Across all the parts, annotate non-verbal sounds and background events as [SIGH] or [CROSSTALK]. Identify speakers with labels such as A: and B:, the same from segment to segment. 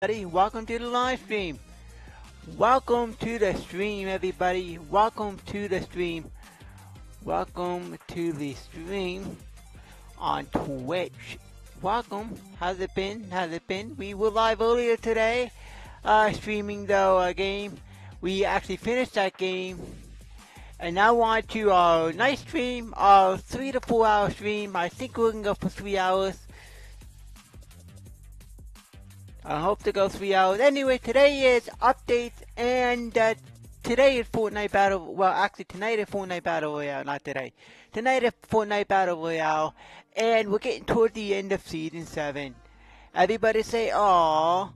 A: everybody. Welcome to the live stream. Welcome to the stream, everybody. Welcome to the stream. Welcome to the stream on Twitch. Welcome. How's it been? How's it been? We were live earlier today, uh, streaming the uh, game. We actually finished that game. And now on to our night stream, our three to four hour stream. I think we're gonna go for three hours. I hope to go three hours. Anyway, today is updates and uh, today is Fortnite Battle. Well, actually tonight is Fortnite Battle Royale, not today. Tonight is Fortnite Battle Royale, and we're getting toward the end of season seven. Everybody say, "Aww,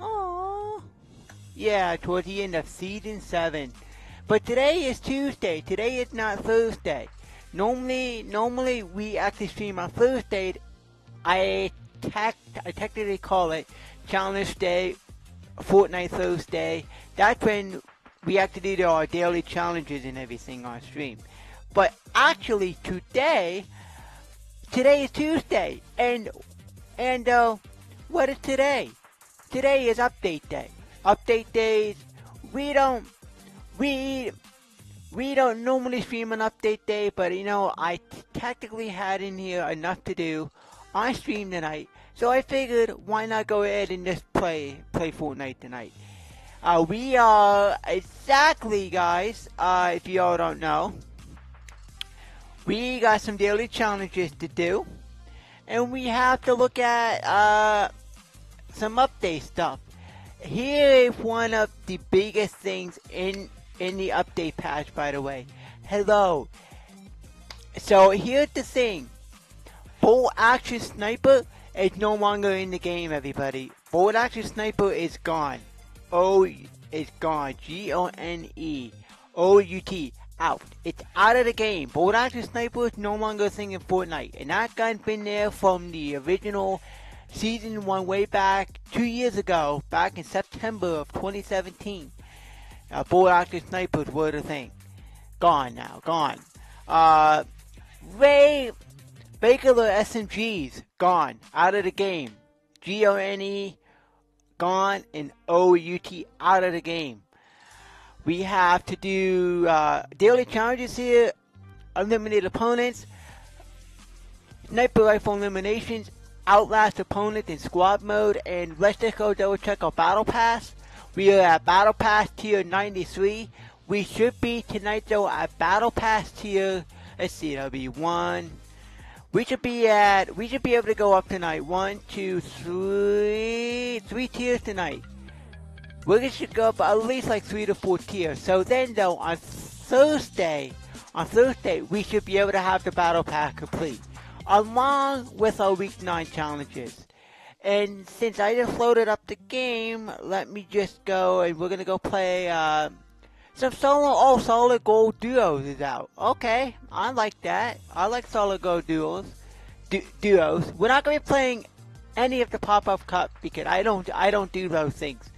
A: aww." Yeah, toward the end of season seven. But today is Tuesday. Today is not Thursday. Normally, normally we actually stream on Thursday. I tech, I technically call it Challenge Day, Fortnite Thursday. That's when we actually do our daily challenges and everything on stream. But actually today, today is Tuesday, and and uh, what is today? Today is update day. Update days. We don't we we don't normally stream an update day, but you know I technically had in here enough to do on stream tonight so I figured, why not go ahead and just play play Fortnite tonight? Uh, we are exactly, guys. Uh, if you all don't know, we got some daily challenges to do, and we have to look at uh, some update stuff. Here is one of the biggest things in in the update patch, by the way. Hello. So here's the thing. Bolt action sniper is no longer in the game, everybody. Forward Action Sniper is gone. O is gone. G O N E O U T out. It's out of the game. Forward Action Sniper is no longer a thing in Fortnite, and that gun's been there from the original season one way back two years ago, back in September of 2017. Uh, Forward Action Snipers were the thing. Gone now, gone. Uh, Ray Regular SMGs gone out of the game. G O N E gone and O U T out of the game. We have to do uh, daily challenges here, eliminate opponents, sniper rifle eliminations, outlast opponents in squad mode, and let's just go double check our battle pass. We are at battle pass tier 93. We should be tonight though at battle pass tier. Let's see, it'll be one, we should be at, we should be able to go up tonight. One, two, three, three tiers tonight. We should go up at least like three to four tiers. So then though, on Thursday, on Thursday, we should be able to have the battle pack complete. Along with our week nine challenges. And since I just loaded up the game, let me just go and we're gonna go play, uh, some solo, oh, solid gold duos is out. Okay, I like that. I like solid gold duos. Du- duos. We're not gonna be playing any of the pop-up cup because I don't, I don't do those things.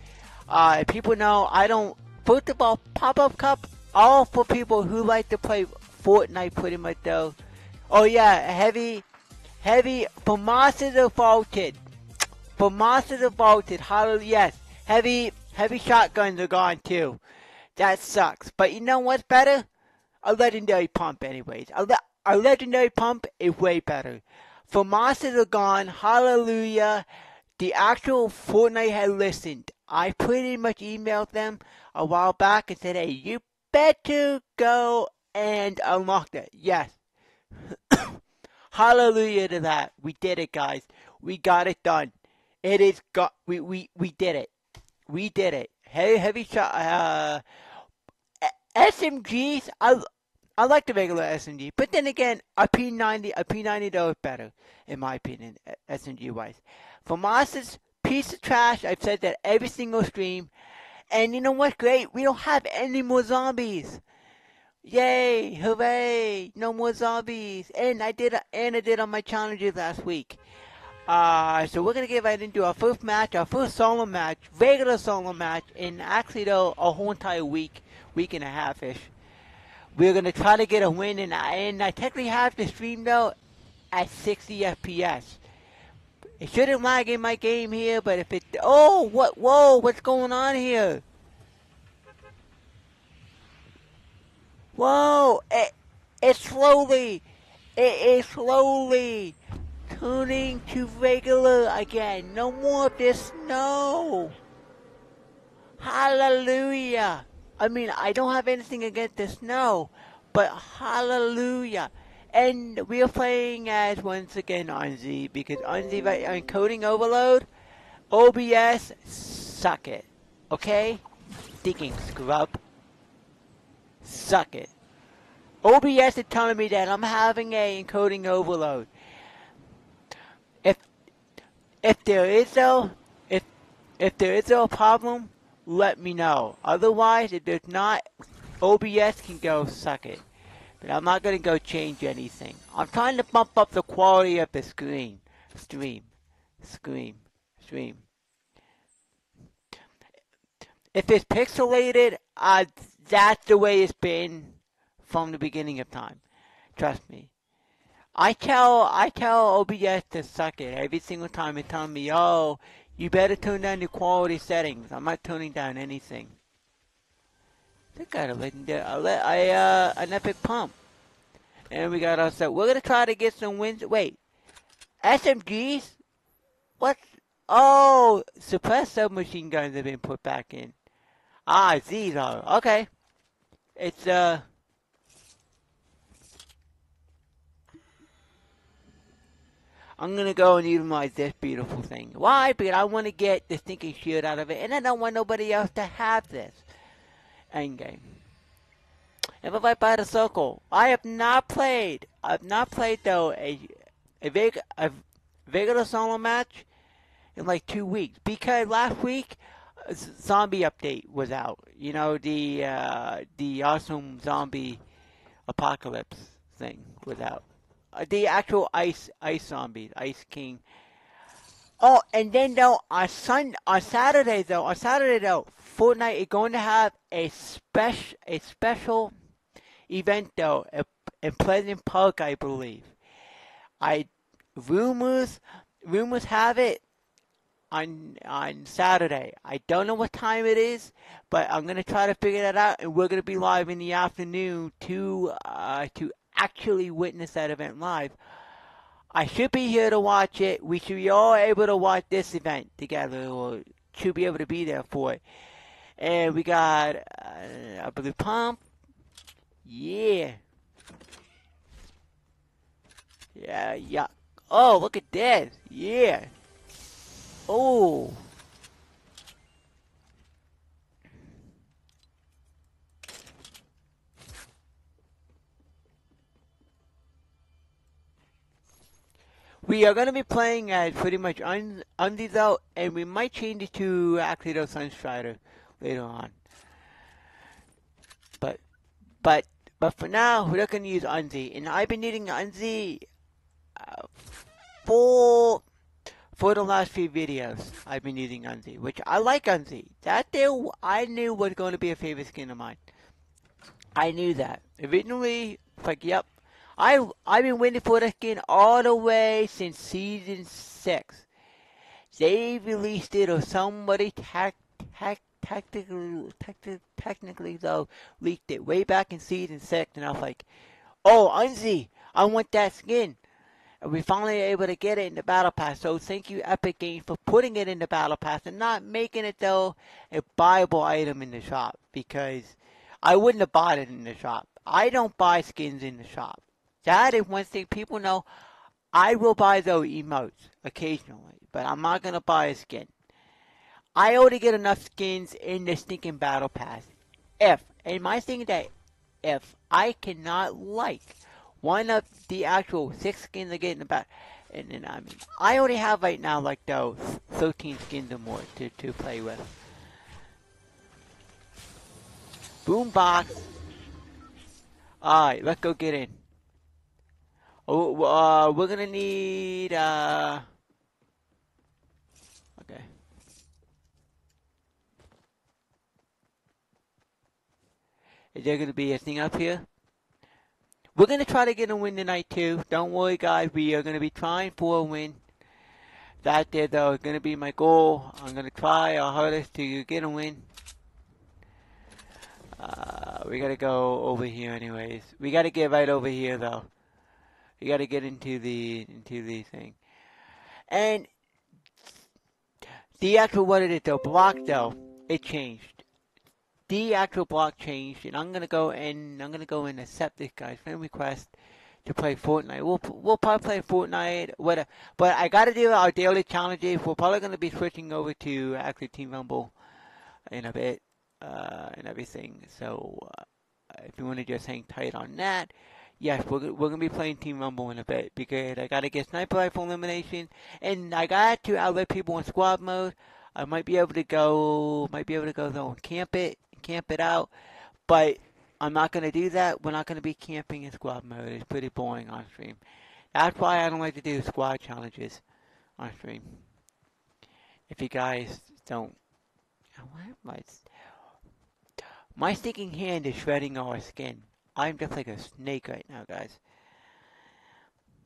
A: Uh, people know I don't. football pop-up cup, all for people who like to play Fortnite pretty much though. Oh yeah, heavy, heavy, for Monster Vaulted. FAMAS Vaulted, hallelujah, yes. Heavy, heavy shotguns are gone too. That sucks. But you know what's better? A legendary pump, anyways. A, le- a legendary pump is way better. FAMAS are gone, hallelujah. The actual Fortnite had listened. I pretty much emailed them a while back and said, hey, you better go and unlock it. Yes. [COUGHS] hallelujah to that. We did it, guys. We got it done. It is got. We we we did it. We did it. Heavy heavy shot. Uh, SMGs, I, I like the regular SMG, but then again, a P90, a P90 though is better, in my opinion, SMG wise. FAMAS, piece of trash. I've said that every single stream. And you know what's great? We don't have any more zombies. Yay! Hooray! No more zombies. And I did, and I did on my challenges last week. Uh, so we're gonna get right into our first match, our first solo match, regular solo match, in actually though a whole entire week week and a half ish. We're gonna try to get a win, and I, and I technically have the stream though at 60 FPS. It shouldn't lag in my game here, but if it... Oh, what? Whoa, what's going on here? Whoa, it, it's slowly, it is slowly turning to regular again. No more of this snow. Hallelujah. I mean, I don't have anything against the snow, but hallelujah. And we are playing as once again Onesie because Onesie right encoding overload, OBS, suck it. Okay? Thinking scrub. Suck it. OBS is telling me that I'm having a encoding overload. If if there is though, if if there is a problem, let me know. Otherwise, if there's not, OBS can go suck it. But I'm not going to go change anything. I'm trying to bump up the quality of the screen. Stream. Scream. Stream. If it's pixelated, uh, that's the way it's been from the beginning of time. Trust me. I tell I tell OBS to suck it every single time. It's telling me, "Oh, you better tone down the quality settings." I'm not turning down anything. They got a legendary, a, a, uh, an epic pump. And we got ourselves. We're gonna try to get some wins. Wait, SMGs? What? Oh, suppressed submachine guns have been put back in. Ah, these are okay. It's uh. I'm gonna go and utilize this beautiful thing. Why? Because I want to get the stinking shield out of it, and I don't want nobody else to have this. Endgame. And if I buy the circle, I have not played. I've not played though a a Vega a Vega solo match in like two weeks because last week zombie update was out. You know the uh, the awesome zombie apocalypse thing was out. Uh, the actual ice ice zombie, Ice King. Oh, and then though on Sun on Saturday though on Saturday though Fortnite is going to have a special a special event though in Pleasant Park, I believe. I rumors rumors have it on on Saturday. I don't know what time it is, but I'm gonna try to figure that out, and we're gonna be live in the afternoon to uh, to actually witness that event live. I should be here to watch it. We should be all able to watch this event together, or should be able to be there for it. And we got uh, a blue pump. Yeah. Yeah, yeah. Oh, look at this. Yeah. Oh. We are going to be playing as pretty much un out, and we might change it to the Sunstrider later on. But, but, but for now, we're not going to use Onesie, and I've been needing Onesie uh, for for the last few videos. I've been using Onesie, which I like Onesie. That I knew was going to be a favorite skin of mine. I knew that originally. Like, yep, I I've been waiting for the skin all the way since season six. They released it, or somebody tac, tac, tactically, tacti- technically though leaked it way back in season six, and I was like, "Oh, Onesie, I want that skin." And we finally able to get it in the battle pass. So thank you, Epic Games, for putting it in the battle pass and not making it though a buyable item in the shop because I wouldn't have bought it in the shop. I don't buy skins in the shop. That is one thing people know. I will buy those emotes occasionally, but I'm not gonna buy a skin. I already get enough skins in the stinking battle pass. If, and my thing that if I cannot like one of the actual six skins I get in the back, and then I mean, I already have right now like those 13 skins or more to, to play with. Boombox. Alright, let's go get in. Oh, uh, we're gonna need, uh... Okay. Is there gonna be a thing up here? We're gonna try to get a win tonight too. Don't worry guys, we are gonna be trying for a win. that though is gonna be my goal. I'm gonna try our hardest to get a win. Uh, we gotta go over here anyways. We gotta get right over here though. We gotta get into the into the thing. And the actual what it though, block though, it changed. The actual block changed and I'm gonna go and I'm gonna go and accept this guy's friend request to play Fortnite. We'll we'll probably play Fortnite, whatever. But I gotta do our daily challenges. We're probably gonna be switching over to actually Team Rumble in a bit uh, and everything. So uh, if you want to just hang tight on that, yes, we're we're gonna be playing Team Rumble in a bit because I gotta get sniper rifle elimination, and I got to outlet people in squad mode. I might be able to go, might be able to go though and camp it, camp it out, but I'm not gonna do that. We're not gonna be camping in squad mode. It's pretty boring on stream. That's why I don't like to do squad challenges on stream. If you guys don't, I? My stinking hand is shredding our skin. I'm just like a snake right now, guys.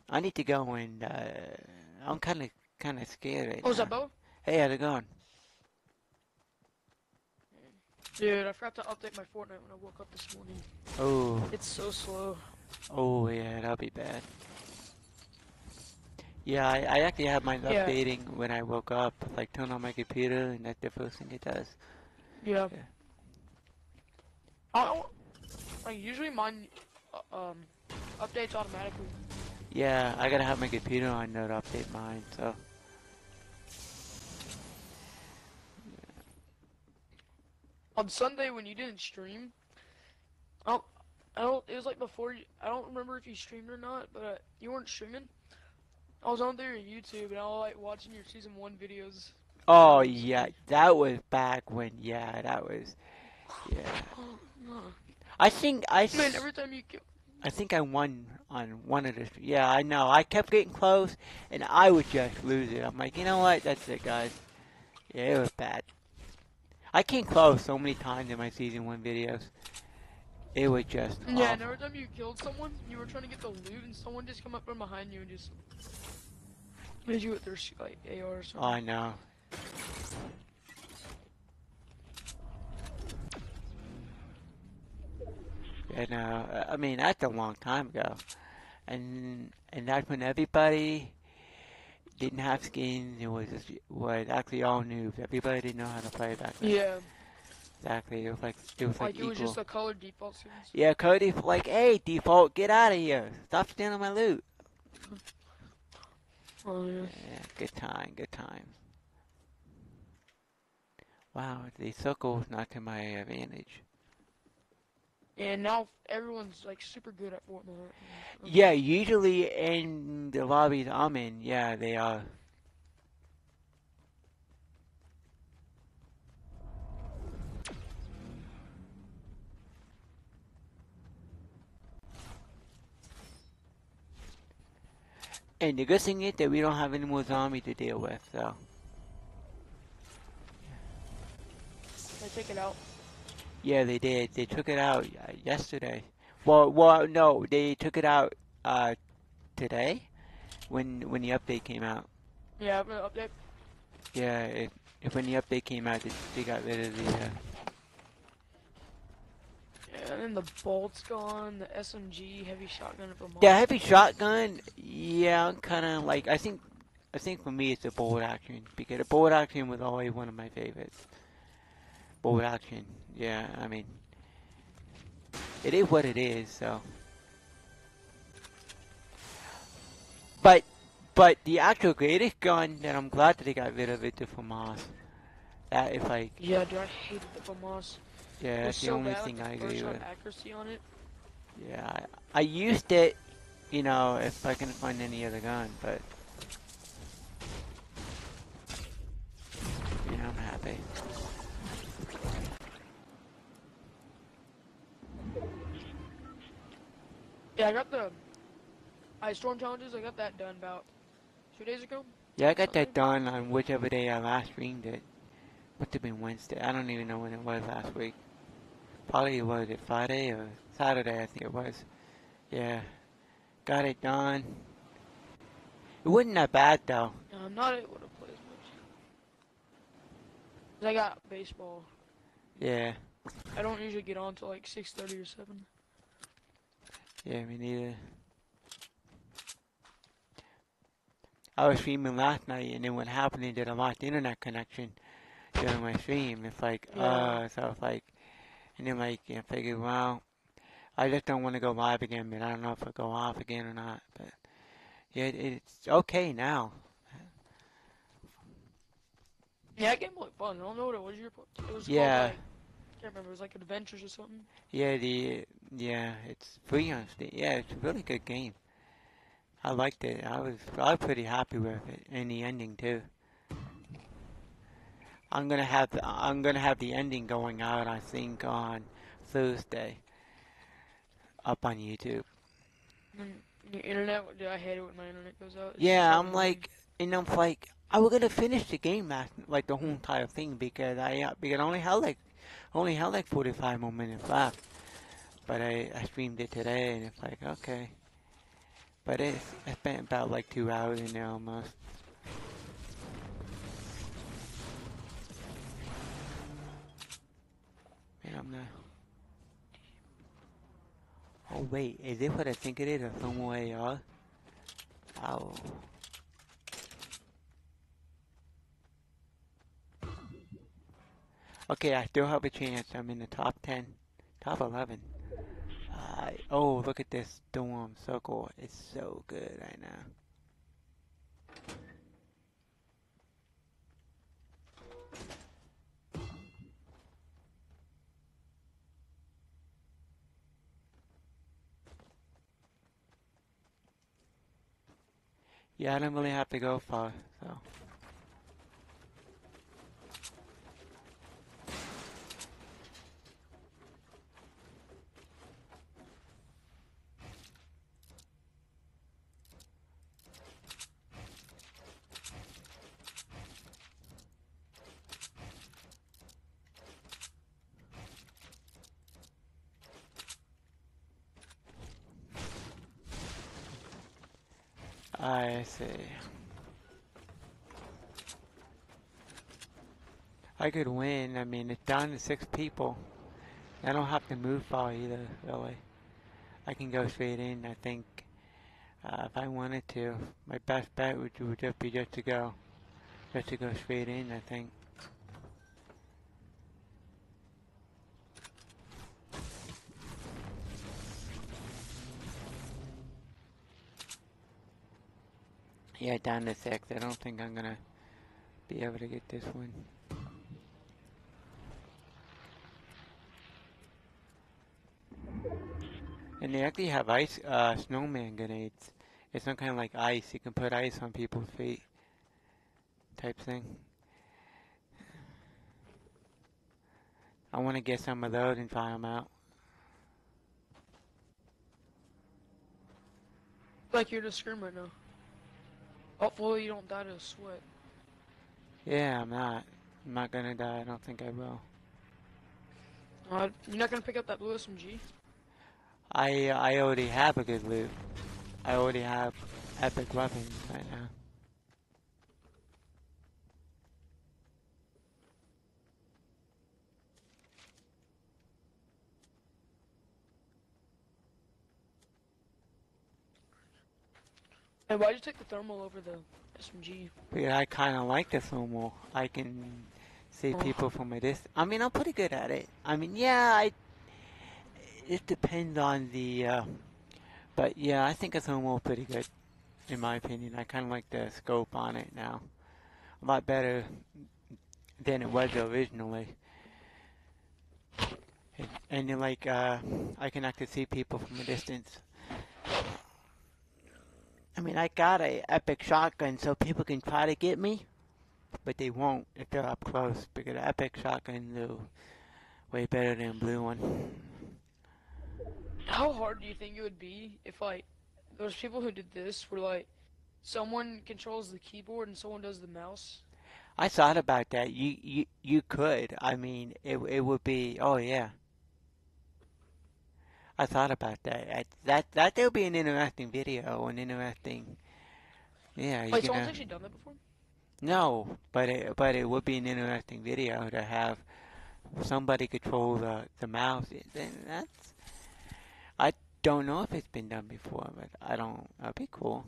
A: I need to go and, uh, I'm kind of, kind of scared right
B: Oh,
A: now.
B: is that Bo?
A: Hey, how's it going?
B: Dude, I forgot to update my Fortnite when I woke up this morning.
A: Oh,
B: It's so slow.
A: oh yeah, that'll be bad. Yeah, I, I actually had mine
B: Yeah.
A: updating when I woke up, like turn on my computer, and that's the first thing it does.
B: Yeah.
A: Yeah.
B: Don't, like usually mine uh, um updates automatically.
A: Yeah, I gotta have my computer on now to update mine, so.
B: On Sunday when you didn't stream, I don't, I don't. It was like before. You, I don't remember if you streamed or not, but uh, you weren't streaming. I was on there on YouTube and I was like watching your season one videos.
A: Oh yeah, that was back when. Yeah, that was. Yeah, [GASPS] I think I.
B: Man, every time you kill,
A: I think I won on one of the. Yeah, I know. I kept getting close, and I would just lose it. I'm like, you know what? That's it, guys. Yeah, it was bad. I came close so many times in my season one videos. It was just.
B: yeah, and every time you killed someone, you were trying to get the loot, and someone just come up from behind you and just hit you with their like AR or something.
A: Oh, I know. No, uh, I mean that's a long time ago, and and that's when everybody didn't have skins. It was just, was actually all noobs. Everybody didn't know how to play back then.
B: yeah,
A: Exactly. It was like it was like,
B: like it was just a color default skins.
A: Yeah, Cody like, hey, default, get out of here. Stop stealing my loot.
B: Oh yeah.
A: Yeah, good time, good time. Wow, the circle's not to my advantage.
B: And now everyone's like super good at Fortnite.
A: Yeah, usually in the lobbies I'm in, yeah, they are. And the good thing is that we don't have any more zombies to deal with, so.
B: They take it out.
A: Yeah, they did. They took it out uh, yesterday. Well, well, no, they took it out uh, today when when the update came out.
B: Yeah, I'm update.
A: Yeah, it, if when the update came out, they, they got rid of the. Uh,
B: Yeah, and then the bolt's gone. The SMG heavy shotgun
A: yeah, heavy shotgun. Yeah, I'm kind of like I think. I think for me it's the bolt action because the bolt action was always one of my favorites. Bolt action. Yeah, I mean, it is what it is. So. But, but the actual greatest gun that I'm glad that they got rid of it is FAMAS. That is like,
B: Yeah, dude, I hated the FAMAS.
A: yeah, it's the
B: so
A: only
B: bad,
A: thing
B: like,
A: I agree with.
B: accuracy on it.
A: Yeah, I, I used it, you know, if I can find any other gun, but yeah, I'm happy.
B: Yeah, I got the ice storm challenges. I got that done about two days ago.
A: Yeah, I got that done on whichever day I last streamed it. Must have been Wednesday. I don't even know when it was last week. Probably was it Friday or Saturday? I think it was. Yeah, got it done. It wasn't that bad though.
B: Oh I'm not able to play as much. I got baseball.
A: Yeah,
B: I don't usually get on till like 6:30 or 7.
A: Yeah, me neither. I was streaming last night, and then what happened is that I lost the internet connection during my stream. It's like,
B: Yeah.
A: uh, so it's like, and then like, I figured, well, I just don't want to go live again, but I don't know if I'll go off again or not. But yeah, it, it's okay now.
B: Yeah, I game looked fun. I don't know what it was. Your it was
A: Yeah.
B: called like can't remember. It was like Adventures or something.
A: Yeah, the yeah, it's free on Steam. Yeah, it's a really good game. I liked it. I was I was pretty happy with it, and the ending too. I'm gonna have the, I'm gonna have the ending going out. I think on Thursday, up on YouTube.
B: Your internet, dude, I hate it when my internet goes out. It's
A: Yeah, I'm like, and I'm like, I was gonna finish the game last, like the whole entire thing because I because I only had like only had like 45 more minutes left. But I I streamed it today and it's like okay. But it's I spent about like two hours in there almost. Man, I'm not. Oh wait, is this what I think it is? A thermal AR? Oh. Okay, I still have a chance. I'm in the top 10, top 11. Uh, oh, look at this storm circle. It's so good right now. Yeah, I don't really have to go far, so. I see. I could win. I mean, it's down to six people. I don't have to move far either, really. I can go straight in, I think. Uh, if I wanted to, my best bet would, would just be just to go, just to go straight in, I think. Yeah, down to six. I don't think I'm gonna be able to get this one. And they actually have ice, uh, snowman grenades. It's some kind of like ice. You can put ice on people's feet. Type thing. I want to get some of those and try them out.
B: like you're just scream right now. Hopefully you don't die to a sweat.
A: Yeah, I'm not. I'm not gonna die. I don't think I will.
B: Uh, you're not gonna pick up that blue SMG?
A: I I already have a good loot. I already have epic weapons right now.
B: Hey, why'd you take the thermal over the SMG?
A: But I kind of like the thermal. I can see
B: Oh.
A: people from a distance. I mean, I'm pretty good at it. I mean, yeah, I. It depends on the. Uh, but yeah, I think a thermal is pretty good, in my opinion. I kind of like the scope on it now. A lot better than it was originally. And, and then, like, uh, I can actually see people from a distance. I mean, I got a epic shotgun, so people can try to get me, but they won't if they're up close because the epic shotgun is way better than blue one.
B: How hard do you think it would be if like those people who did this were like someone controls the keyboard and someone does the mouse?
A: I thought about that. You you you could. I mean, it it would be. Oh yeah. I thought about that. I, that that would be an interesting video, an interesting. Yeah, can.
B: someone's actually done that before?
A: No, but it but it would be an interesting video to have somebody control the the mouse. Then that's I don't know if it's been done before, but I don't. That'd be cool.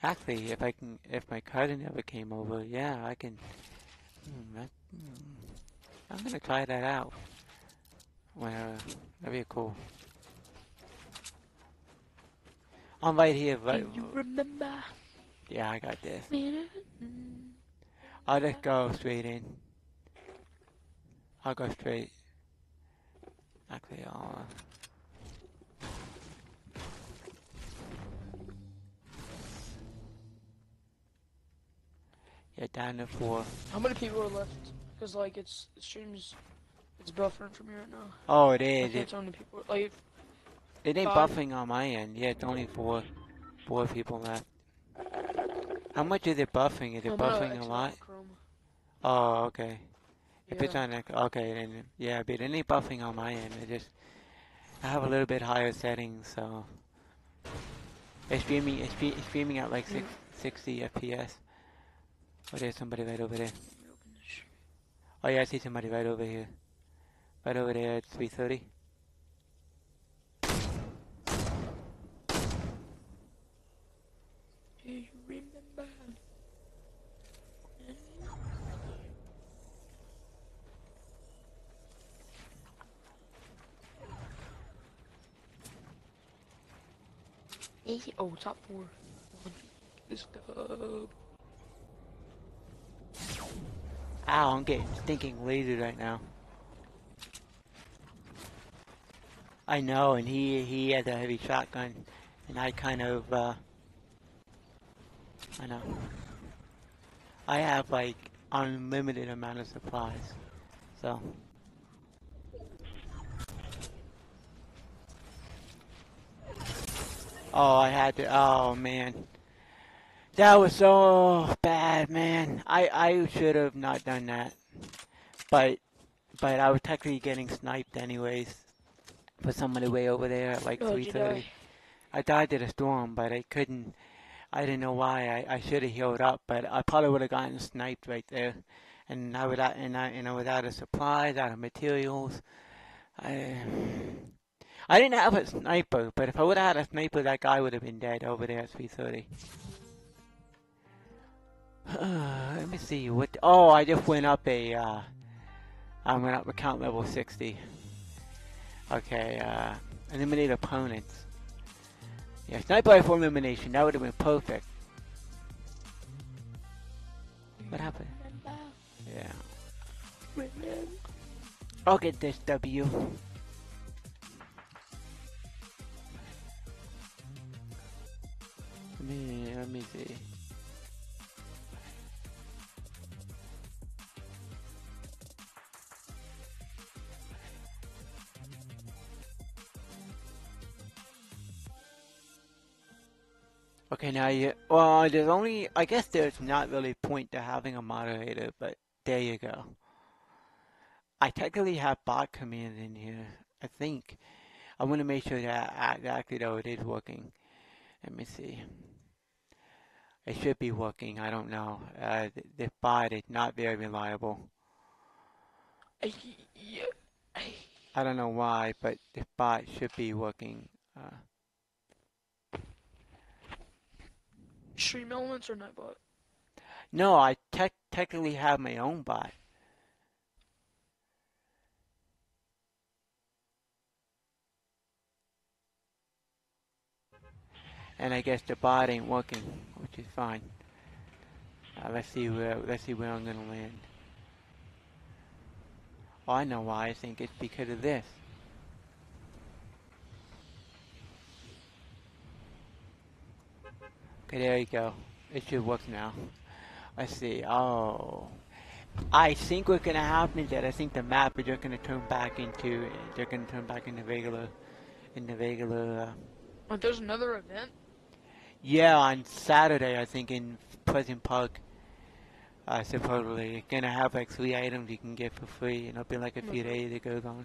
A: Actually, if I can, if my cousin ever came over, yeah, I can. Hmm, hmm, I'm gonna try that out. Well, that'd be cool. I'm right here. Right,
B: Do you remember?
A: yeah, I got this. I'll just go straight in. I'll go straight. Actually, I'll. Uh... Yeah, down to four.
B: How many people are left? Because like it's streams, it's buffering for me right now.
A: Oh, it is.
B: I
A: is.
B: can't
A: It,
B: tell many people. Like
A: it ain't
B: five.
A: buffing on my end. Yeah, it's only four, four people left. How much is it buffing? Is it
B: I'm
A: buffing a lot? Oh, okay. If it's on, okay, then yeah, but it ain't buffing on my end. It just I have a little bit higher settings, so it's streaming. It's, it's streaming at like six, mm. 60 FPS. Oh, there's somebody right over there. Oh yeah, I see somebody right over here. Right over there at 3:30.
B: Do you remember? Hey, oh, top four. This dub.
A: Ow, I'm getting stinking lasered right now. I know, and he he has a heavy shotgun, and I kind of uh, I know. I have like unlimited amount of supplies, so. Oh, I had to. Oh man, that was so bad, man. I I should have not done that, but but I was technically getting sniped anyways. For somebody way over there at like three
B: thirty. I?
A: thirty. Died to the storm, but I couldn't. I didn't know why. I, I should have healed up, but I probably would have gotten sniped right there, and I would and I and I was out of supplies, out of materials. I I didn't have a sniper, but if I would have had a sniper, that guy would have been dead over there at 330. [SIGHS] Let me see what. Oh, I just went up a. Uh, I went up account level 60. Okay, uh, eliminate opponents. Yeah, sniper rifle elimination. That would have been perfect. What happened? Yeah. I'll get this W. Let me, let me see. Okay, now. Well, there's only. I guess there's not really a point to having a moderator, but there you go. I technically have bot command in here. I think. I want to make sure that act- actually though it is working. Let me see. It should be working. I don't know. Uh, this bot is not very reliable. I don't know why, but this bot should be working. Uh,
B: Stream elements or Nightbot?
A: no, I tech technically have my own bot. And I guess the bot ain't working, which is fine. Uh, let's see where let's see where I'm gonna land. Oh, I know why. I think it's because of this. Okay, there you go. It should work now. Let's see. Oh, I think what's gonna happen is that I think the map is just gonna turn back into they're gonna turn back into regular, into regular. Uh,
B: Like, there's another event?
A: yeah, on Saturday I think in Pleasant Park. Uh, supposedly it's gonna have like three items you can get for free, and it'll be like a few days it goes on.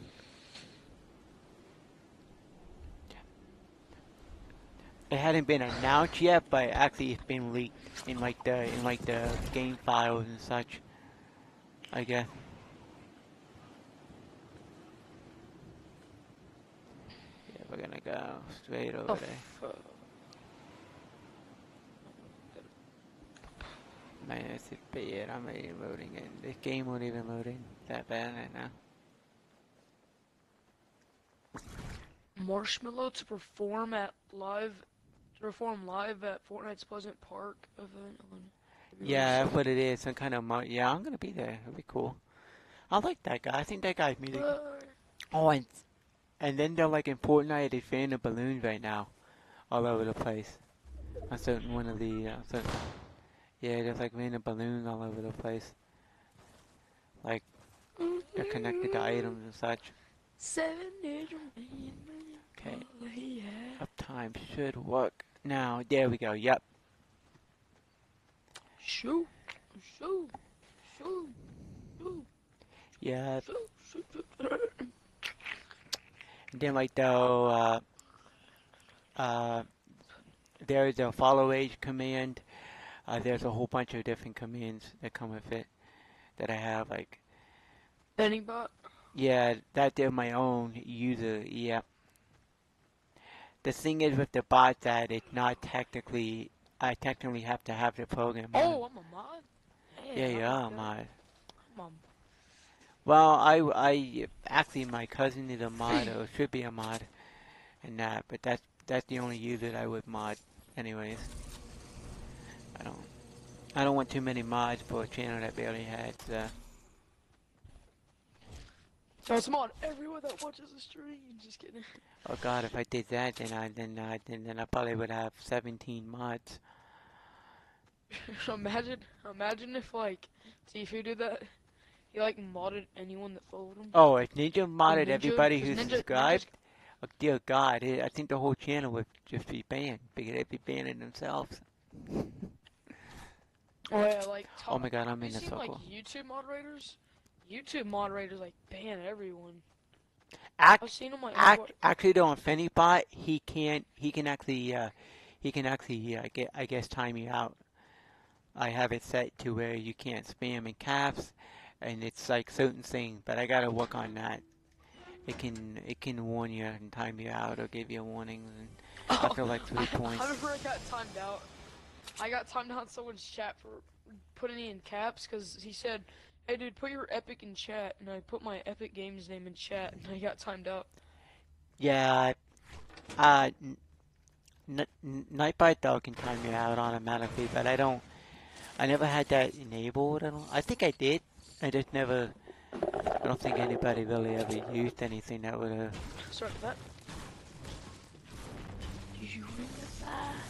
A: It hadn't been announced yet, but actually it's been leaked in like the in like the game files and such. I guess. Yeah, we're gonna go straight over
B: Oh,
A: there. Man, this is bad. I'm not even loading it. This game won't even load in that bad right now.
B: Marshmello to perform at live to perform live at Fortnite's Pleasant Park event on
A: Yeah, that's what it is. Some kind of mo- yeah. I'm gonna be there. It'll be cool. I like that guy. I think that guy's music.
B: Uh,
A: Oh, and and then they're like in Fortnite. They're fanning the balloons right now, all over the place. On certain one of the uh, certain, yeah, there's like random balloons all over the place. Like they're connected to items and such.
B: Seven days
A: Okay,
B: Yeah.
A: uptime should work now. There we go. Yep.
B: Shoot, shoot, shoot, shoot,
A: Yeah. Then like though, uh, uh, there's a follow age command. Uh, there's a whole bunch of different commands that come with it that I have. Like,
B: Bennybot.
A: yeah, that they're my own user. Yeah. The thing is with the bot that it's not technically. I technically have to have the program. on.
B: Oh, I'm a mod.
A: yeah,
B: Man,
A: you
B: I
A: are
B: a
A: mod.
B: I'm a
A: Well, I, I actually my cousin is a mod or [CLEARS THROAT] should be a mod, and that, but that's that's the only user that I would mod, anyways. I don't, I don't want too many mods for a channel that barely had. Uh,
B: So it's mod everyone that watches the stream. Just kidding.
A: oh God, if I did that, then I then I then, then I probably would have 17 mods. [LAUGHS]
B: imagine, imagine if like see if Tfue did that. He like modded anyone that followed him.
A: Oh, if Ninja modded
B: Ninja-
A: everybody who
B: Ninja-
A: subscribed, oh, dear God, I think the whole channel would just be banned because they'd be banning themselves.
B: Oh yeah, like top,
A: Oh my God, I'm
B: you
A: in a
B: seen like. YouTube moderators? YouTube moderators like ban everyone.
A: Act
B: I've seen them like
A: Act, actually though on FennyBot he can't he can actually uh, he can actually uh, get I guess time you out. I have it set to where you can't spam in caps and it's like certain things, but I gotta work on that. It can it can warn you and time you out or give you a warning. and i feel like three [LAUGHS] points.
B: I remember I got timed out. I got timed out in someone's chat for putting it in caps because he said, "Hey dude, put your epic in chat," and I put my Epic Games name in chat, and I got timed out.
A: Yeah, uh, Nightbot though can time you out automatically, but I don't. I never had that enabled. I don't. I think I did. I just never. I don't think anybody really ever used anything that would have.
B: Sorry for that. Did you ring the bell?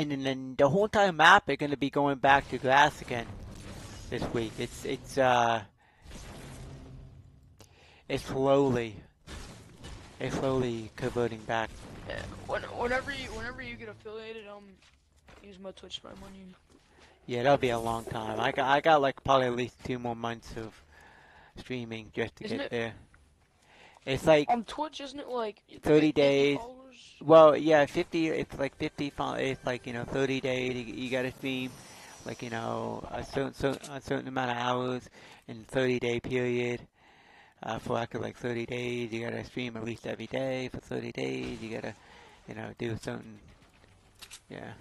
A: And then, the whole entire map are going to be going back to grass again this week. It's it's uh. It's slowly. It's slowly converting back.
B: Yeah, when, whenever you whenever you get affiliated, um, use my Twitch Prime on you.
A: Yeah, that'll be a long time. I got I got like probably at least two more months of streaming just to
B: Isn't
A: get
B: it-
A: there. It's like
B: On Twitch, isn't it like
A: 30
B: like 50
A: days. Well, yeah, fifty. It's like fifty. fo- It's like you know, thirty days. You, got to stream, like you know, a certain, certain a certain amount of hours in thirty day period. Uh, for after like thirty days, you got to stream at least every day for thirty days. You got to, you know, do certain. Yeah.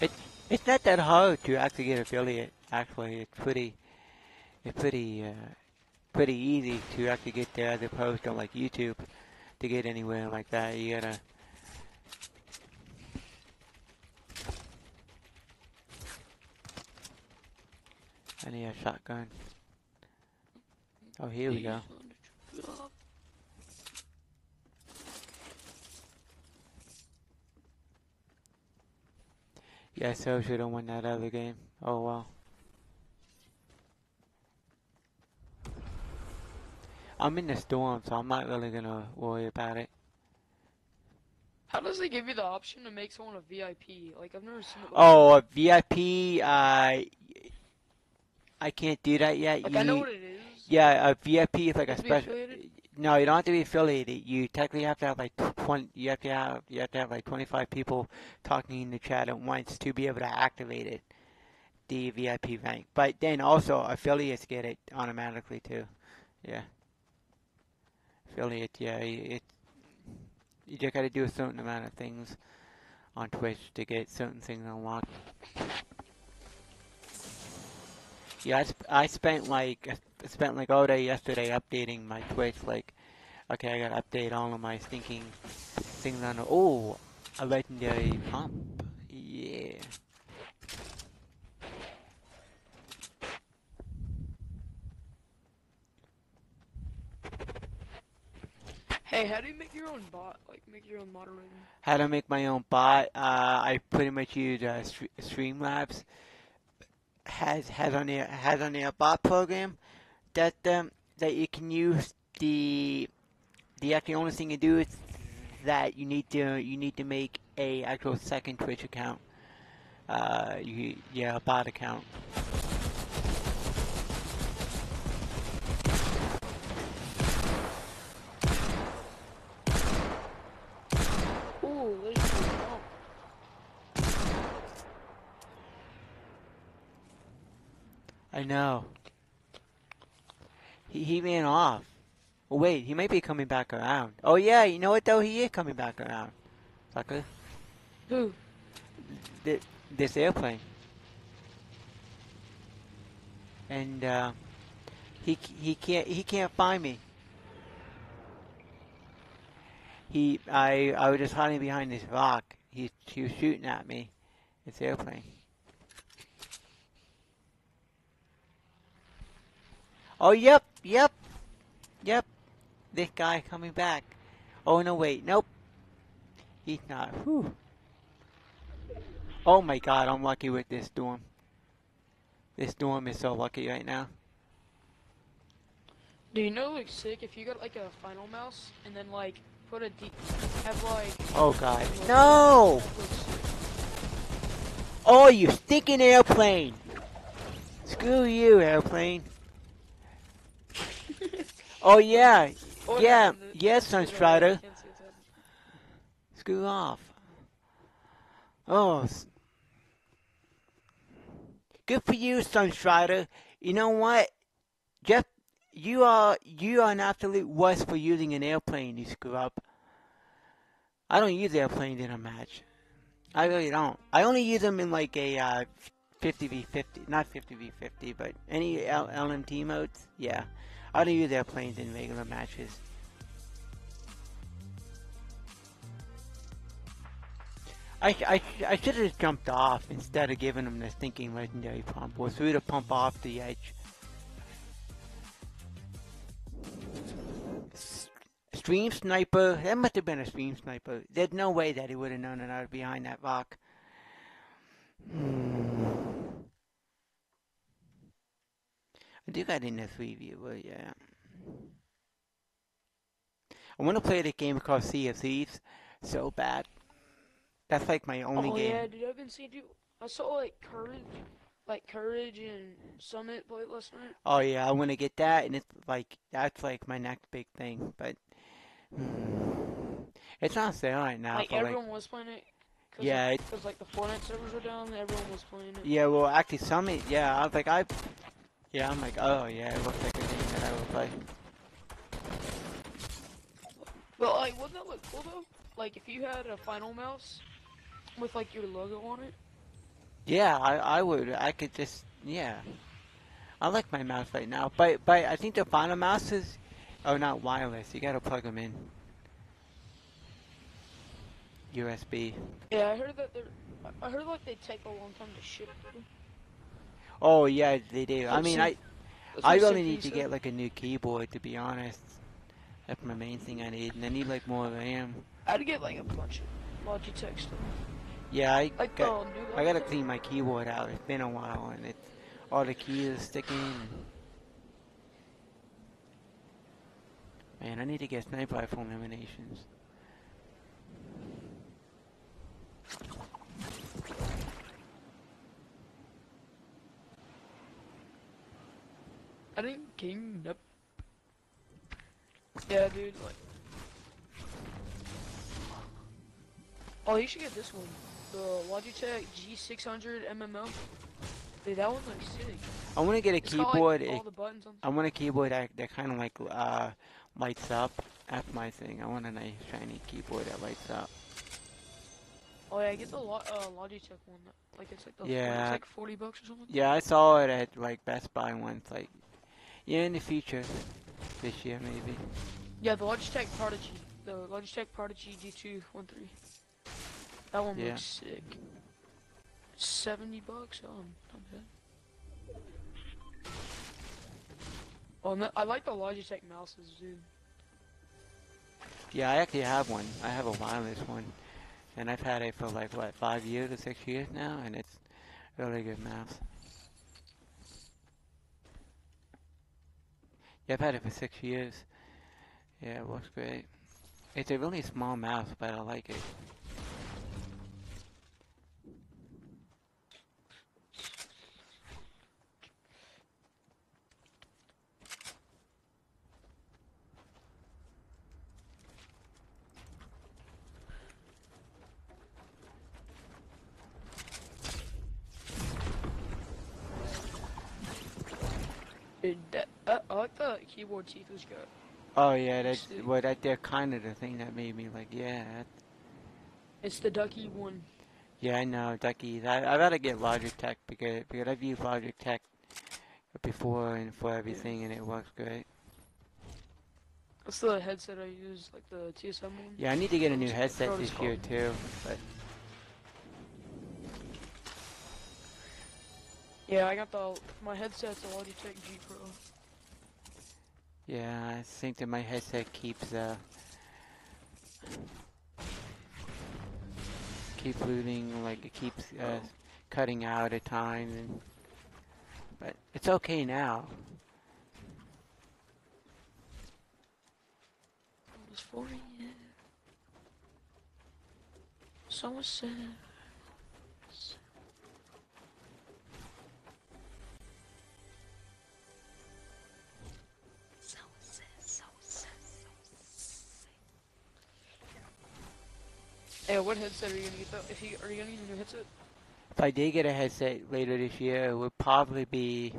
A: It it's not that hard to actually get affiliate. Actually, it's pretty. It's pretty. Uh, pretty easy to actually get there as opposed to like YouTube to get anywhere like that. You gotta. I need a shotgun. Oh, here we go. Yeah, so should have won that other game. Oh well. I'm in the storm, so I'm not really gonna worry about it.
B: How does it give you the option to make someone a VIP? Like I've never seen it.
A: Oh, a VIP. Uh, I can't do that yet.
B: like I know what it is.
A: Yeah, a VIP is like a special. No, you don't have to be affiliated. You technically have to have like twenty. You have to have you have to have like twenty five people talking in the chat at once to be able to activate it, the VIP rank. But then also affiliates get it automatically too. Yeah. Affiliate, yeah. It. You just got to do a certain amount of things on Twitch to get certain things unlocked. Yeah, I, sp- I spent like I spent like all day yesterday updating my Twitch. Like, okay, I gotta update all of my stinking things on. Oh, a legendary pump. Yeah.
B: Hey, how do you make your own bot? Like, make your own moderator?
A: How to make my own bot? Uh, I pretty much use uh, Streamlabs. Has has on their has on their bot program that um, that you can use the the actually only thing you do is that you need to you need to make a actual second Twitch account. Uh, you yeah, a bot account.
B: Ooh, there's a bump.
A: I know. He he ran off. Oh, wait, he might be coming back around. Oh yeah, you know what though? He is coming back around. Sucker.
B: Who?
A: Th- this airplane. And uh, he he can't he can't find me. He I I was just hiding behind this rock. He he was shooting at me. This airplane. Oh yep yep yep. This guy coming back. Oh no wait nope. He's not. Whew. Oh my god, I'm lucky with this storm. This storm is so lucky right now.
B: Do you know, like, sick if you got like a Finalmouse and then like put a D, have like.
A: Oh god. No! Oh, you stinking airplane! Screw you, airplane. Oh yeah,
B: Oh,
A: yeah,
B: no, the-
A: yes, Sunstrider.
B: I can't see.
A: Screw off. Oh. Good for you, Sunstrider. You know what? Jeff, you are you are an absolute wuss for using an airplane, you screw up. I don't use airplanes in a match. I really don't. I only use them in like a uh, 50v50, not 50v50, but any L- LMT modes. Yeah, I don't use airplanes in regular matches. I, I, I should have jumped off instead of giving him the stinking legendary pump, or threw the pump off the edge. Stream sniper, that must have been a stream sniper. There's no way that he would have known that I was behind that rock. Hmm. I do got in the three view, but yeah. I want to play the game called Sea of Thieves so bad. That's like my only
B: oh
A: game.
B: Oh yeah, dude, I've been seeing you. I saw like courage, like courage and summit play last night.
A: Oh yeah, I want to get that, and it's like that's like my next big thing. But [SIGHS] it's not sale right now.
B: like
A: for, like,
B: everyone was playing it. Cause
A: Yeah,
B: like,
A: it-
B: 'cause, like the Fortnite servers were down, everyone was playing it.
A: yeah, well, actually, Summit. Yeah, I was like, I. Yeah, I'm like, oh yeah, it looks like a game that I would play.
B: But like, wouldn't that look cool though? Like if you had a Finalmouse with like your logo on it.
A: Yeah, I, I would. I could just, yeah. I like my mouse right now, but but I think the Finalmouse is, oh, not wireless. You gotta plug them in. USB.
B: Yeah, I heard that they're. I- I heard like they take a long time to ship.
A: Oh yeah, they do. I mean. I I really need to get like a new keyboard to be honest. That's my main thing I need, and I need like more RAM.
B: I'd get like a bunch of Logitech stuff.
A: Yeah, I
B: Like
A: got,
B: oh, new
A: I gotta clean my keyboard out. It's been a while, and it's all the keys are sticking. Man, I need to get sniper rifle eliminations.
B: I think King. Nope. Yeah, dude. Like. Oh, you should get this one. The Logitech G600 MMO. Dude, that one's like sick.
A: I want to get a
B: It's got,
A: keyboard.
B: like, all the buttons on.
A: I want a keyboard that, that kind of like uh, lights up. That's my thing. I want a nice shiny keyboard that lights up.
B: Oh yeah, get the Lo- uh, Logitech one. Like it's like the
A: Yeah.
B: it's like 40 bucks or something.
A: Yeah, I saw it at like Best Buy once. Like, yeah, in the future, this year maybe.
B: Yeah, the Logitech Prodigy. The Logitech Prodigy G213. That one
A: Yeah.
B: looks sick. 70 bucks? Oh, not bad. Oh, the- I like the Logitech mouses, dude.
A: Yeah, I actually have one. I have a wireless one, and I've had it for like what five years or six years now, and it's really good mouse. Yeah, I've had it for six years. Yeah, it works great. It's a really small mouse, but I like it.
B: That, uh, I like the keyboard teeth was got.
A: Oh yeah, that's well, that they're kind of the thing that made me like, yeah, that,
B: It's the Ducky one.
A: yeah, I know, Duckies. I I gotta get Logitech because because I've used Logitech before and for everything, and it works great.
B: That's the headset I use, like the TSM one.
A: Yeah, I need to get a new headset this year too. But
B: Yeah, I got the my headset's a Logitech G Pro.
A: Yeah, I think that my headset keeps uh keep losing, like it keeps uh, cutting out at times, and but it's okay now.
B: It was 40 years. Someone said. Hey, what headset are you gonna get though? If you are you gonna get a new headset?
A: If I did get a headset later this year, it would probably be.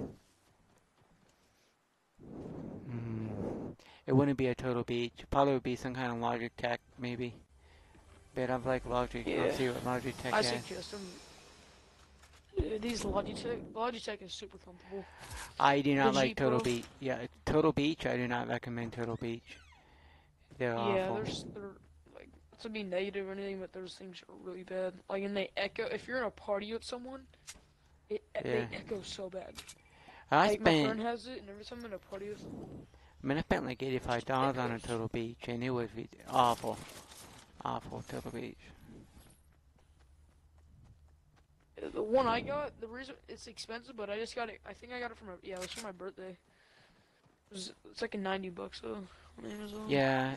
A: Hmm, it wouldn't be a Turtle Beach. Probably would be some kind of Logitech, maybe. But I've like Logitech.
B: Yeah.
A: Let's see what Logitech
B: I
A: has.
B: suggest them. Uh, These Logitech, Logitech is super comfortable.
A: I do not
B: The
A: like
B: G
A: Total
B: Pro?
A: Beach. Yeah, Turtle Beach. I do not recommend Turtle Beach. They're
B: yeah,
A: awful.
B: there's they're not to be negative or anything, but those things are really bad. Like, and they echo. If you're in a party with someone, it they
A: Yeah.
B: echo so bad.
A: I
B: like my friend has it, and every time I'm in a party with
A: I mean, I spent like eighty-five dollars on a Turtle Beach, and it was awful, awful Turtle Beach.
B: Uh, the one I got, the reason it's expensive, but I just got it. I think I got it from my yeah, it was for my birthday. It was, it's like a ninety bucks though on Amazon.
A: Yeah,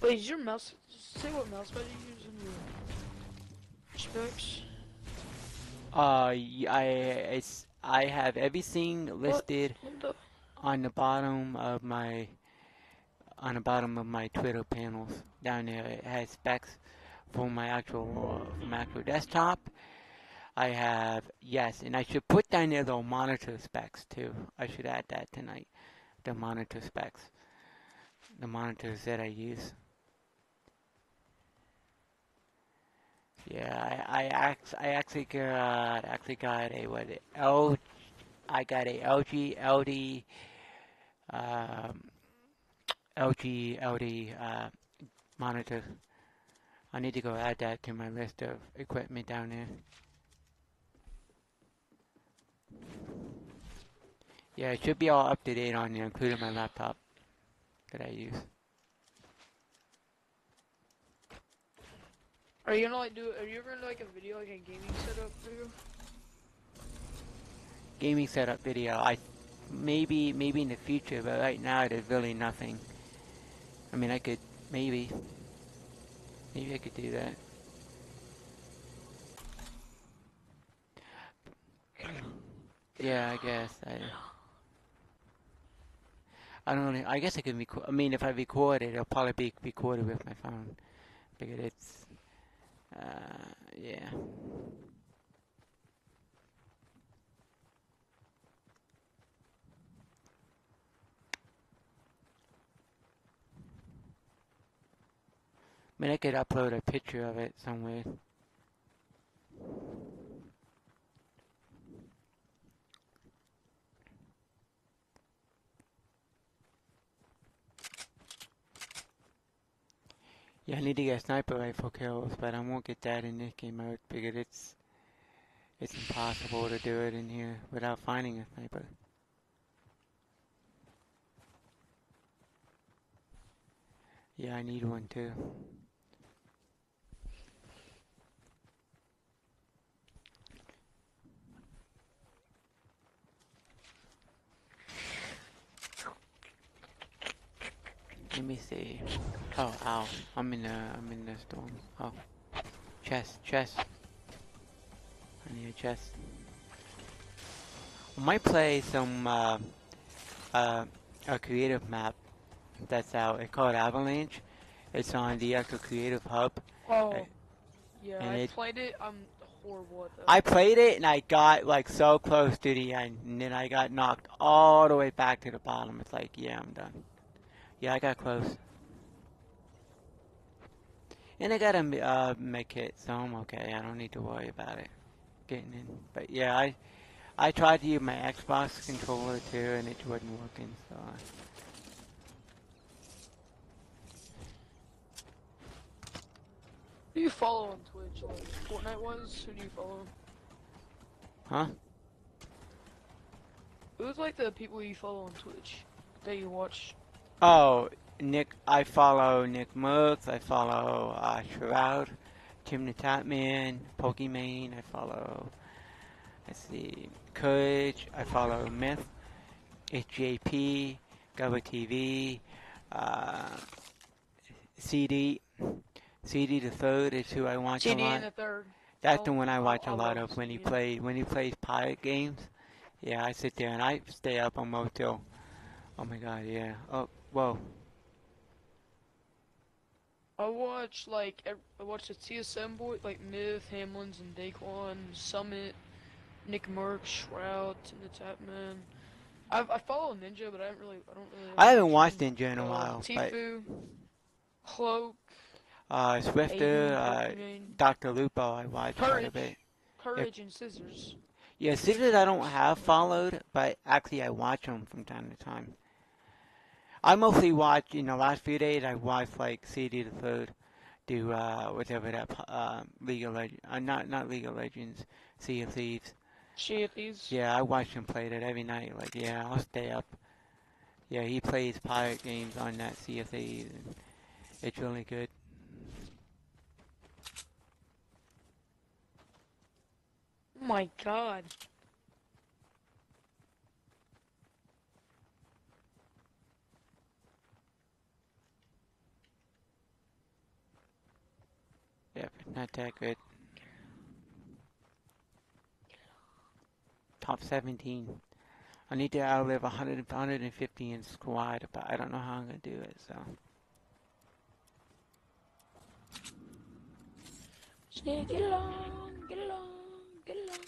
B: Wait, is your mouse? Say what mouse pad you use in your specs.
A: uh, I it's I have everything listed
B: What the?
A: on the bottom of my on the bottom of my Twitter panels down there. It has specs for my actual uh, for my actual desktop. I have yes, and I should put down there the monitor specs too. I should add that tonight. The monitor specs, the monitors that I use. Yeah, I I, act, I actually got actually got a what L I got a LG LD um, LG LD uh, monitor. I need to go add that to my list of equipment down there. Yeah, it should be all up to date on there, including my laptop that I use.
B: Are you gonna like do? Are you ever gonna do like a video like a gaming setup video?
A: Gaming setup video. I maybe maybe in the future, but right now there's really nothing. I mean, I could maybe maybe I could do that. [CLEARS THROAT] Yeah, I guess I. I don't really. I guess I could record. I mean, if I record it, it'll probably be recorded with my phone, because it's uh, yeah. I mean, I could upload a picture of it somewhere. Yeah, I need to get a sniper rifle kills, but I won't get that in this game mode because it's it's impossible to do it in here without finding a sniper. Yeah, I need one too. Let me see. Oh, ow. I'm in the, I'm in the storm. Oh. Chest, chest. I need a chest. I might play some, uh, uh, a creative map that's out. It's called Avalanche. It's on the actual creative hub.
B: Oh, yeah, I
A: it-
B: played it. I'm horrible at that.
A: I played it and I got like so close to the end, and then I got knocked all the way back to the bottom. It's like, yeah, I'm done. Yeah, I got close. And I got a uh, med kit, so I'm okay. I don't need to worry about it getting in. But yeah, I I tried to use my Xbox controller too, and it wasn't working. So I-
B: Who do you follow on Twitch? Like Fortnite was? Who do you follow?
A: huh?
B: Who's like the people you follow on Twitch that you watch?
A: Oh, Nick, I follow Nick Mooks, I follow uh, Shroud, Tim the Tatman, Pokimane, I follow, let's see, Courage, I follow Myth, HJP, Gubba TV, uh, CD, CD the third is who I watch a lot.
B: in the third.
A: That's
B: Oh,
A: the one I watch a lot of when he
B: CD.
A: play when he plays pirate games. Yeah, I sit there and I stay up almost till. Oh my god, yeah. Oh, whoa.
B: I watch like I watch the TSM boy like Myth, Hamlinz, and Daequan, Summit, Nick Merck, Shroud, and the Tatman. I I follow Ninja, but I haven't really I don't really.
A: I haven't watched
B: him.
A: Ninja in a
B: Uh,
A: while, but
B: Tfue, Cloak,
A: uh, Swifter, uh, Dr. Lupo, I watch quite a
B: Courage.
A: bit.
B: Courage, and Scissors.
A: Yeah, Scissors I don't have followed, but actually I watch them from time to time. I mostly watch, in the last few days, I watched like CD the Third do uh, whatever that uh, League of Legends, uh, not not League of Legends, Sea of Thieves.
B: She at these.
A: Yeah, I watch him play that every night. Like, yeah, I'll stay up. Yeah, he plays pirate games on that Sea of Thieves, and it's really good.
B: Oh my god.
A: Yep, not that good. Top 17. I need to outlive 100, 150 in squad, but I don't know how I'm going to do it, so.
B: Yeah, get along, get along, get along.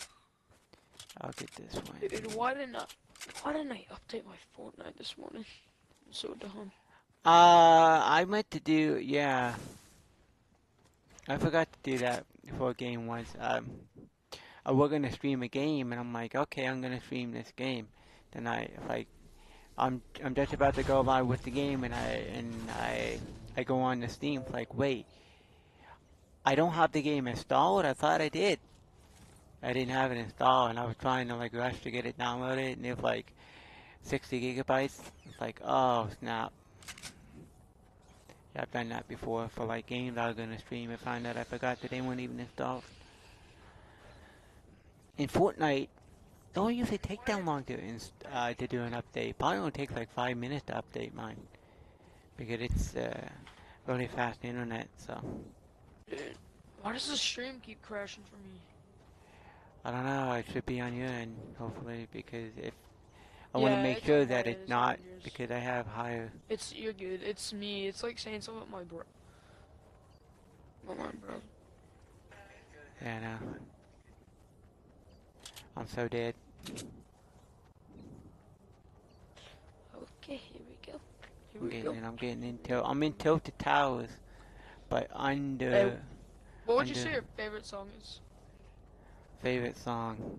A: I'll get this one.
B: Dude, why didn't I, why didn't I update my Fortnite this morning? I'm so dumb.
A: Uh, I meant to do, yeah. I forgot to do that for a game once. Um, uh, we're gonna stream a game, and I'm like, okay, I'm gonna stream this game. Then I like, I'm I'm just about to go live with the game, and I and I I go on the Steam. Like, wait, I don't have the game installed. I thought I did. I didn't have it installed, and I was trying to like rush to get it downloaded, and it was like 60 gigabytes. It's like, oh snap. Yeah, I've done that before for like games I was gonna stream and find out I forgot that they weren't even installed. In Fortnite, don't usually take that long to inst- uh, to do an update. Probably only takes like five minutes to update mine because it's uh, really fast internet. So
B: why does the stream keep crashing for me?
A: I don't know. It should be on your end, hopefully, because if I want to make sure that it's
B: not on yours.
A: because I have higher.
B: It's you're good. It's me. It's like saying something about my bro. Not my bro.
A: Yeah, know. I'm so dead.
B: Okay, here we go. Here
A: I'm
B: we go.
A: getting, I'm getting into. I'm in Tilted Towers, but under
B: Hey, What would you say your favorite song is?
A: favorite song.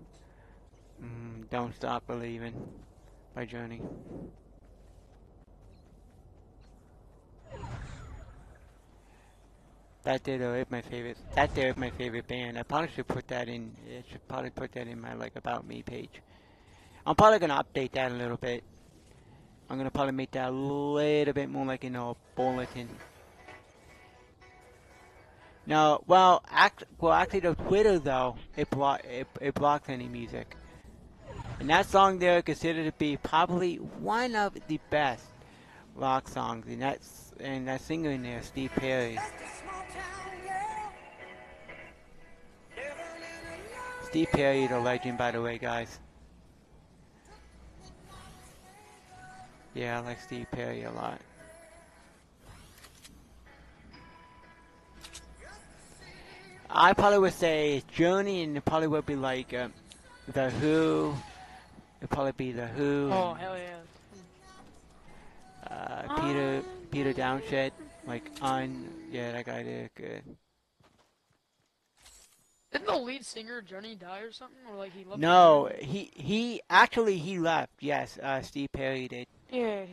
A: Mm, Don't Stop Believing by Journey. That did is my favorite. That there is my favorite band. I probably should put that in. I should probably put that in my like about me page. I'm probably gonna update that a little bit. I'm gonna probably make that a little bit more like you know bulletin. No, well, act, well, actually, the Twitter though it block it, it blocks any music, and that song there considered to be probably one of the best rock songs, and that's and that singer in there, Steve Perry. Steve Perry, the legend, by the way, guys. Yeah, I like Steve Perry a lot. I probably would say Journey, and probably would be like um, the Who. It'd probably be the Who.
B: Oh hell yeah.
A: uh, Peter Peter Townshend, like on yeah that guy did good.
B: Didn't the lead singer Johnny die or something, or like he left?
A: No, he he actually he left. Yes, uh, Steve Perry did.
B: Yeah. He, left.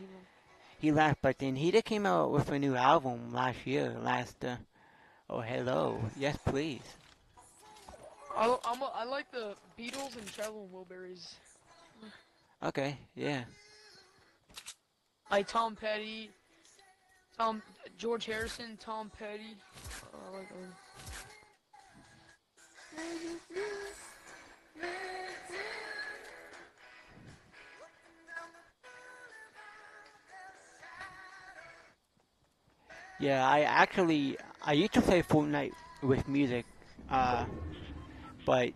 A: He left, but then he did came out with a new album last year. Last uh, oh hello, yes please.
B: I, I'm a, I like the Beatles and Traveling Wilburys.
A: Okay, yeah.
B: Like Tom Petty, Tom George Harrison, Tom Petty. Oh, like them.
A: Yeah, I actually I used to play Fortnite with music, uh, but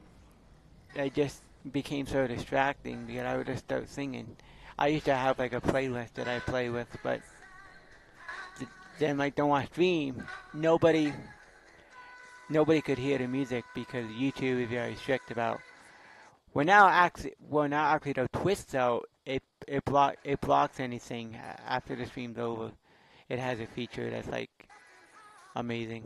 A: I just became so distracting because I would just start singing. I used to have like a playlist that I play with, but then like don't want to stream. Nobody, nobody could hear the music because YouTube is very strict about. Well now actually, well now actually the twist though it it block it blocks anything after the stream's over it has a feature that's like amazing.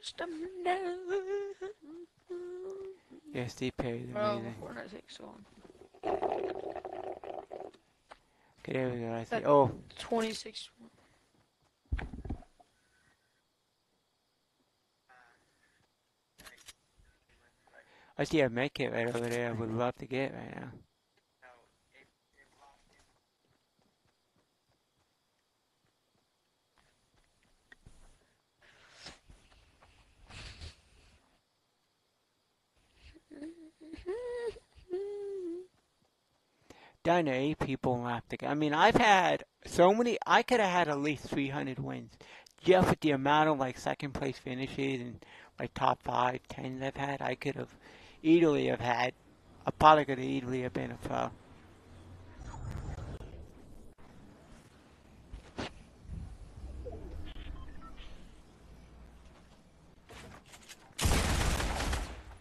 B: Just a minute.
A: Yeah, Steve Perry's
B: Bro,
A: amazing.
B: Fortnite takes so long.
A: Okay, there we go. I see.
B: That-
A: Oh,
B: 26.
A: I see a med kit right over there. I would love to get right now. Eight people left. I mean, I've had so many. I could have had at least 300 wins just with the amount of like second place finishes and like top five, tens I've had. I could have easily have had. I probably could easily have been a pro.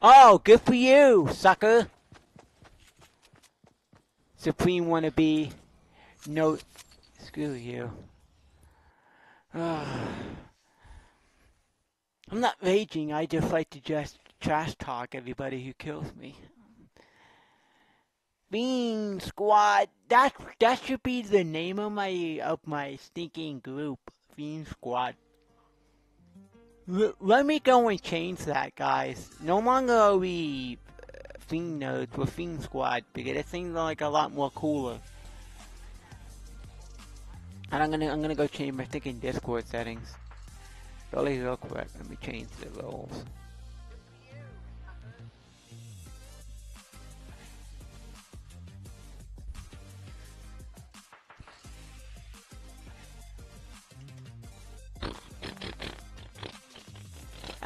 A: Oh, good for you, sucker. Supreme wannabe. No, screw you. Ah. I'm not raging. I just like to just trash talk everybody who kills me. Bean Squad. That that should be the name of my of my stinking group. Bean Squad. Let me go and change that, guys. No longer are we Fiend Nerds, we're Fiend Squad, because it seems like a lot more cooler. And I'm gonna I'm gonna go change my thinking Discord settings. Really real quick, let me change the roles.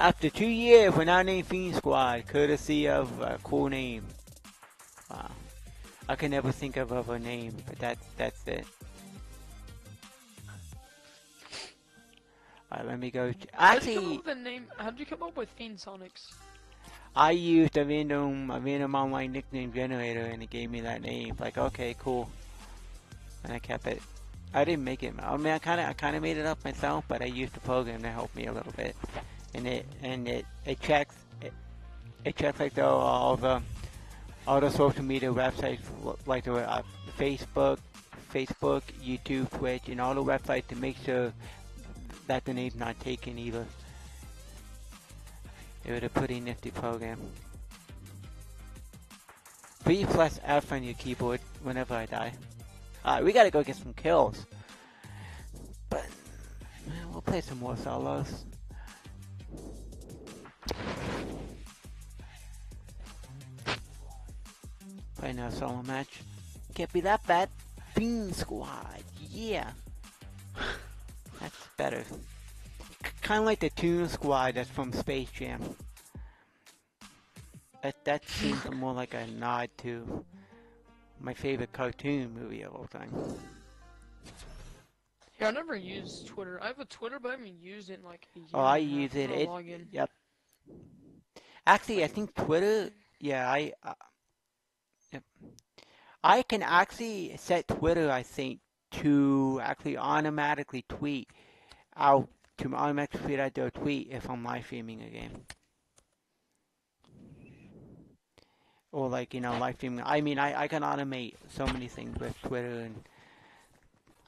A: After two years, we're now named Fiend Squad, courtesy of a cool name. Wow. I can never think of, other a name, but that, that's it. Alright, let me go. ch-
B: How'd you come
A: Actually,
B: up with the name? How'd you come up with Fiensonix?
A: I used a random, a random online nickname generator and it gave me that name. Like, okay, cool. And I kept it. I didn't make it. I mean, I kind of, I kind of made it up myself, but I used the program to help me a little bit. And it, and it, it checks, it, it checks like the, all the, all the social media websites, like the uh, Facebook, Facebook, YouTube, Twitch, and all the websites to make sure that the name's not taken either. It was a pretty nifty program. B plus F on your keyboard whenever I die. Alright, we gotta go get some kills. But, we'll play some more solos. Play no solo match. Can't be that bad. Fiend Squad, yeah. [SIGHS] That's better. Kind of like the Toon Squad that's from Space Jam. That that seems [SIGHS] more like a nod to my favorite cartoon movie of all time.
B: Yeah, I never used Twitter. I have a Twitter, but I haven't used it in like a year.
A: Oh, I
B: and a half
A: use it. It-. Yep. Actually, I think Twitter. Yeah, I. Uh, yep. I can actually set Twitter. I think to actually automatically tweet out to automatically tweet out their tweet if I'm live streaming a game. Or like you know live streaming. I mean, I I can automate so many things with Twitter and.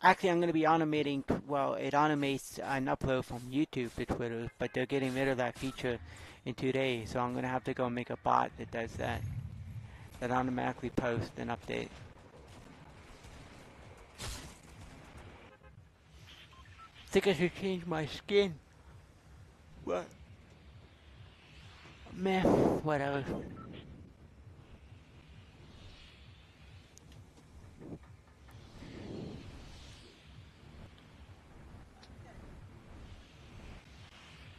A: Actually, I'm going to be automating. Well, it automates an upload from YouTube to Twitter, but they're getting rid of that feature in two days. So I'm going to have to go make a bot that does that, that automatically posts an update. I Think I should change my skin. What? Meh, whatever.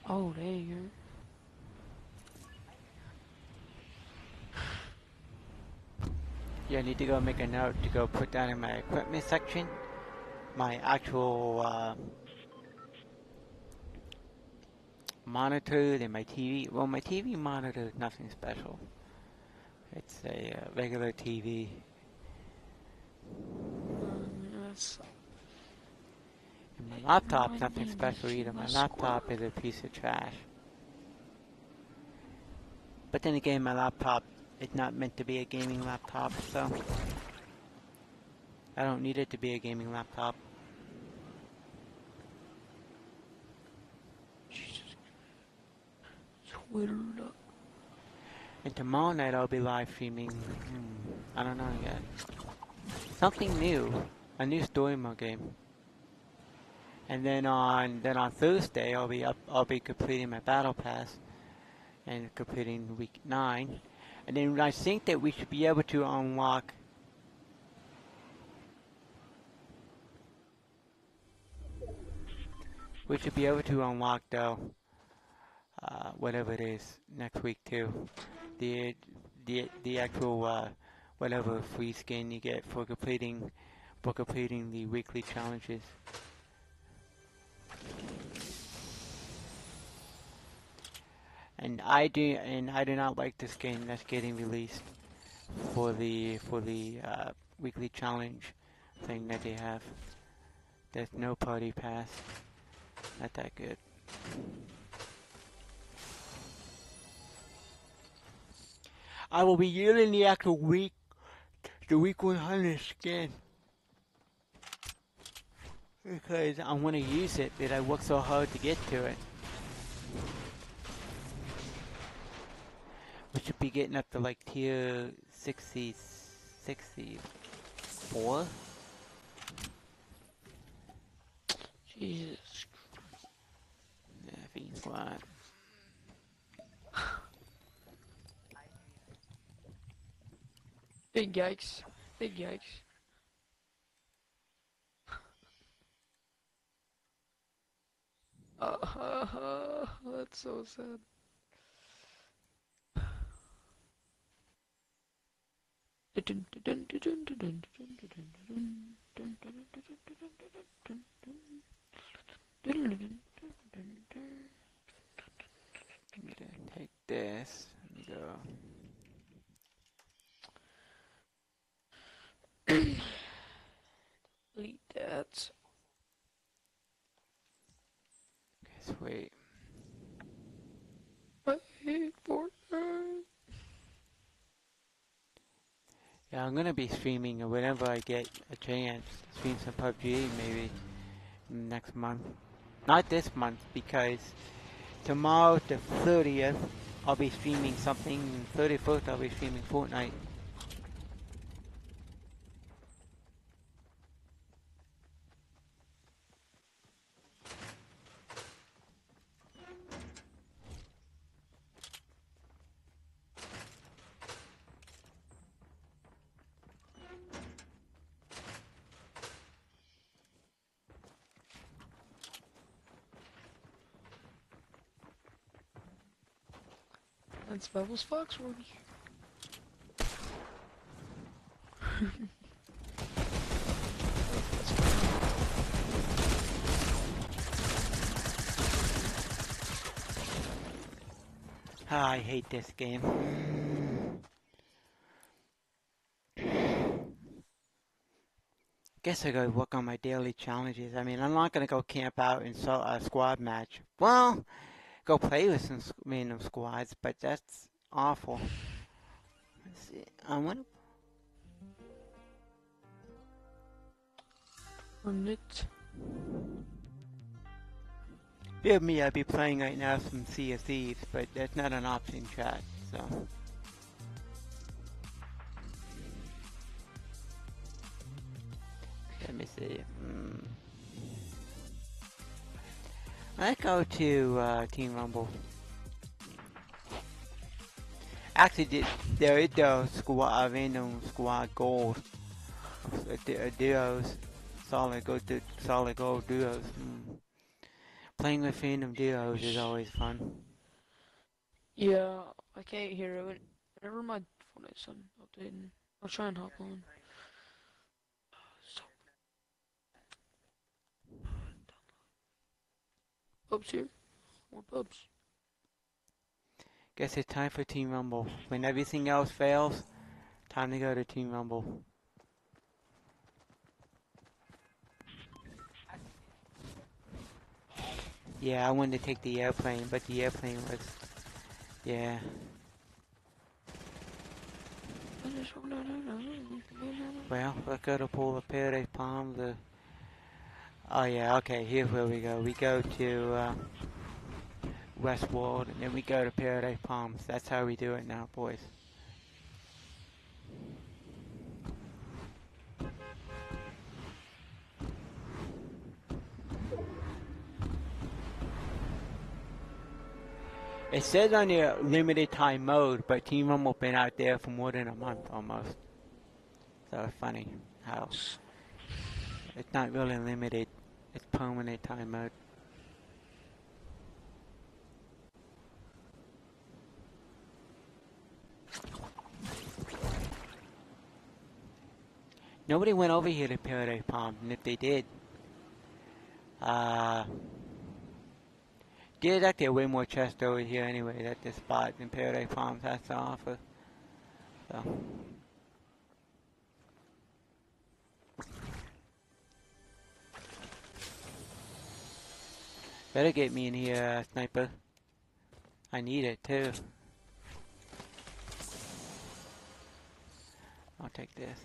B: Oh, there you go.
A: Yeah, I need to go make a note to go put that in my equipment section. My actual uh, monitor and my TV. Well, my TV monitor is nothing special. It's a uh, regular TV.
B: Um,
A: my laptop's nothing special either. My laptop is a piece of trash. But then again, my laptop is not meant to be a gaming laptop, so I don't need it to be a gaming laptop. And tomorrow night I'll be live streaming. Hmm, I don't know yet. Something new, a new story mode game. And then on then on Thursday I'll be up. I'll be completing my battle pass and completing week nine. And then I think that we should be able to unlock. We should be able to unlock though. Uh, whatever it is next week too the the the actual uh, whatever free skin you get for completing for completing the weekly challenges. And I do and I do not like this game that's getting released for the for the uh, weekly challenge thing that they have. There's no party pass. Not that good. I will be using the actual week, the week 100 skin. Because I want to use it, but I worked so hard to get to it. We should be getting up to like tier 60, 64?
B: Jesus.
A: Fiend Squad.
B: Big yikes. Big yikes. Uh, uh, uh, That's so sad.
A: Take this. and Go.
B: Delete that.
A: Okay, sweet.
B: I hate Fortnite.
A: Yeah, I'm gonna be streaming whenever I get a chance. Stream some PUBG maybe next month. Not this month because tomorrow the 30th I'll be streaming something. 31st I'll be streaming Fortnite.
B: Bubbles Foxworthy.
A: Ah, I hate this game. Guess I gotta work on my daily challenges. I mean, I'm not gonna go camp out in a squad match. Well, go play with some s- random squads, but that's awful. Let's see. I want
B: On it.
A: to. me, I'd be playing right now some Sea of Thieves, but that's not an option chat, so. Let me see. Hmm. Let's go to uh, Team Rumble. Actually, th- there is the squad, random squad uh, duos. Solid gold, solid gold duos. Hmm. Playing with random duos is always fun.
B: Yeah, I can't hear it. Whenever my phone is updating, I'll try and hop on. Pubs here. More pubs.
A: Guess it's time for Team Rumble. When everything else fails, time to go to Team Rumble. Yeah, I wanted to take the airplane, but the airplane was, yeah. Well, let's go to Pool of Paradise Palms. The... Oh yeah, okay, here's where we go. We go to uh, Westworld, and then we go to Paradise Palms. That's how we do it now, boys. It says on your limited time mode, but Team Rumble been out there for more than a month almost. So funny how it's not really limited. It's permanent time mode. Nobody went over here to Paradise Palms, and if they did, uh, there's actually way more chests over here anyway at this spot than Paradise Palms has to offer. So. Better get me in here, uh, sniper. I need it too. I'll take this.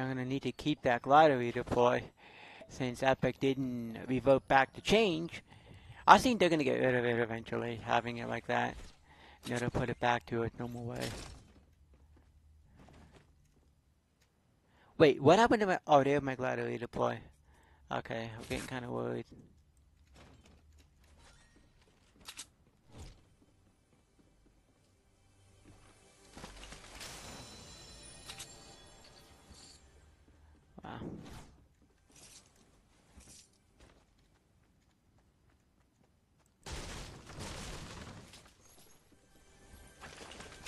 A: I'm gonna need to keep that glider redeploy since Epic didn't revoke back the change. I think they're gonna get rid of it eventually, having it like that. You know, to put it back to its normal way. Wait, what happened to my? Oh, they have my glider redeploy. Okay, I'm getting kind of worried.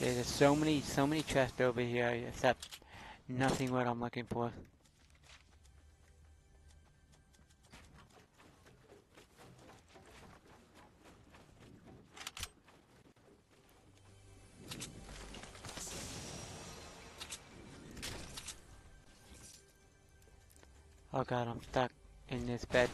A: Okay, there's so many, so many chests over here, except nothing what I'm looking for. Oh god, I'm stuck in this bed.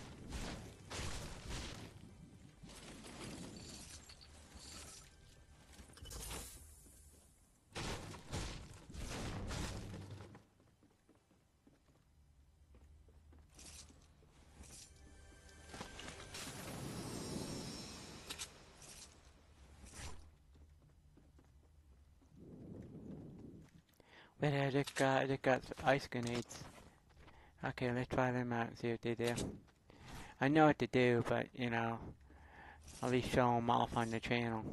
A: Wait, I just got, I just got ice grenades. Okay, let's try them out and see what they do. I know what to do, but, you know, at least show them off on the channel.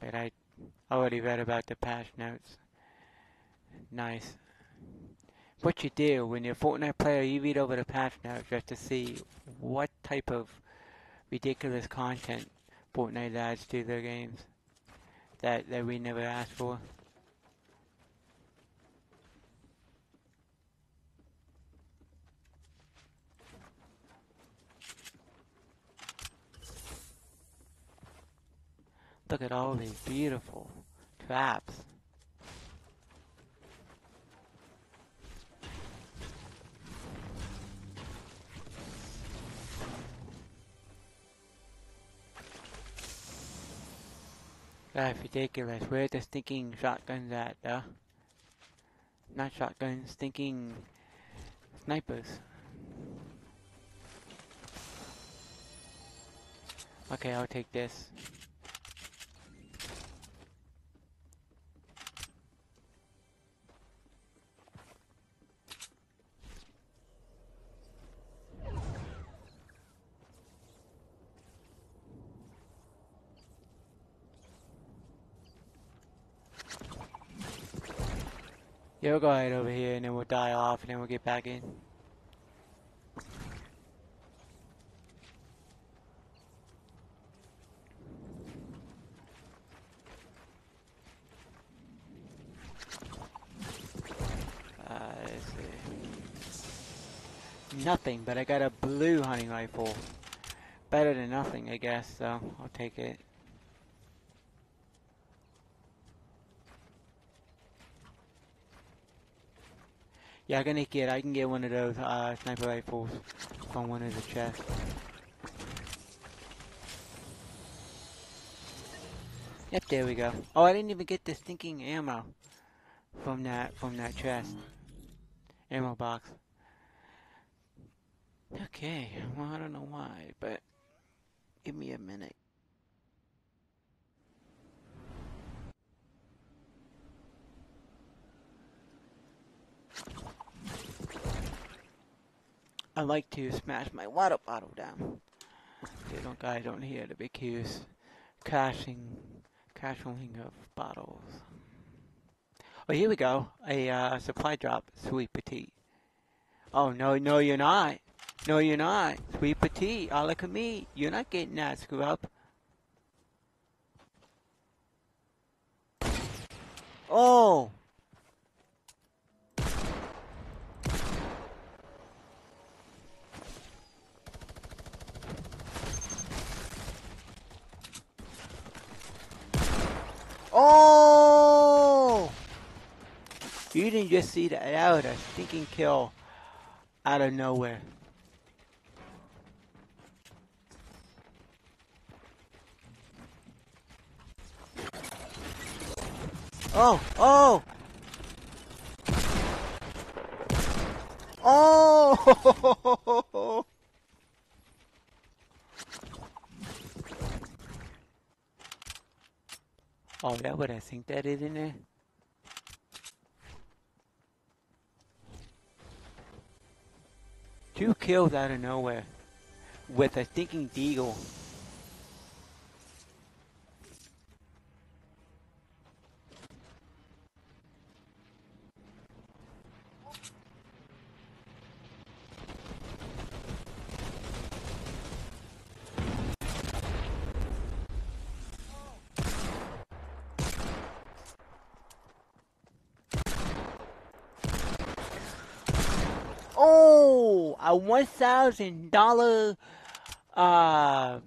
A: But I already read about the patch notes. Nice. What you do when you're a Fortnite player, you read over the patch notes just to see what type of ridiculous content Fortnite adds to their games that, that we never asked for. Look at all these beautiful traps. That's ridiculous. Where the stinking shotguns at, though? Not shotguns, stinking snipers. Okay, I'll take this. Yeah, we'll go ahead over here and then we'll die off and then we'll get back in. Uh. Nothing, but I got a blue hunting rifle. Better than nothing, I guess, so I'll take it. Yeah, I'm gonna get. I can get one of those uh, sniper rifles from one of the chests. Yep, there we go. Oh, I didn't even get the stinking ammo from that from that chest. Ammo box. Okay, well I don't know why, but give me a minute. I like to smash my water bottle down. So don't guys don't hear the big huge crashing, crashing of bottles. Oh, here we go. A uh, supply drop, sweet petite. Oh no, no, you're not. No, you're not. Sweet petite, all look at me. You're not getting that screw up. Oh. Oh! You didn't just see that. That was a stinking kill out of nowhere. Oh! Oh! Oh! [LAUGHS] Oh, that what I think that is in there? Two kills out of nowhere with a stinking deagle. A one thousand dollar uh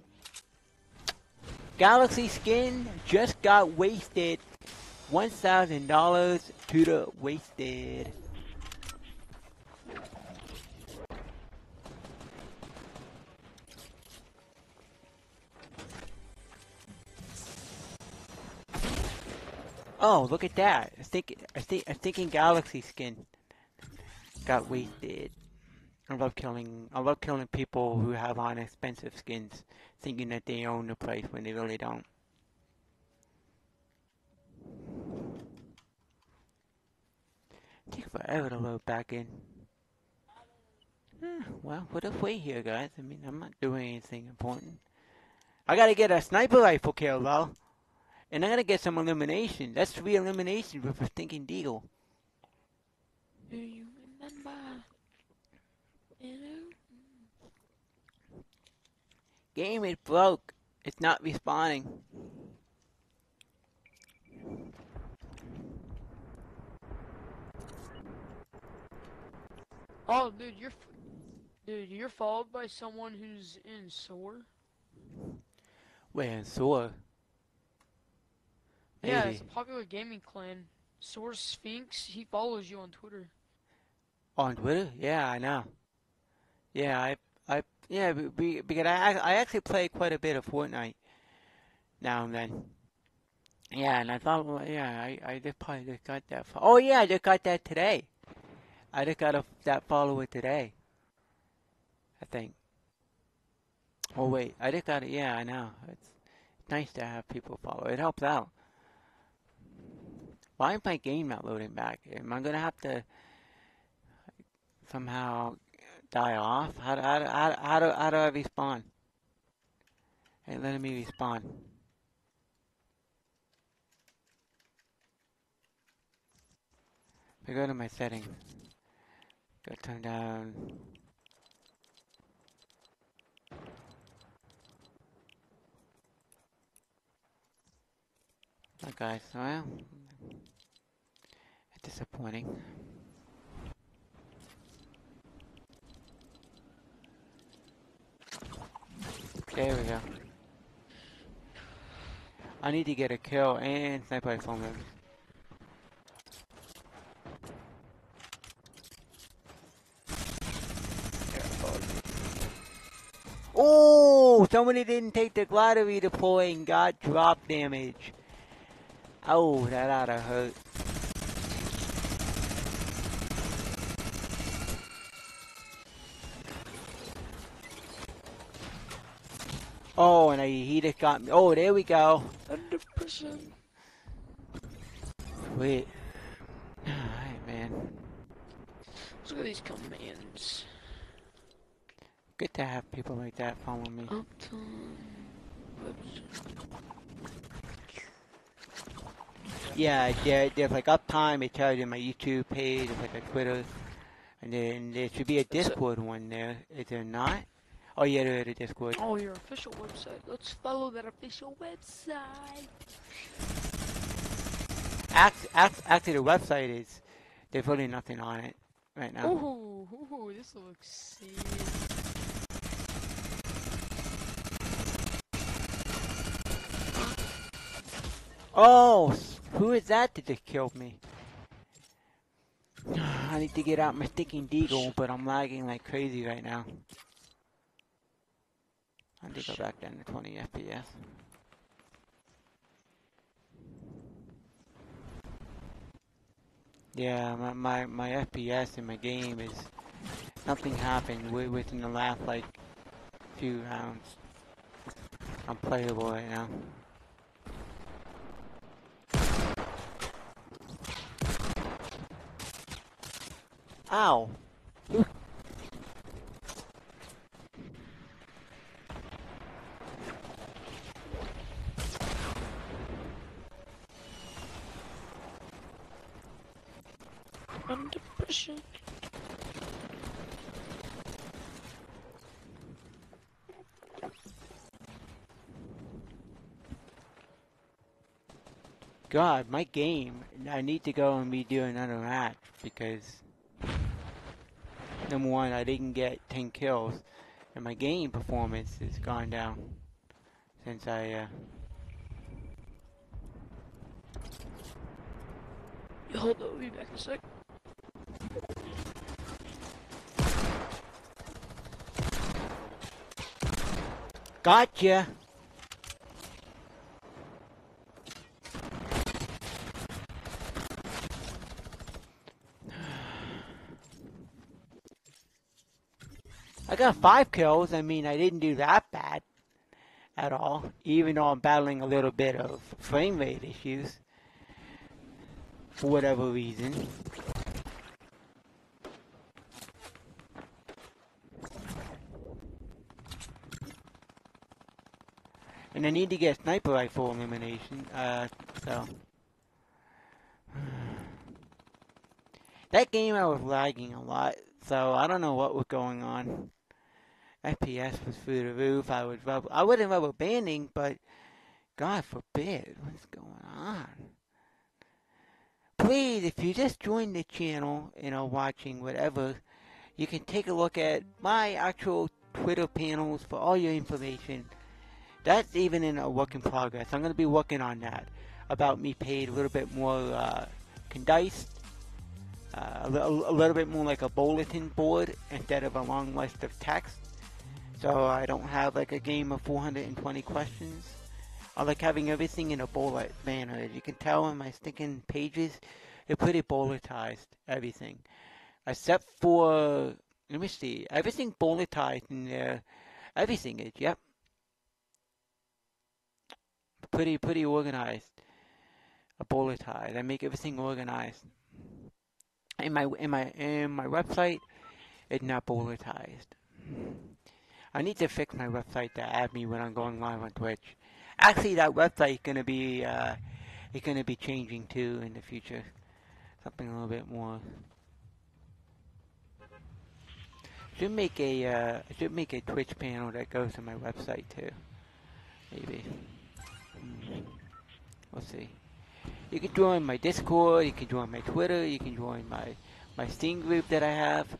A: Galaxy skin just got wasted. One thousand dollars to the wasted. Oh, look at that! I think I think I thinking Galaxy skin got wasted. I love killing. I love killing people who have on expensive skins, thinking that they own the place when they really don't. Take forever to load back in. Eh, well, what if we here, guys? I mean, I'm not doing anything important. I gotta get a sniper rifle kill, though. And I gotta get some elimination. That's three eliminations with a stinking deagle.
B: Do you?
A: Game is broke. It's not responding.
B: Oh, dude, you're, f- dude, you're followed by someone who's in SOAR.
A: Wait, sore.
B: Yeah, it's a popular gaming clan. SOAR Sphinx. He follows you on Twitter.
A: On Twitter? Yeah, I know. Yeah, I, I, yeah, be- be- because I, I actually play quite a bit of Fortnite now and then. Yeah, and I thought, well, yeah, I, I just probably just got that. Fo- oh yeah, I just got that today. I just got a, that follower today. I think. Oh hmm. wait, I just got it. Yeah, I know. It's nice to have people follow. It helps out. Why is my game not loading back? Am I gonna have to somehow die off? How do, how do, how do, how do, I respawn? Hey, letting me respawn. I go to my settings. Go turn down. Okay, so well, disappointing. There we go. I need to get a kill and sniper rifle move. Oh, somebody didn't take the glider redeploy and got drop damage. Oh, that oughta hurt. Oh, and I, he just got me. Oh, there we go.
B: 100%.
A: Wait. Alright, man.
B: Let's look at these commands.
A: Good to have people like that follow me.
B: Uptime.
A: Yeah, there, there's like uptime. It tells you my YouTube page, it's like a Twitter, and then there should be a Discord one there. Is there not? Oh yeah, there is a Discord.
B: Oh, your official website. Let's follow that official website.
A: Act, act, actually, the website is there's really nothing on it right now.
B: Ooh, ooh, this looks sick.
A: Oh, who is that that just killed me? [SIGHS] I need to get out my sticking deagle, but I'm lagging like crazy right now. I need to go back down to 20 FPS. Yeah, my, my, my FPS in my game is nothing happened wi- within the last like few rounds. I'm playable right now. Ow!
B: Under pressure.
A: God, my game. I need to go and be doing another match because number one, I didn't get 10 kills, and my game performance has gone down since I, uh,
B: You hold up, I'll be back in a sec.
A: Gotcha. Got five kills. I mean, I didn't do that bad at all, even though I'm battling a little bit of frame rate issues for whatever reason. And I need to get sniper rifle elimination, uh, so. [SIGHS] That game I was lagging a lot, so I don't know what was going on. FPS was through the roof. I was rubber, I wasn't rubber banding, but God forbid, what's going on? Please, if you just joined the channel and are watching whatever, you can take a look at my actual Twitter panels for all your information. That's even in a work in progress. I'm going to be working on that. About me paid a little bit more uh, condensed, uh, a, a little bit more like a bulletin board instead of a long list of text. So I don't have like a game of 420 questions. I like having everything in a bullet manner. As you can tell in my stinking pages, they're pretty bulletized, everything. Except for, let me see, everything bulletized in there. Everything is, yep. Pretty, pretty organized. A bulletized. I make everything organized. In my, in my, in my website, it's not bulletized. I need to fix my website to add me when I'm going live on Twitch. Actually, that website is gonna be uh, is gonna be changing too in the future. Something a little bit more. Should make a uh, should make a Twitch panel that goes to my website too. Maybe. Hmm. We'll see. You can join my Discord. You can join my Twitter. You can join my my Steam group that I have.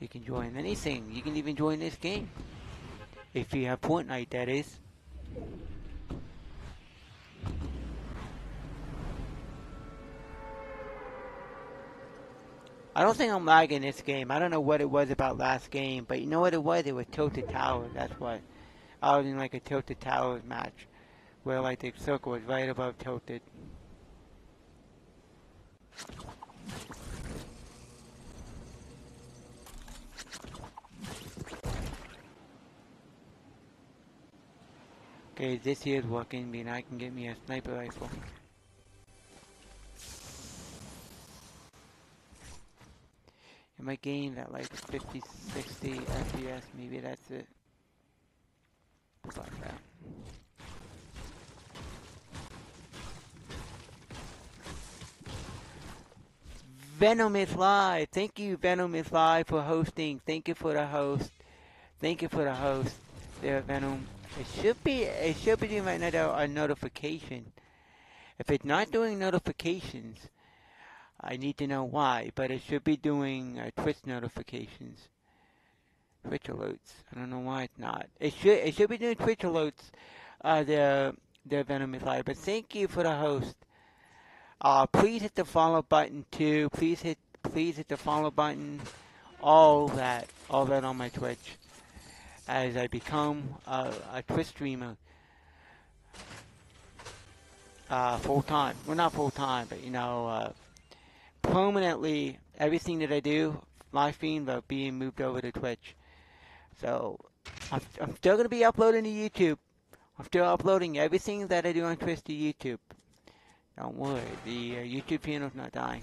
A: You can join anything. You can even join this game. If you have Fortnite, that is. I don't think I'm lagging this game. I don't know what it was about last game, but you know what it was? It was Tilted Towers. That's what. I was in like a Tilted Towers match, where like the circle was right above Tilted. Okay, this here is working, mean I can get me a sniper rifle. And my game at like 50, 60 FPS, maybe that's it. About that. Venom is live. Thank you, Venom is live for hosting. Thank you for the host. Thank you for the host. There, Venom. It should be. It should be doing right now a notification. If it's not doing notifications, I need to know why. But it should be doing uh, Twitch notifications. Twitch alerts. I don't know why it's not. It should. It should be doing Twitch alerts. Uh, the the Venom is live. But thank you for the host. Uh, please hit the follow button too. Please hit. Please hit the follow button. All that. All that on my Twitch as I become a, a Twitch streamer uh, full time. Well, not full time, but you know, uh, permanently everything that I do, live stream, are being moved over to Twitch. So I'm, I'm still going to be uploading to YouTube. I'm still uploading everything that I do on Twitch to YouTube. Don't worry, the uh, YouTube channel's not dying.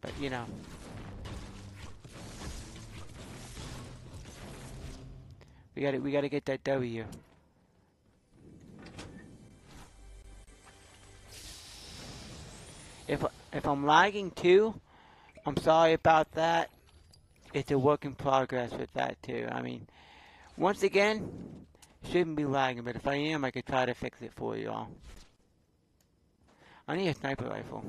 A: But you know. We got to We got to get that W. If if I'm lagging too, I'm sorry about that. It's a work in progress with that too. I mean, once again, shouldn't be lagging, but if I am, I could try to fix it for y'all. I need a sniper rifle.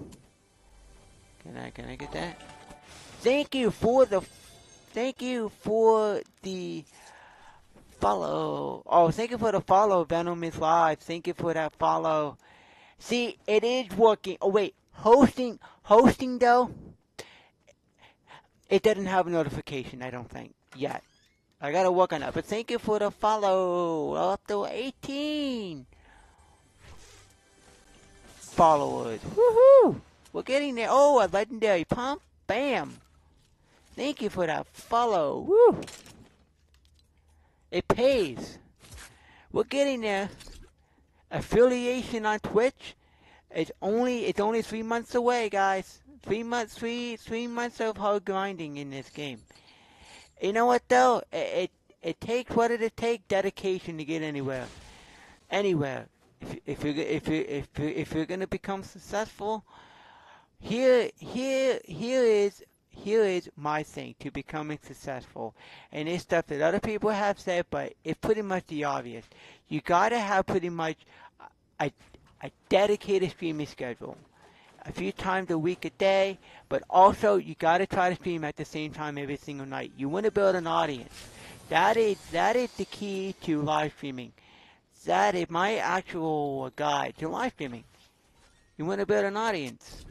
A: Can I, can I get that? Thank you for the, thank you for the follow. Oh, thank you for the follow, Venom is live. Thank you for that follow. See, it is working. Oh wait, hosting, hosting though, it doesn't have a notification. I don't think yet. I gotta work on that. But thank you for the follow. Up to 18 followers. Woohoo! We're getting there. Oh, a legendary pump. Bam. Thank you for that follow. Woo! It pays. We're getting there. Affiliation on Twitch. It's only it's only three months away, guys. Three months, three three months of hard grinding in this game. You know what though? It it, it takes what did it take? Dedication to get anywhere. Anywhere. If if you if you if you if you're gonna become successful, here here here is here is my thing to becoming successful. And it's stuff that other people have said, but it's pretty much the obvious. You gotta have pretty much a, a dedicated streaming schedule. A few times a week a day, but also you gotta try to stream at the same time every single night. You wanna build an audience. That is that is the key to live streaming. That is my actual guide to live streaming. You wanna build an audience.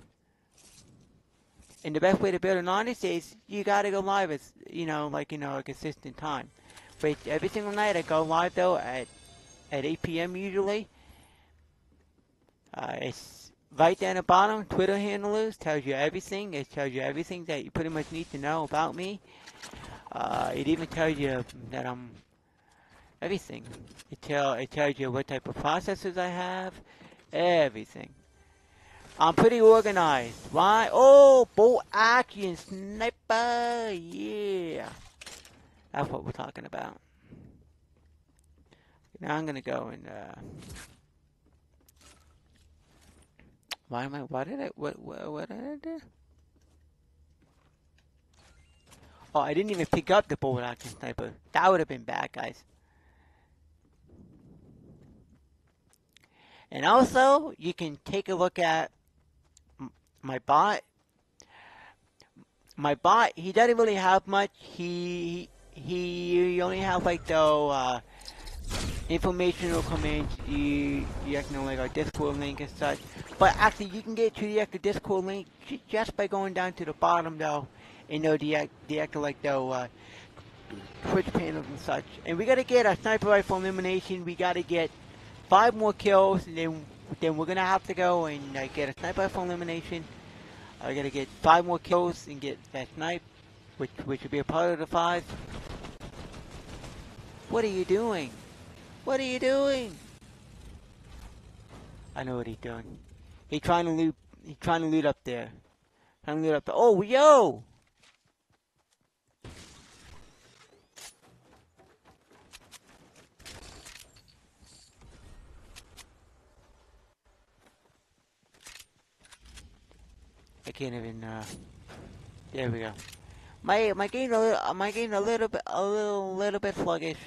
A: And the best way to build an audience is you gotta go live at you know, like you know, a consistent time. But every single night I go live though at at 8 p.m. usually. Uh, it's right down the bottom. Twitter handles tells you everything. It tells you everything that you pretty much need to know about me. Uh, it even tells you that I'm everything. It tell it tells you what type of processors I have. Everything. I'm pretty organized. Why? Oh, bolt action sniper. Yeah. That's what we're talking about. Now I'm gonna go and uh why am I what did I what what, what did I do? Oh I didn't even pick up the bolt action sniper. That would have been bad guys. And also you can take a look at my bot. My bot, he doesn't really have much. He he only has like the uh, informational commands. You you can like our Discord link and such. But actually, you can get to the actual Discord link just by going down to the bottom though, and know the the actual like the uh, Twitch panels and such. And we gotta get a sniper rifle elimination. We gotta get five more kills, and then then we're gonna have to go and uh, get a sniper rifle elimination. I gotta get five more kills and get that snipe, which which would be a part of the five. What are you doing? What are you doing? I know what he's doing. He's trying to loot. He's trying to loot up there. Trying to loot up there. Oh, yo! I can't even. Uh, there we go. My my game a little, my game a little bit a little little bit sluggish.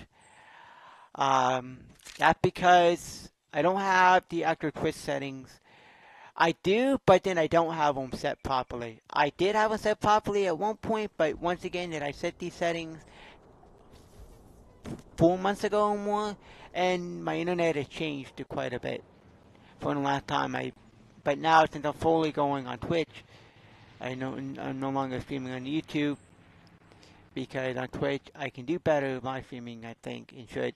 A: Um, that's because I don't have the actual Twitch settings. I do, but then I don't have them set properly. I did have them set properly at one point, but once again, did I set these settings four months ago or more, and my internet has changed quite a bit from the last time I. But now, since I'm fully going on Twitch, I know I'm no longer streaming on YouTube because on Twitch I can do better with live streaming. I think and should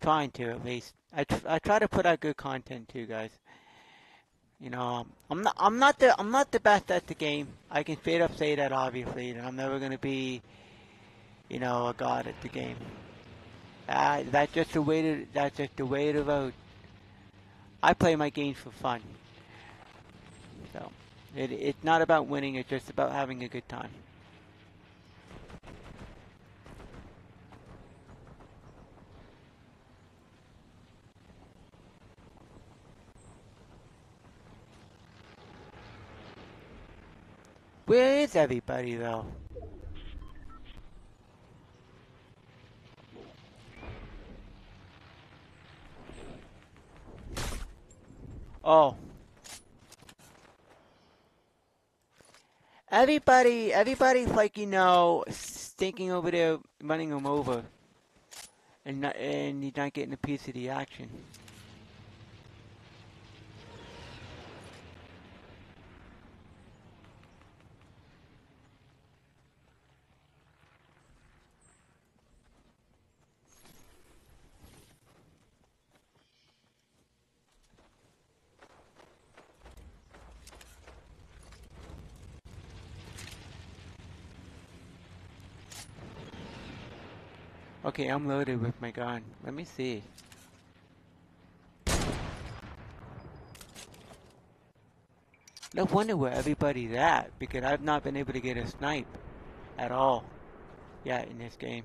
A: trying to at least. I, tr- I try to put out good content too, guys. You know, I'm not I'm not the I'm not the best at the game. I can straight up say that obviously, and I'm never gonna be, you know, a god at the game. Uh, that's just the way to that's just the way to vote. I play my games for fun. So, it, it's not about winning. It's just about having a good time. Where is everybody though? Oh. Everybody, everybody's like you know, stinking over there, running him over, and not, and he's not getting a piece of the action. Okay, I'm loaded with my gun. Let me see. No wonder where everybody's at, because I've not been able to get a snipe at all yet in this game.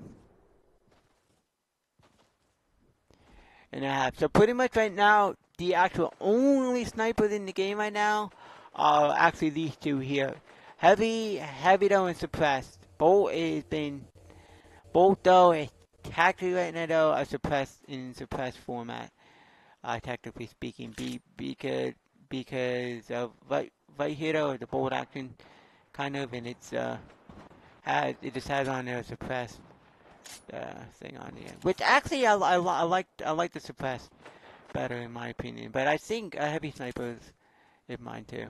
A: And I have. So pretty much right now, the actual only snipers in the game right now are actually these two here. Heavy, heavy though and suppressed. Bolt has been, both though is tactically right now though are suppressed in suppressed format. Uh, tactically speaking, be because because of right right here though the bolt action kind of and it's uh has it just has on there a suppressed uh, thing on the end, which actually I, I, I like I like the suppressed better in my opinion, but I think a heavy sniper is in mine too.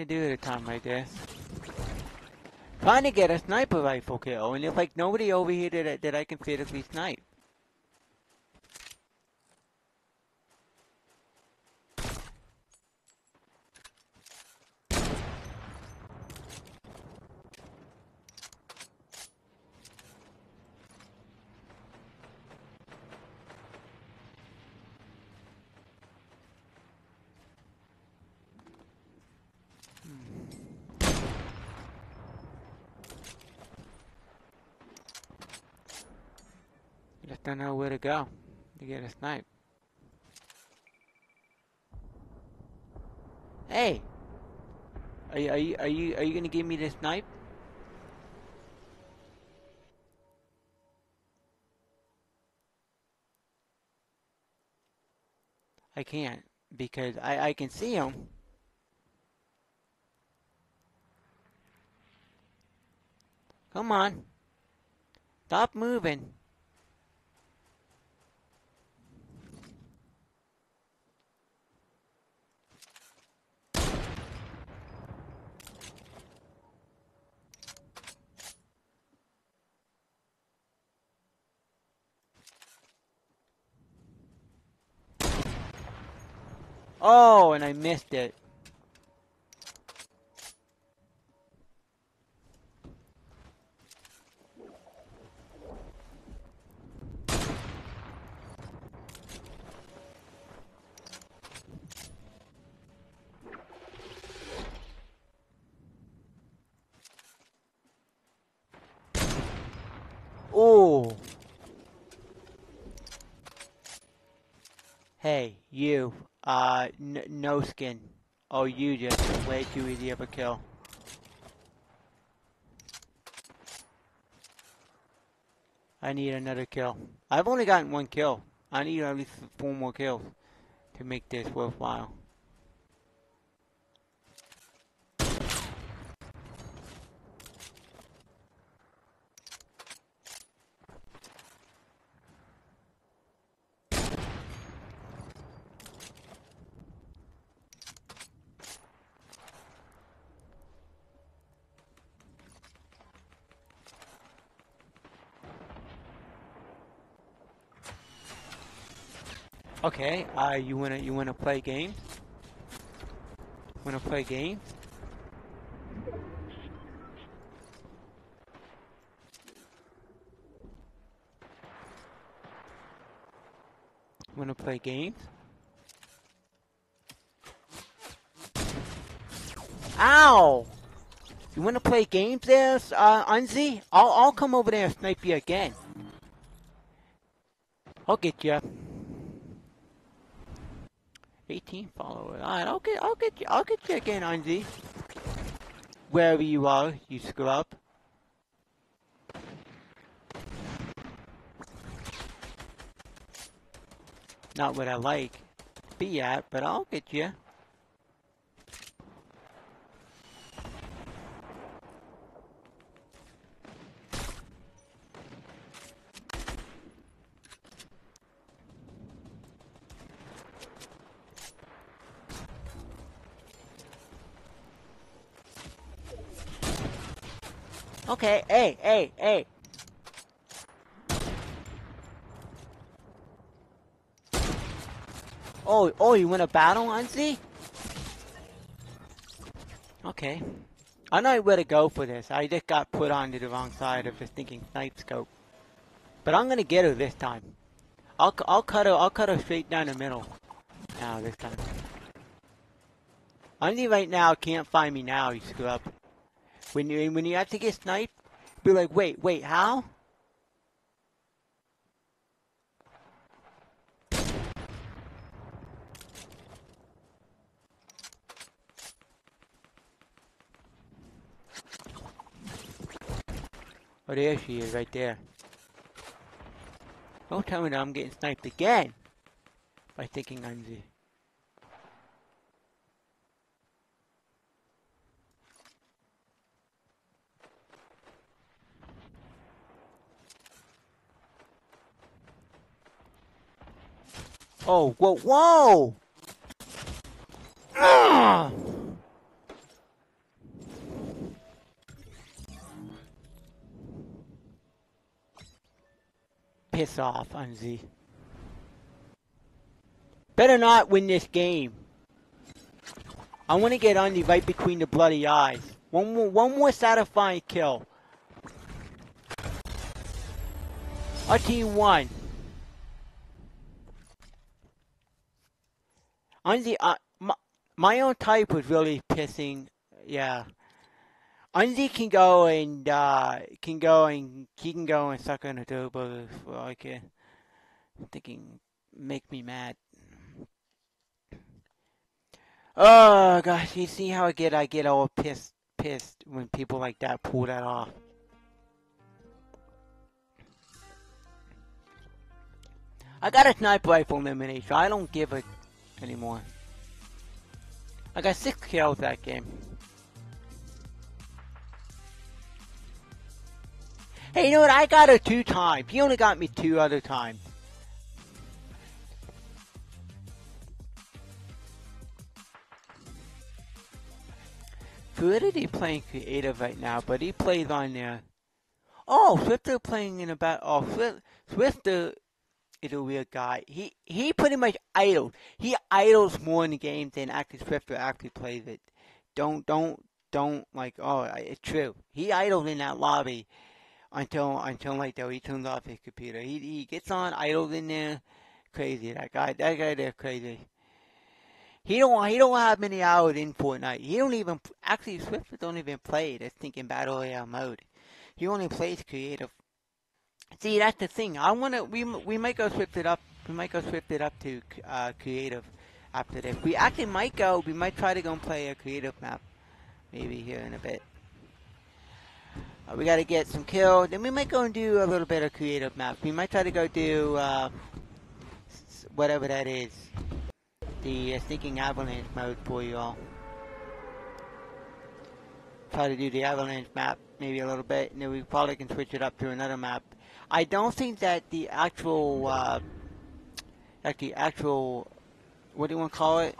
A: To do at a time, like this. Trying to get a sniper rifle kill, and there's like nobody over here that, that I can physically snipe. Go to get a snipe. Hey! Are you, are you, are you, are you gonna give me this snipe? I can't because I, I can see him. Come on. Stop moving. Oh, and I missed it. Oh. Hey, you. Uh, no skin. Oh, you just way too easy of a kill. I need another kill. I've only gotten one kill. I need at least four more kills to make this worthwhile. Uh, you wanna you wanna play games? Wanna play games? Wanna play games? Ow! You want to play games there, uh, Unzi? I'll, I'll come over there and snipe you again. I'll get you. 18 it. Alright, I'll get, I'll get you, I'll get you again, Unzi. Wherever you are, you scrub. Not what I like be at, but I'll get you. Okay, hey, hey, hey. Oh, oh, you win a battle, Anzi? Okay. I know where to go for this. I just got put onto the wrong side of the thinking snipe scope. But I'm gonna get her this time. I'll, I'll cut her, I'll cut her straight down the middle. Now, this time. Anzi right now can't find me now, you screw up. When you when you have to get sniped, be like, wait, wait, how? Oh, there she is, right there. Don't tell me that I'm getting sniped again by thinking I'm the Oh, whoa, whoa! Ah! Piss off, Unzi. Better not win this game. I want to get Unzi right between the bloody eyes. One more, one more satisfying kill. Our team won. Unzi, uh, my, my own type was really pissing. Yeah. Unzi can go and uh, can go and he can go and suck on a turbo for like a, thinking make me mad. Oh gosh, you see how I get I get all pissed pissed when people like that pull that off. I got a sniper rifle elimination. I don't give a anymore. I got six kills that game. Hey, you know what? I got her two times. He only got me two other times. Fluidity playing creative right now, but he plays on there. Oh, Swifter playing in about. Oh, Swifter is a weird guy. He he pretty much idles. He idles more in the game than actually Swifter actually plays it. Don't don't don't like. Oh, it's true. He idles in that lobby until until like though he turns off his computer. He he gets on idles in there. Crazy that guy. That guy there crazy. He don't he don't have many hours in Fortnite. He don't even actually Swifter don't even play this thinking battle royale mode. He only plays creative See, that's the thing. I want to. We we might go swift it up. We might go swift it up to uh, creative after this. We actually might go. We might try to go and play a creative map, maybe here in a bit. Uh, we got to get some kills. Then we might go and do a little bit of creative map. We might try to go do uh, whatever that is. The uh, sneaking avalanche mode for you all. Try to do the avalanche map maybe a little bit, and then we probably can switch it up to another map I don't think that the actual, uh, like the actual, what do you want to call it?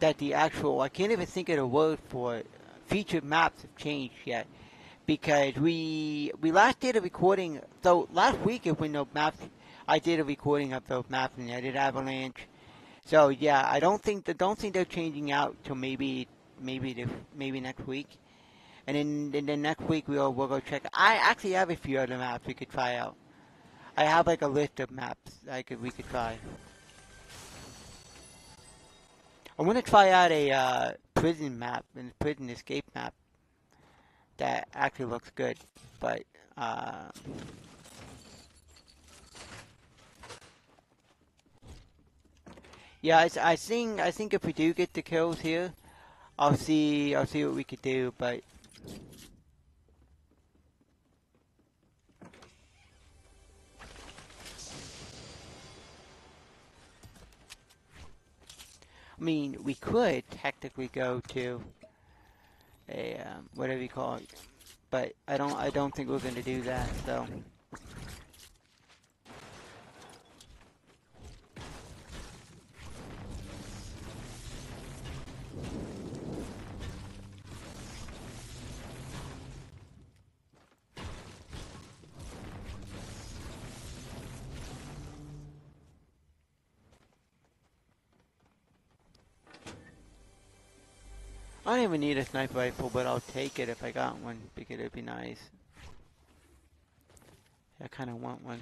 A: That the actual, I can't even think of the word for it. Featured maps have changed yet because we we last did a recording. So last week, if we know maps, I did a recording of those maps and I did Avalanche. So yeah, I don't think don't think they're changing out till maybe maybe the, maybe next week. And then, and then next week we'll, we'll go check. I actually have a few other maps we could try out. I have like a list of maps I could we could try. I want to try out a uh, prison map and prison escape map that actually looks good, but uh, yeah, I, I think I think if we do get the kills here, I'll see I'll see what we could do, but. I mean, we could technically go to a um, whatever you call it, but I don't. I don't think we're going to do that. So. I don't even need a sniper rifle, but I'll take it if I got one because it'd be nice. I kind of want one.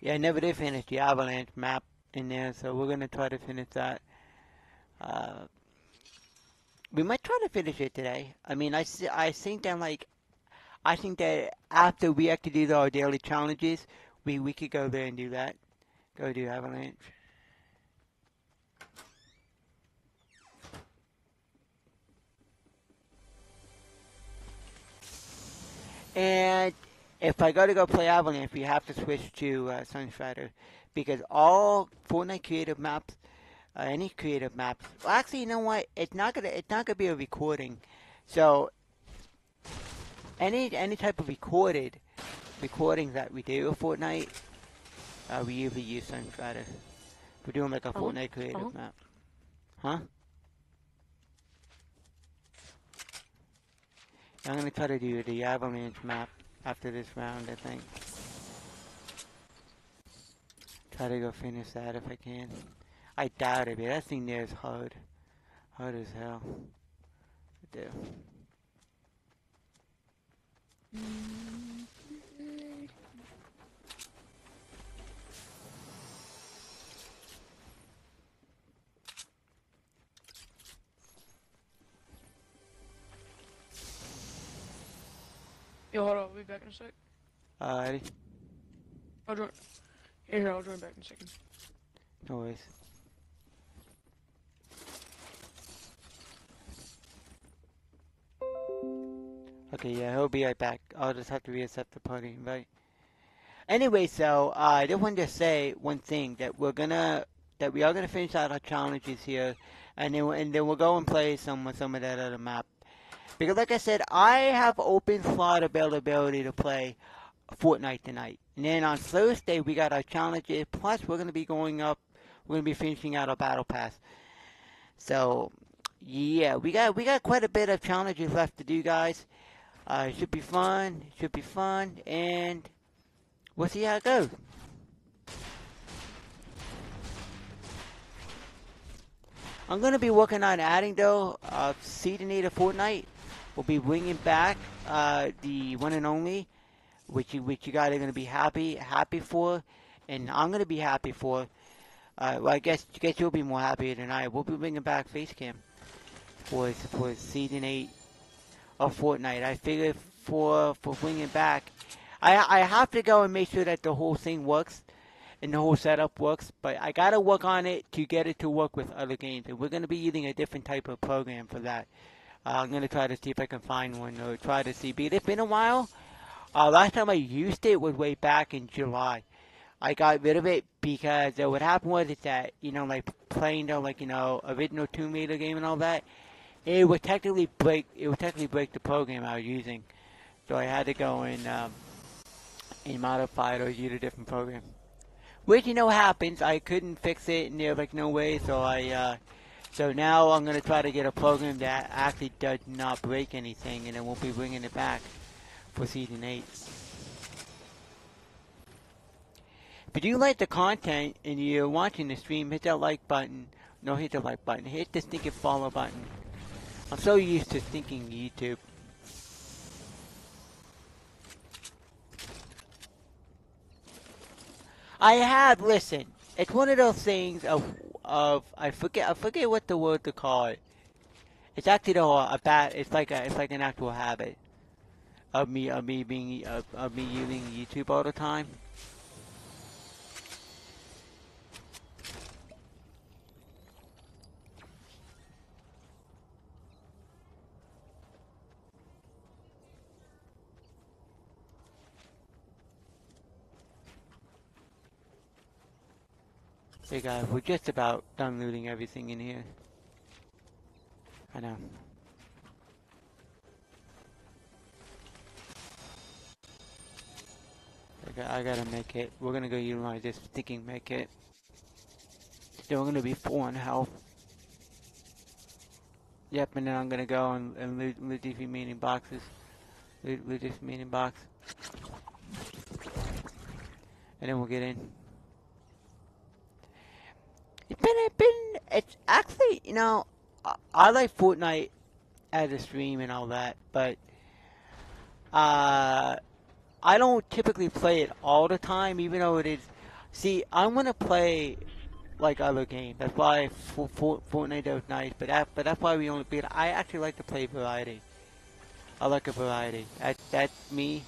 A: Yeah, I never did finish the Avalanche map in there, so we're gonna try to finish that. Uh, we might try to finish it today. I mean, I, I think that like I think that after we actually do our daily challenges, we, we could go there and do that. Go do Avalanche. And if I go to go play Avalanche, we have to switch to uh, Sunstrider because all Fortnite creative maps, uh, any creative maps. Well, actually, you know what? It's not gonna it's not gonna be a recording. So any any type of recorded recording that we do of Fortnite, uh, we usually use Sunstrider. We're doing like a uh-huh. Fortnite creative uh-huh. map. Huh? I'm gonna try to do the Avalanche map after this round, I think. Try to go finish that if I can. I doubt it, but that thing there is hard. Hard as hell. I do.
B: Yo, hold on, I'll be back in a sec.
A: Alrighty.
B: I'll join. Here, I'll join back in a second.
A: No worries. Okay, yeah, he'll be right back. I'll just have to reset the party, right? Anyway, so uh, I just wanted to say one thing that we're gonna that we are gonna finish out our challenges here, and then and then we'll go and play some some of that other map. Because like I said, I have open slot availability to play Fortnite tonight, and then on Thursday we got our challenges. Plus, we're gonna be going up. We're gonna be finishing out our battle pass. So, yeah, we got we got quite a bit of challenges left to do, guys. Uh, it should be fun. It should be fun. And we'll see how it goes. I'm going to be working on adding, though, uh, Seasonator Fortnite. We'll be bringing back uh, the one and only, which you, which you guys are going to be happy happy for, and I'm going to be happy for. Uh, well, I guess, I guess you'll be more happy than I. We'll be bringing back Facecam for for season eight of Fortnite. I figure for for bringing back, I I have to go and make sure that the whole thing works and the whole setup works. But I gotta work on it to get it to work with other games, and we're gonna be using a different type of program for that. Uh, I'm gonna try to see if I can find one or try to see. But it's been a while. Uh, last time I used it was way back in July. I got rid of it because uh, what happened was that you know like playing the like you know original Tomb Raider game and all that it would technically break it would technically break the program I was using. So I had to go and um, and modify it or use a different program. Which you know happens. I couldn't fix it and there was like no way, so I uh, so now I'm gonna try to get a program that actually does not break anything, and then won't be bringing it back for season eight. If you like the content and you're watching the stream, hit that like button. No, hit the like button. Hit the stinking follow button. I'm so used to thinking YouTube. I have listened. It's one of those things of of I forget I forget what the word to call it. It's actually though a bad. It's like a, it's like an actual habit of me of me being of, of me using YouTube all the time. Hey guys, we're just about done looting everything in here. I know. I, got, I gotta make it. We're gonna go utilize this sticking make it. We're gonna be full on health. Yep, and then I'm gonna go and, and loot, loot these remaining boxes. Loot, loot this remaining box. And then we'll get in. It's been, it's been, it's actually, you know, I, I like Fortnite as a stream and all that, but, uh, I don't typically play it all the time, even though it is, see, I want to play like other games. That's why for, for, Fortnite is nice, but that, but that's why we only play. I actually like to play variety. I like a variety. That that's me.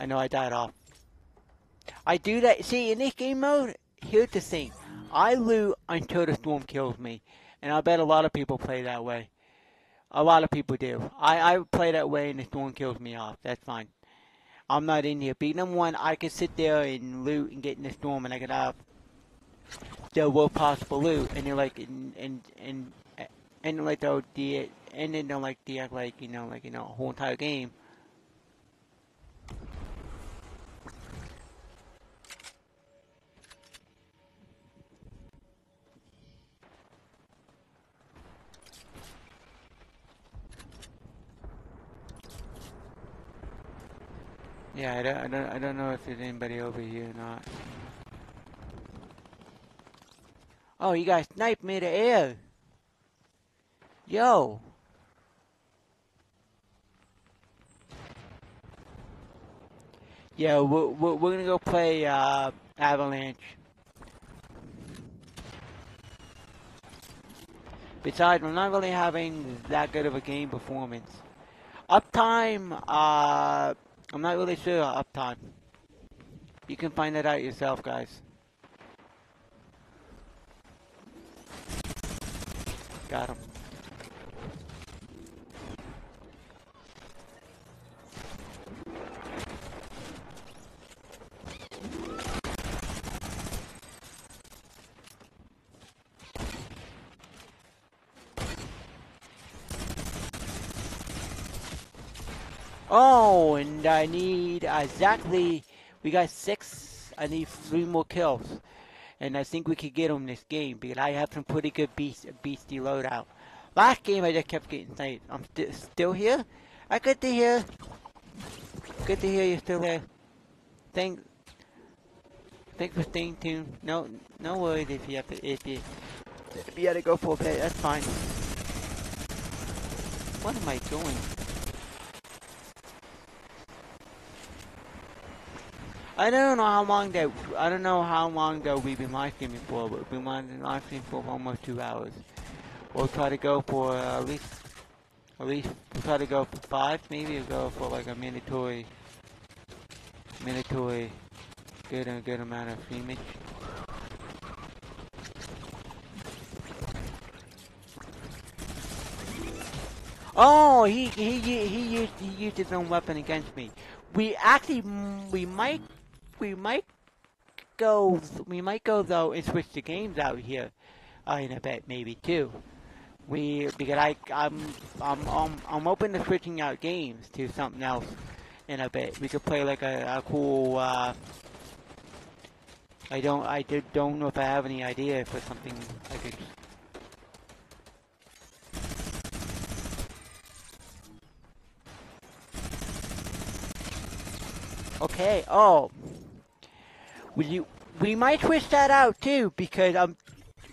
A: I know I died off. I do that. See, in this game mode, here's the thing. I loot until the storm kills me. And I bet a lot of people play that way. A lot of people do. I, I play that way and the storm kills me off. That's fine. I'm not in here. Being number one, I can sit there and loot and get in the storm and I can have the worst possible loot. And they're like, and, and, and, and like, they'll, the, and then they'll like, the, like, you know, like, you know, a whole entire game Yeah, I don't, I don't, I don't know if there's anybody over here or not. Oh, you guys sniped me to air. Yo. Yeah, we're, we're, we're gonna go play uh, Avalanche. Besides, we're not really having that good of a game performance. Uptime, uh, I'm not really sure how uptime. You can find that out yourself, guys. Got him. Oh, and I need exactly, we got six, I need three more kills. And I think we could get them this game because I have some pretty good beast, beastie loadout. Last game I just kept getting sniped. I'm st still here? I good to hear. Good to hear you're still there. Thank, thanks for staying tuned. No, no worries if you have to, if you, if you had to go for a bit, that's fine. What am I doing? I don't know how long that I don't know how long that we've been live streaming for, but we've been live streaming for almost two hours. We'll try to go for uh, at least at least we'll try to go for five, maybe we'll go for like a mandatory mandatory good a good amount of streaming. Oh, he he he used he used his own weapon against me. We actually we might we might go, we might go though and switch the games out here uh, in a bit, maybe too. We because I I'm I'm I'm, I'm open to switching out games to something else in a bit. We could play like a, a cool. Uh, I don't I did, don't know if I have any idea for something I could. Okay. Oh, we we might switch that out too because um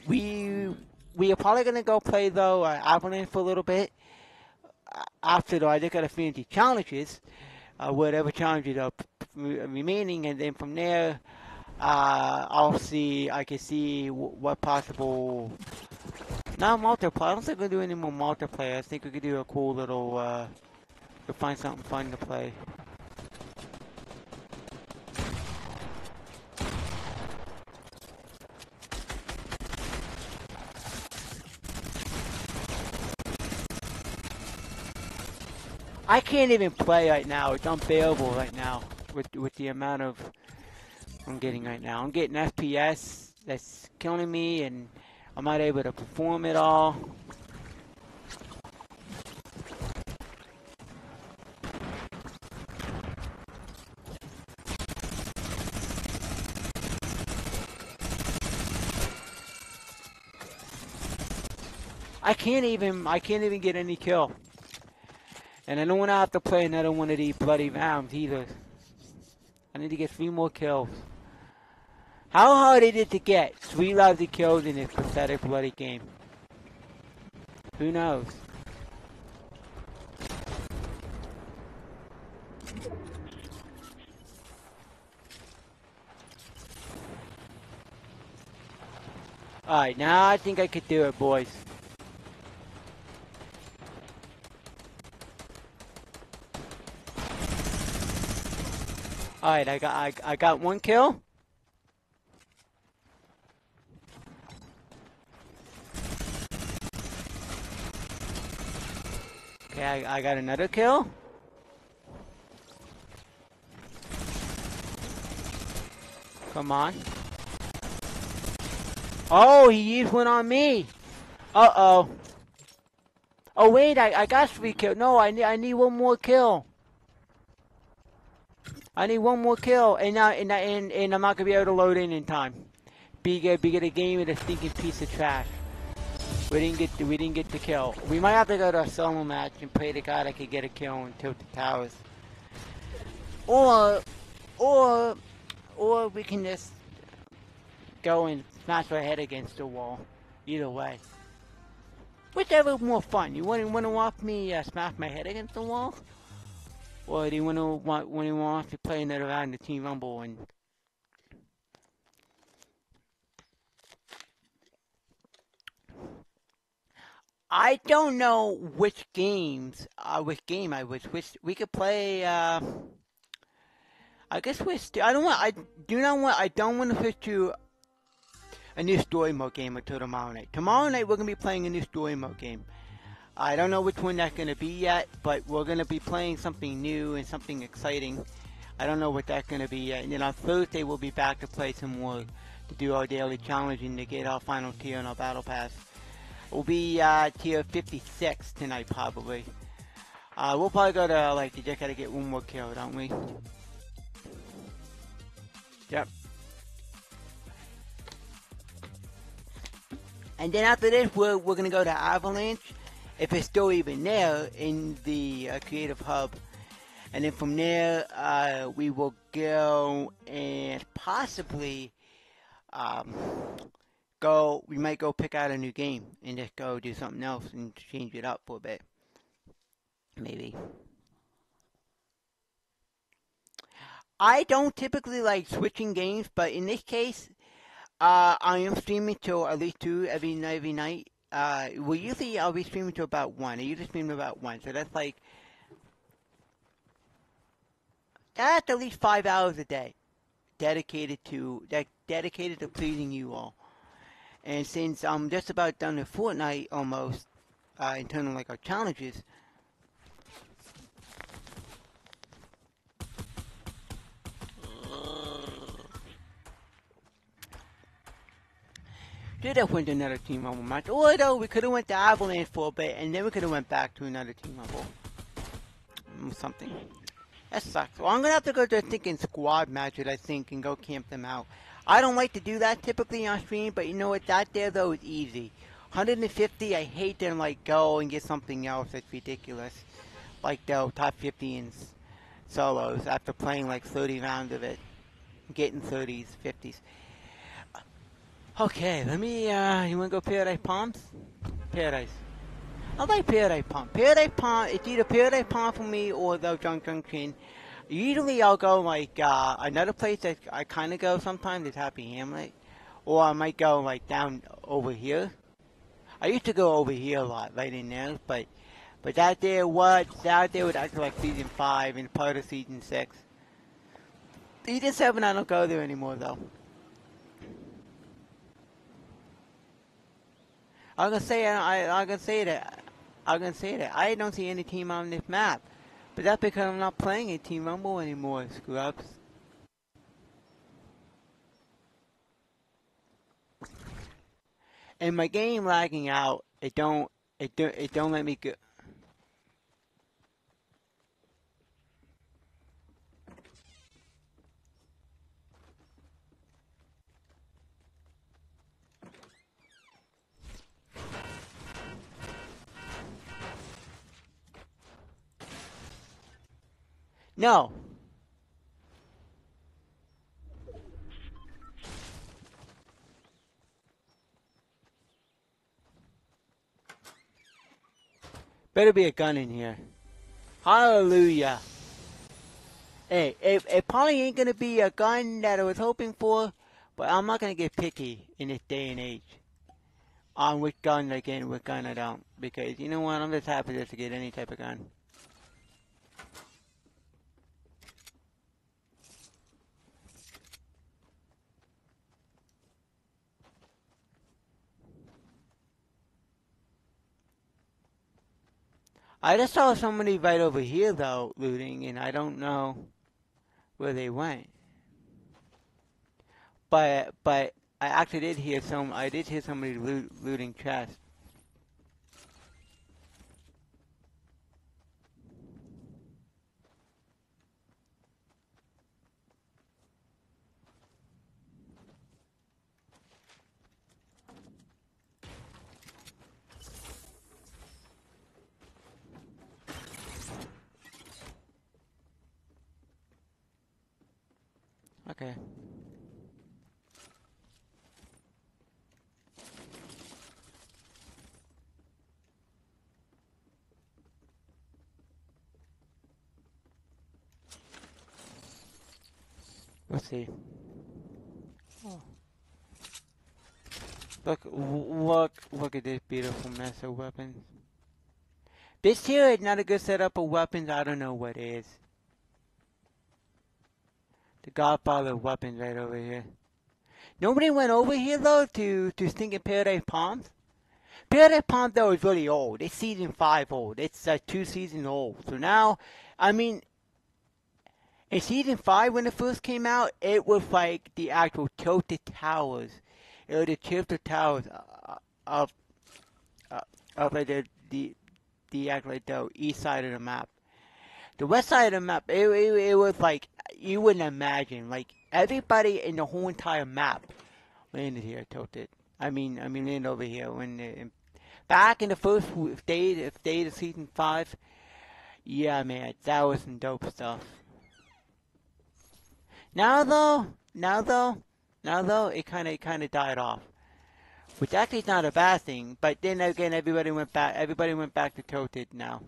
A: we we are probably gonna go play though uh, Avalanche for a little bit. after though I look at a few challenges, uh, whatever challenges are remaining, and then from there, uh, I'll see. I can see what possible. Not multiplayer. I don't think we're doing any more multiplayer. I think we could do a cool little. Uh, to find something fun to play. I can't even play right now. It's unbearable right now with with the amount of I'm getting right now. I'm getting FPS that's killing me, and I'm not able to perform at all. I can't even I can't even get any kill. And I don't want to have to play another one of these bloody rounds either. I need to get three more kills. How hard is it to get three lousy kills in this pathetic bloody game? Who knows? Alright, now I think I could do it, boys. Alright, I got I, I got one kill. Okay, I, I got another kill. Come on. Oh, he used one on me. Uh-oh. Oh, wait, I, I got three kills. No, I need, I need one more kill. I need one more kill, and now and, and, and I'm not gonna be able to load in in time. Be get be get a game with a stinking piece of trash. We didn't get the, we didn't get the kill. We might have to go to a solo match and pray to God I could get a kill and tilt the towers. Or or or we can just go and smash our head against the wall. Either way. Whichever more fun. You want to watch me uh, smash my head against the wall? Or you want to want when he wants to play another round the Team Rumble and I don't know which games, uh, which game I wish. Which we could play. Uh, I guess we. St- I don't want. I do not want. I don't want to switch to a new story mode game until tomorrow night. Tomorrow night we're gonna be playing a new story mode game. I don't know which one that's going to be yet, but we're going to be playing something new and something exciting. I don't know what that's going to be yet. And then on Thursday, we'll be back to play some more, to do our daily challenge and to get our final tier in our battle pass. We'll be uh, tier 56 tonight, probably. Uh, we'll probably go to, like, you just got to get one more kill, don't we? Yep. And then after this, we're, we're going to go to Avalanche if it's still even there in the uh, Creative Hub. And then from there, uh, we will go and possibly um, go. We might go pick out a new game and just go do something else and change it up for a bit. Maybe. I don't typically like switching games, but in this case, uh, I am streaming till at least two every every night uh, well, usually I'll be streaming to about one. I usually stream to about one, so that's like that's at least five hours a day dedicated to that dedicated to pleasing you all. And since I'm just about done with Fortnite almost, uh, in terms of like our challenges, Should have went to another Team Rumble match. Although we could have went to Avalanche for a bit, and then we could have went back to another Team Rumble. Mm, something. That sucks. Well, I'm to have to go to a thinking squad matches, I think, and go camp them out. I don't like to do that typically on stream, but you know what? That there, though, is easy. 150, I hate to, like, go and get something else that's ridiculous. Like, the top 50 in solos after playing, like, 30 rounds of it. Getting 30s, 50s. Okay, let me, uh, you wanna go Paradise Palms? Paradise. I like Paradise Palm. Paradise Palm, it's either Paradise Palm for me or the Junk Junction. Usually I'll go like uh, another place that I kind of go sometimes is Happy Hamlet, or I might go like down over here. I used to go over here a lot, right in there, but but that there was that there was actually like season five and part of season six. Season seven I don't go there anymore though. I'm gonna say I I'm gonna say that I'm gonna say that I don't see any team on this map. But that's because I'm not playing a Team Rumble anymore, scrubs. And my game lagging out, it don't, it don't, it don't let me go. No. Better be a gun in here. Hallelujah. Hey, it, it probably ain't gonna be a gun that I was hoping for, but I'm not gonna get picky in this day and age on which gun I get and which gun I don't. Because you know what, I'm just happy just to get any type of gun. I just saw somebody right over here though looting, and I don't know where they went. But but I actually did hear some. I did hear somebody loot, looting chests. Okay. Let's see. Oh. Look, look, look at this beautiful mess of weapons. This here is not a good setup of weapons. I don't know what is. The Godfather of weapons right over here. Nobody went over here though to to Stinking Paradise Palms. Paradise Palms though is really old. It's season five old. It's uh, two seasons old. So now, I mean, in season five when it first came out, it was like the actual tilted towers. It was the tilted towers uh, of uh, of like the the the actual like the east side of the map. The west side of the map, it, it, it was like you wouldn't imagine. Like everybody in the whole entire map landed here, tilted. I mean, I mean, landed over here when the, back in the first day, day of season five. Yeah, man, that was some dope stuff. Now though, now though, now though, it kind of kind of died off, which actually is not a bad thing. But then again, everybody went back. Everybody went back to tilted now.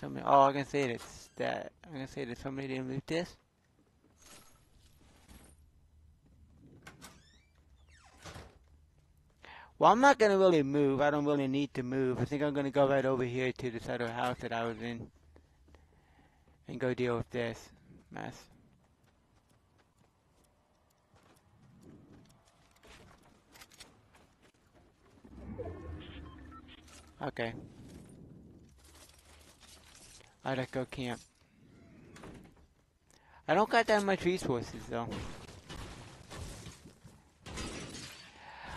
A: Somebody, oh, I can say this. That I can say that somebody didn't loot this. Well, I'm not gonna really move. I don't really need to move. I think I'm gonna go right over here to this other house that I was in and go deal with this mess. Okay. I'd go camp. I don't got that much resources though.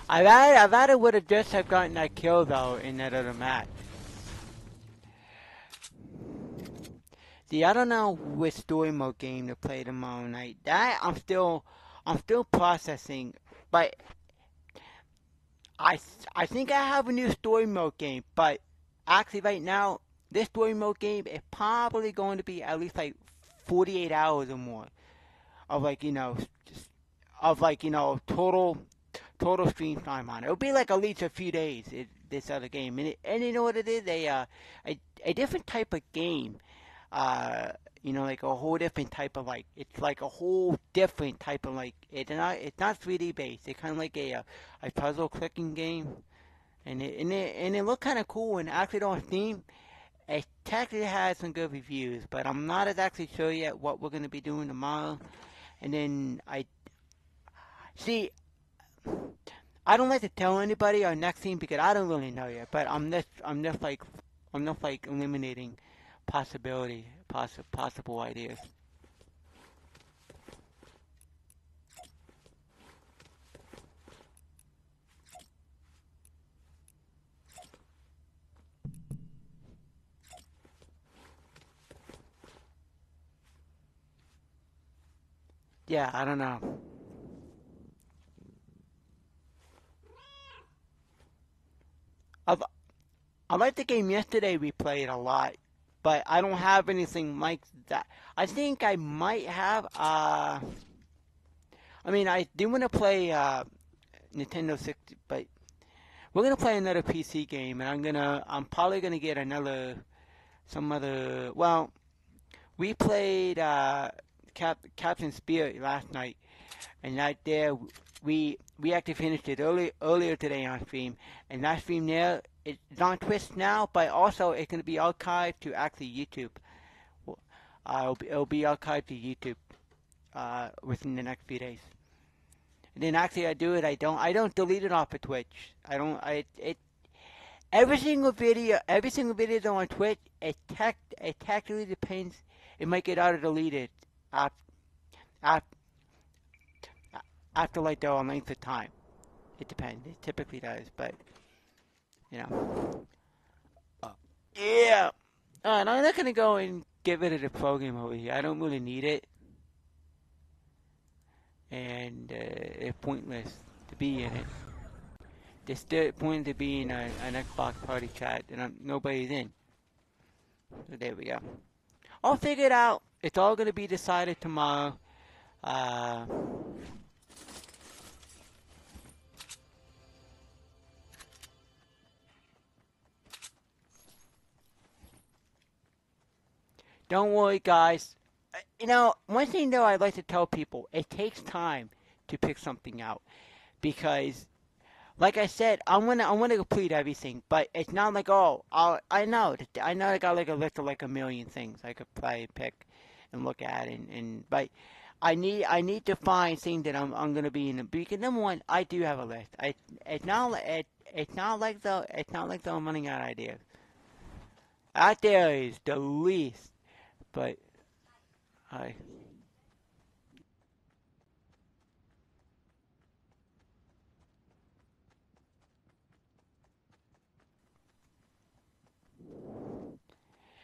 A: I've had, I've it would have just have gotten that kill though in that other match. See, I don't know which story mode game to play tomorrow night. That I'm still, I'm still processing, but I, I think I have a new story mode game, but actually right now, this story mode game is probably going to be at least like 48 hours or more of like you know, just, of like you know total total stream time on it. It'll be like at least a few days. It, this other game, and, it, and you know what it is? A uh, a a different type of game. Uh, you know, like a whole different type of like it's like a whole different type of like it's not it's not 3D based. It's kind of like a a puzzle clicking game, and it and it and it looked kind of cool. And actually on Steam, it technically has some good reviews, but I'm not exactly sure yet what we're gonna be doing tomorrow. And then I see. I don't like to tell anybody our next team because I don't really know yet. But I'm just I'm just like I'm just like eliminating possibility, possi- possible ideas. Yeah, I don't know. I've, I like the game yesterday we played a lot but I don't have anything like that. I think I might have. Uh, I mean, I do want to play uh, Nintendo 60, but we're gonna play another PC game, and I'm gonna. I'm probably gonna get another, some other. Well, we played uh, Cap, Captain Spirit last night, and right there we we actually finished it early earlier today on stream, and that stream there it's on Twitch now, but also it's going to be archived to actually YouTube. Uh, it'll, be, it'll be archived to YouTube uh, within the next few days. And then actually, I do it. I don't. I don't delete it off of Twitch. I don't. I it. Every single video, every single video on Twitch, it tech, it technically depends. It might get auto deleted after, after, like the length of time. It depends. It typically does, but you know. Uh, yeah. Uh, and I'm not gonna go and get rid of the program over here. I don't really need it, and uh, it's pointless to be in it. It's still point to be in a, an Xbox party chat, and I'm, nobody's in. So there we go. I'll figure it out. It's all gonna be decided tomorrow. Uh, Don't worry, guys. Uh, you know, one thing though I'd like to tell people, it takes time to pick something out because like I said, I'm gonna I'm gonna complete everything, but it's not like oh I'll, I know I know I got like a list of like a million things I could play, pick, and look at, and, and but I need I need to find things that I'm I'm gonna be in. The because number one, I do have a list. I it's not it, it's not like the it's not like the I'm running out of ideas. Out there is the least but I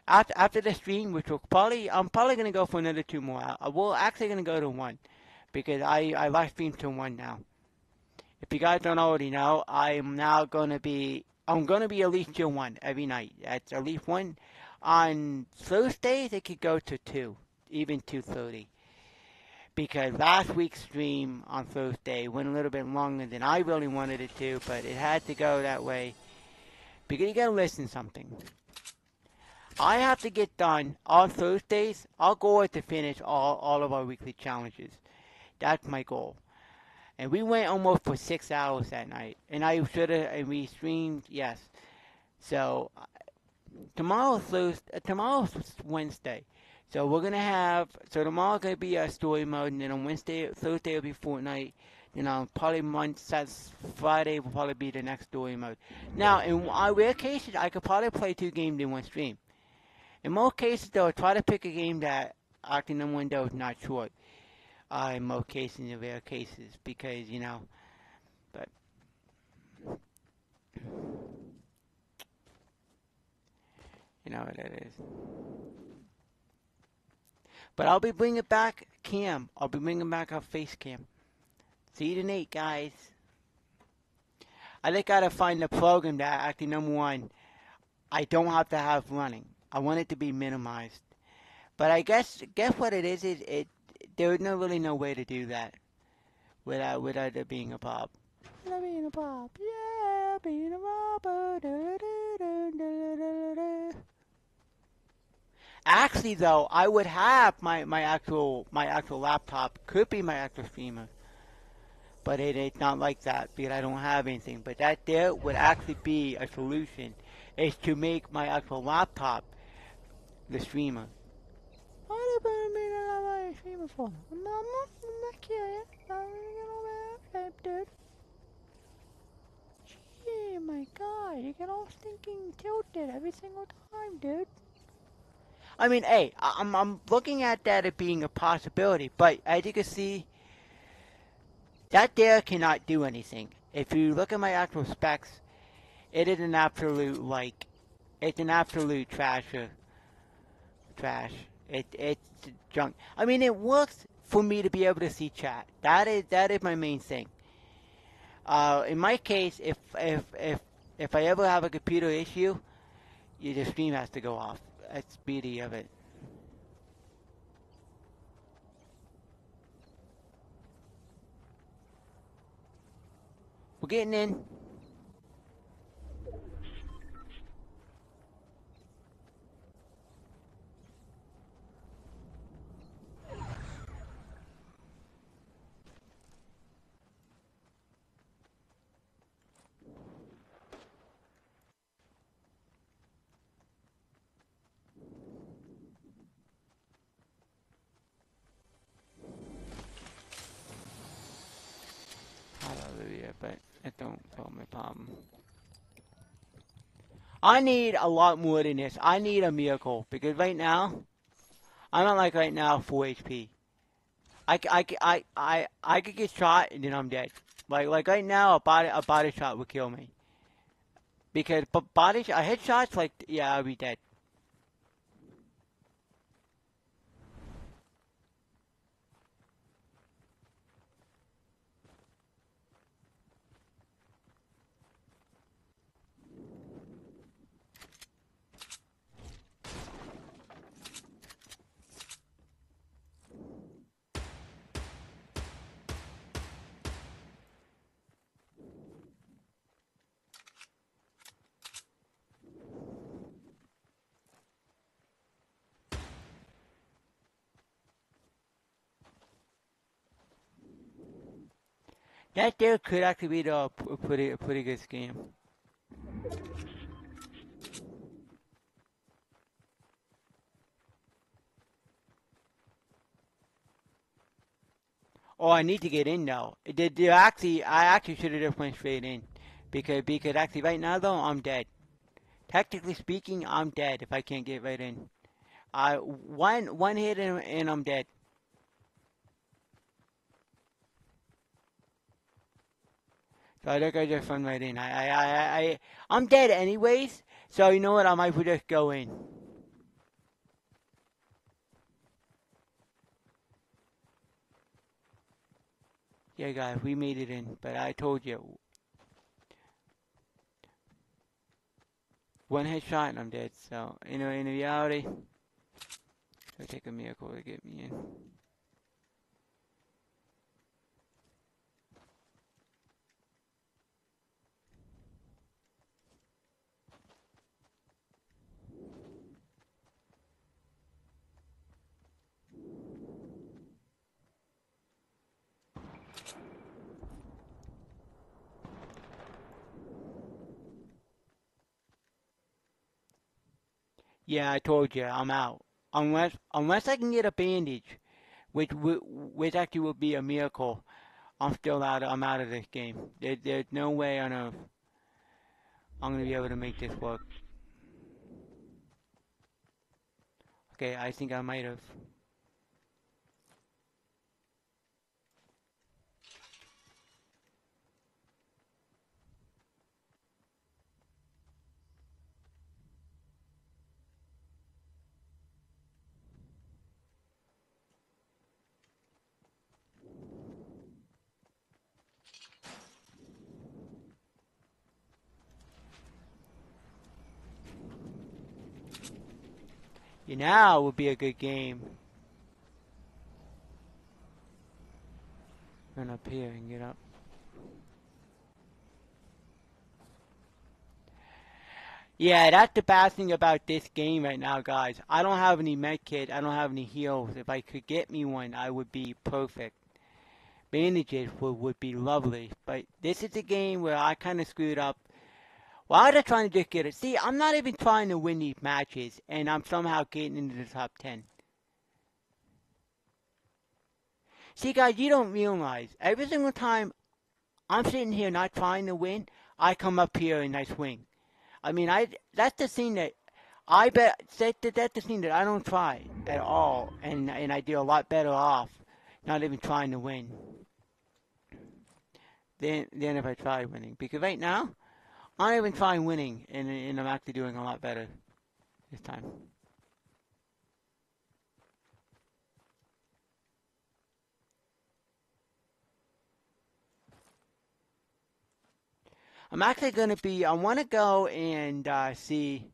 A: after after the stream, which will probably I'm probably gonna go for another two more. I will actually gonna go to one because I I live stream to one now. If you guys don't already know, I'm now gonna be I'm gonna be at least to one every night. That's at least one on Thursdays, it could go to 2, even 2.30. Because last week's stream on Thursday went a little bit longer than I really wanted it to, but it had to go that way. Because you gotta listen something. I have to get done on Thursdays. Our goal is to finish all, all of our weekly challenges. That's my goal. And we went almost for six hours that night. And I should have, and we streamed, yes. So tomorrow's Thursday, tomorrow's Wednesday. So we're gonna have so tomorrow's gonna be a story mode, and then on Wednesday, Thursday will be Fortnite. You know, probably Monday, Friday will probably be the next story mode. Now, in rare cases, I could probably play two games in one stream. In most cases, though, I try to pick a game that the window is not short. Uh, in most cases, in rare cases, because you know, but. You know what it is. But I'll be bringing back cam. I'll be bringing back our face cam. See you tonight, guys. I just gotta find the program that actually number one. I don't have to have running. I want it to be minimized. But I guess guess what it is is it there's no really no way to do that without without it being a pop. Without being a pop, yeah, being a pop. Actually, though, I would have my, my actual my actual laptop could be my actual streamer, but it, it's not like that because I don't have anything. But that there would actually be a solution, is to make my actual laptop the streamer. What about me my streamer for? I'm not, I'm not curious. I'm gonna get dude. Gee, my God, you get all stinking tilted every single time, dude. I mean, hey, I'm, I'm looking at that as being a possibility, but as you can see, that there cannot do anything. If you look at my actual specs, it is an absolute, like, it's an absolute trash, trash. It, it's junk. I mean, it works for me to be able to see chat. That is, that is my main thing. Uh, in my case, if, if, if, if I ever have a computer issue, the stream has to go off that's beauty of it. We're getting in. I need a lot more than this. I need a miracle because right now, I'm not like right now full HP. I, I, I, I, I could get shot and then I'm dead. Like like right now, a body a body shot would kill me. Because but body a headshots like yeah I'll be dead. That there could actually be a pretty, a pretty good scheme. Oh, I need to get in now. Did actually? I actually should have just went straight in, because because actually right now though I'm dead. Technically speaking, I'm dead if I can't get right in. I one one hit and, and I'm dead. So I think I just run right in. I, I, I, I, I'm dead anyways. So you know what? I might just go in. Yeah, guys, we made it in, but I told you. One headshot and I'm dead. So, you know, in reality, it'll take a miracle to get me in. Yeah, I told you, I'm out. Unless unless I can get a bandage, which which actually would be a miracle. I'm still out. I'm out of this game. There, there's no way on earth I'm gonna be able to make this work. Okay, I think I might have. Now would be a good game. Run up here and get up. Yeah, that's the bad thing about this game right now, guys. I don't have any med kit. I don't have any heals. If I could get me one, I would be perfect. Bandages would, would be lovely. But this is a game where I kind of screwed up. Why are I trying to just get it? See, I'm not even trying to win these matches, and I'm somehow getting into the top 10. See, guys, you don't realize every single time I'm sitting here not trying to win, I come up here and I swing. I mean, I that's the thing that I bet that, that that's the thing that I don't try at all, and and I do a lot better off not even trying to win than than if I try winning. Because right now, I'm even trying winning, and and I'm actually doing a lot better this time. I'm actually going to be, I want to go and uh, see.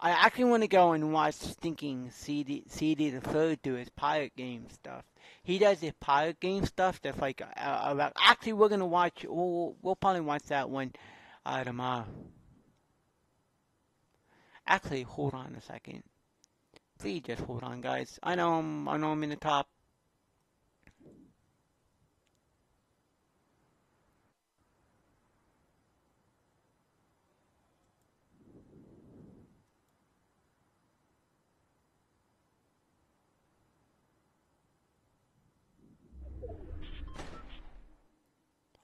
A: I actually want to go and watch Stinking CD, CD the Third do his pirate game stuff. He does his pirate game stuff that's like, uh, actually we're to watch, we'll, we'll probably watch that one uh, tomorrow. Actually, hold on a second. Please just hold on, guys. I know I'm, I know I'm in the top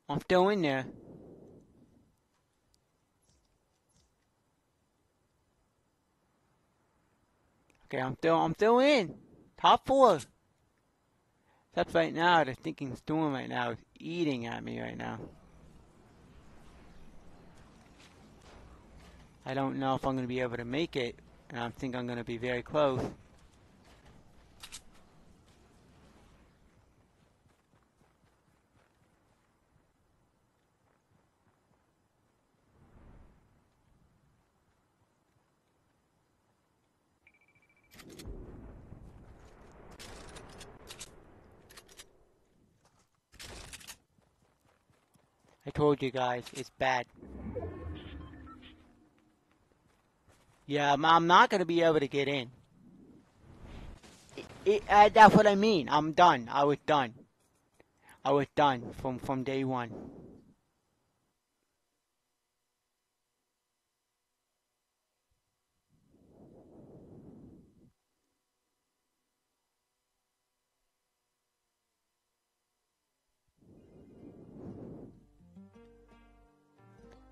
A: I'm still in there. Okay, I'm still I'm still in. Top four. Except right now, the thinking storm right now is eating at me right now. I don't know if I'm going to be able to make it, and I think I'm going to be very close. Told you guys, it's bad. Yeah, I'm, I'm not going to be able to get in. It, it, uh, that's what I mean. I'm done. I was done. I was done from, from day one.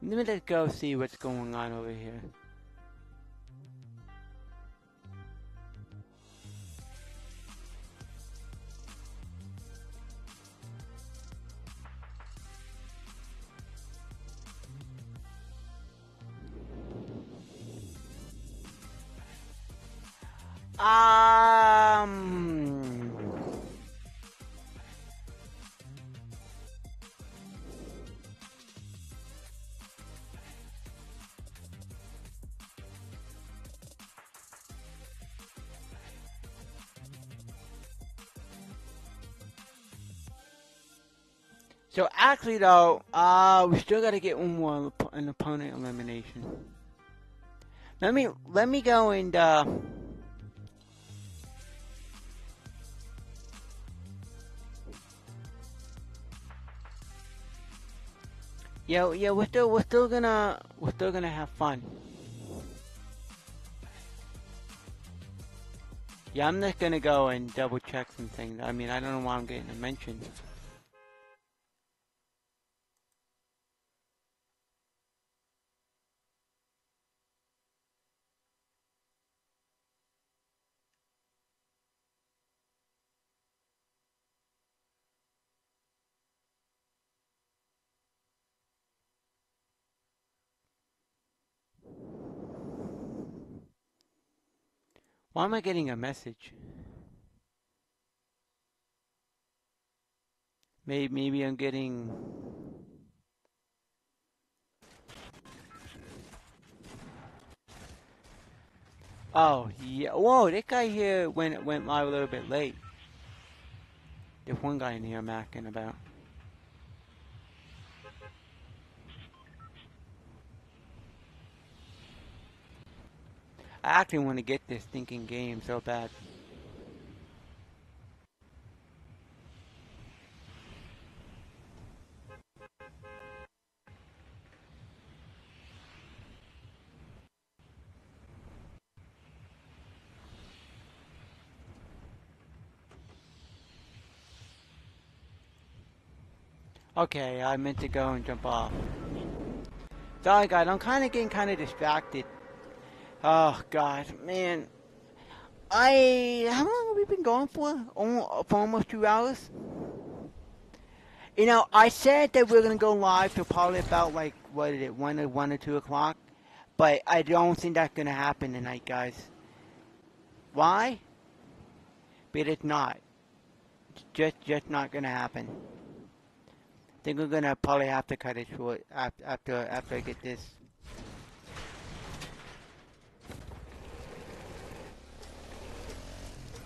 A: Let me just go see what's going on over here. Um. So actually, though, uh, we still got to get one more an opponent elimination. Let me let me go and uh, yeah yeah we're still we're still gonna we're still gonna have fun. Yeah, I'm just gonna go and double check some things. I mean, I don't know why I'm getting a mention. Why am I getting a message? Maybe, maybe I'm getting... Oh, yeah. Whoa, that guy here went, went live a little bit late. There's one guy in here macking about. I actually want to get this thinking game so bad. Okay, I meant to go and jump off. Sorry guys, I'm kind of getting kind of distracted. Oh god, man. I, how long have we been going for? Almost, for almost two hours? You know, I said that we are to go live till probably about like, what is it, 1 or 1 or 2 o'clock. But I don't think that's to happen tonight, guys. Why? But it's not. It's just, just not to happen think we're gonna probably have to cut it short after after after I get this.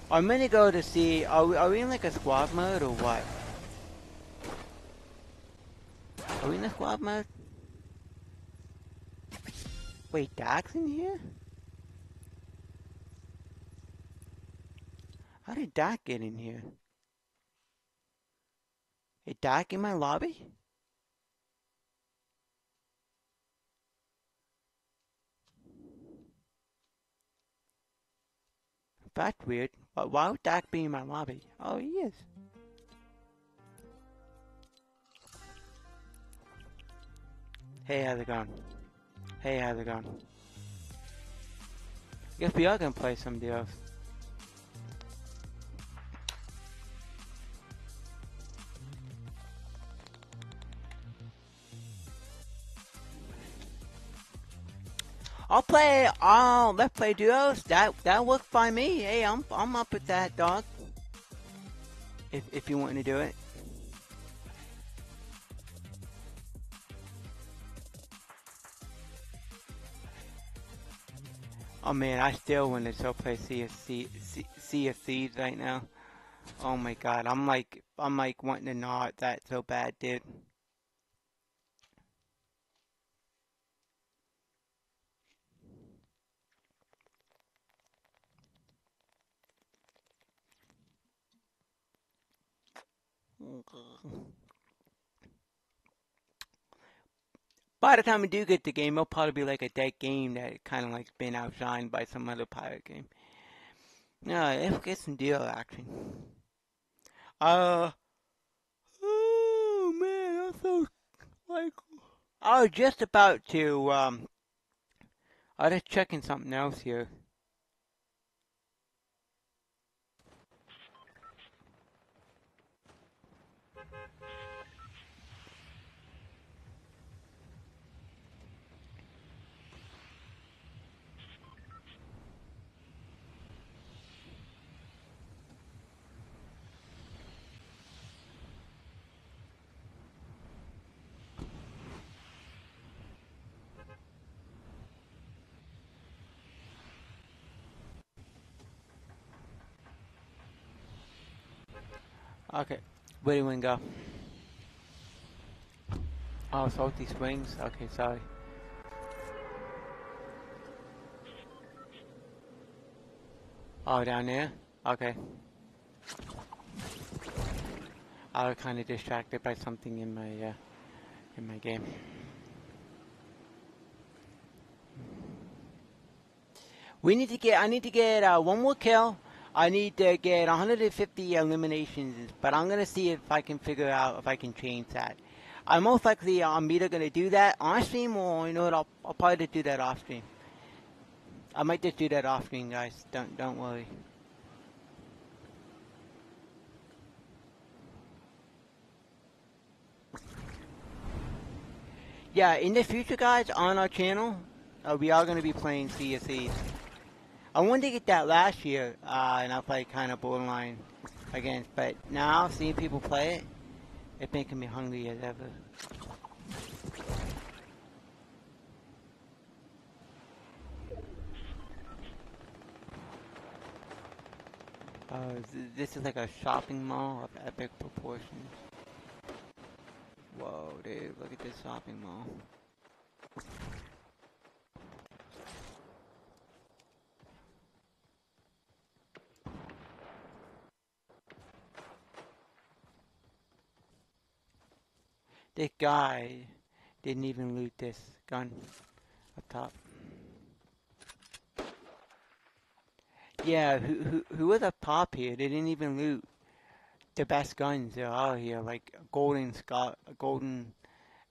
A: I'm gonna go to see. Are we, are we in like a squad mode or what? Are we in a squad mode? Wait, Doc's in here? How did Doc get in here? A dark in my lobby? That's weird. But why would Dak be in my lobby? Oh, he is. Hey, how's it going? Hey, how's it going? Guess we are gonna play some deals. I'll play. Oh, let's play duos. That that works by me. Hey, I'm I'm up with that, dog. If if you want to do it. Oh man, I still want to still play of Thieves right now. Oh my god, I'm like I'm like wanting to not that so bad, dude. [SIGHS] By the time we do get the game, it'll probably be like a dead game that kind of like been outshined by some other pirate game. No, let's get some deal action. Uh, oh man, so like I was just about to um. I was just checking something else here. Okay, where do you want to go? Oh, Salty Springs? Okay, sorry. Oh, down there? Okay. I was kind of distracted by something in my, uh, in my game. We need to get, I need to get uh, one more kill I need to get 150 eliminations, but I'm going to see if I can figure out if I can change that. I'm most likely, I'm either going to do that on stream or, you know what, I'll, I'll probably do that off stream. I might just do that off stream, guys. Don't, don't worry. Yeah, in the future, guys, on our channel, uh, we are going to be playing CSEs. I wanted to get that last year, uh, and I played kind of borderline against, but now seeing people play it, it's making me hungry as ever. Uh, this is like a shopping mall of epic proportions. Whoa, dude, look at this shopping mall. This guy didn't even loot this gun up top. Yeah, who who who was up top here? They didn't even loot the best guns that are out here, like golden SCAR, golden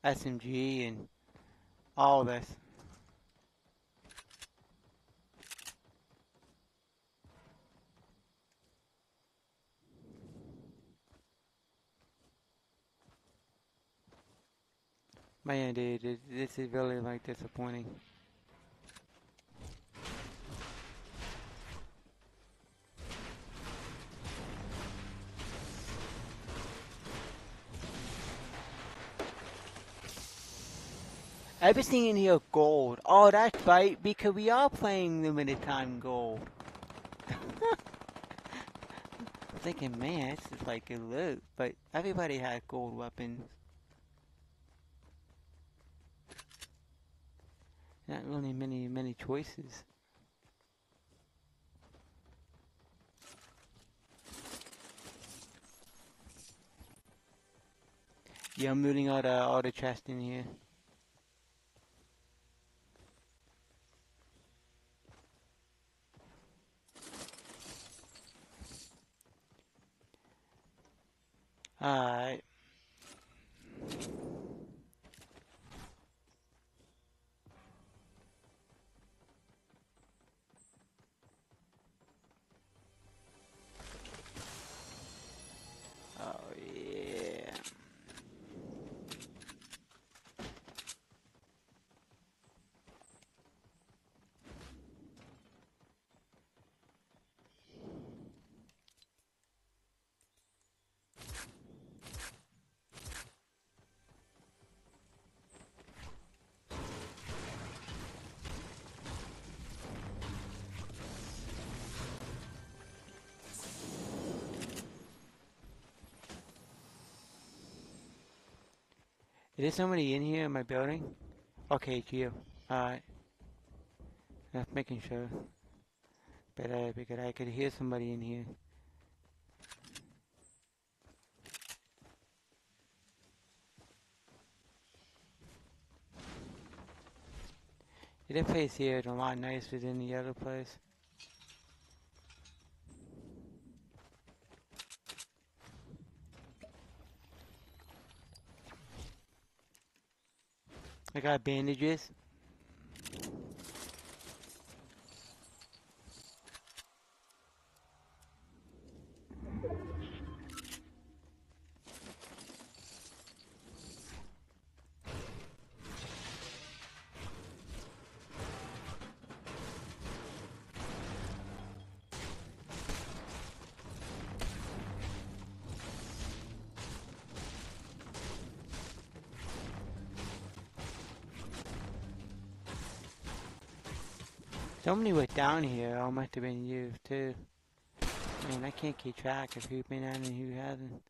A: SMG, and all this. Man, dude, this, is really like disappointing. Everything in here gold. Oh, that's right, because we are playing limited time gold. [LAUGHS] I'm thinking, man, this is like a loot, but everybody had gold weapons. Not really many, many choices. Yeah, I'm looting all uh, the, all the chests in here. Alright. Is somebody in here in my building? Okay, it's you. Alright. Just making sure. But uh, because I could hear somebody in here. Yeah, place here is a lot nicer than the other place. I got bandages. Was down here. Oh, must have been used too. Man, I can't keep track of who's been on and who hasn't.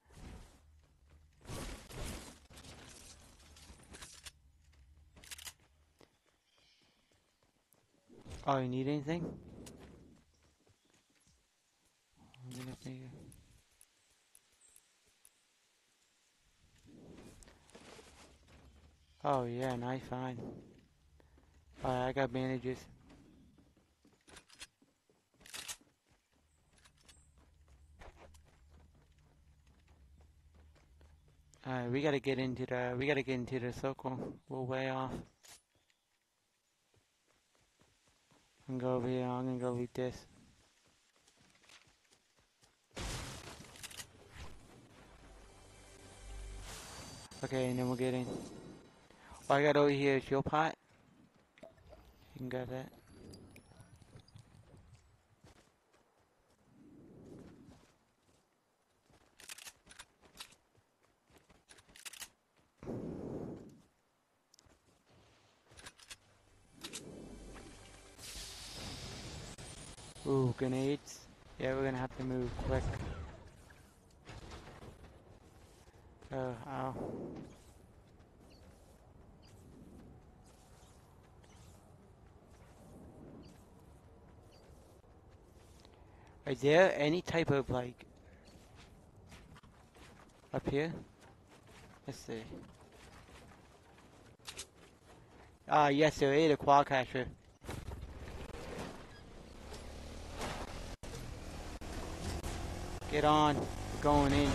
A: Oh, you need anything? Oh yeah, nice, fine. Alright, I got bandages. We gotta get into the we gotta get into the circle. We're way off. I'm gonna go over here, I'm gonna go loot this. Okay, and then we'll get in. What I got over here is your pot. You can grab that. Ooh, grenades. Yeah, we're gonna have to move quick. Oh, ow. Is there any type of like up here? Let's see. Ah, yes, there is a quad Get on. We're going in.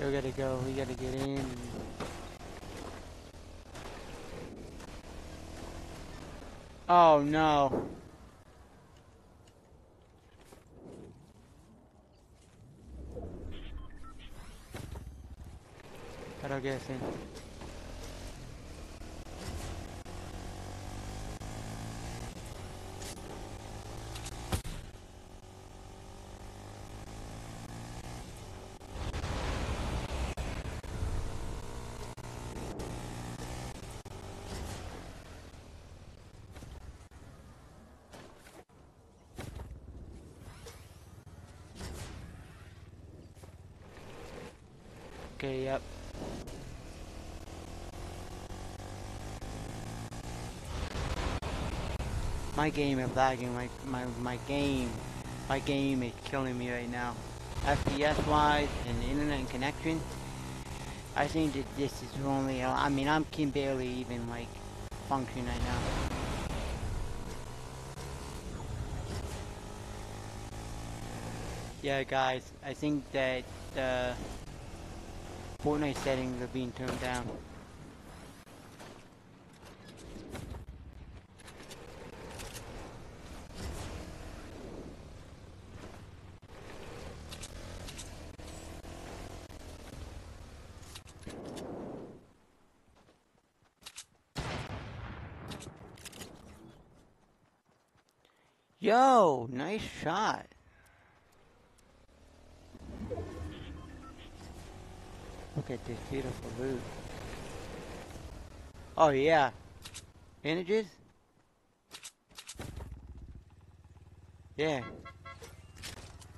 A: We gotta go. We gotta get in. Oh no. Gotta get us in. Yep. My game is lagging, my, my, my game, my game is killing me right now. FPS wise and internet connection, I think that this is only, I mean, I can barely even like function right now. Yeah guys, I think that uh, Fortnite settings are being turned down. Yo, nice shot. Look at this beautiful loot. Oh yeah. Bandages? Yeah.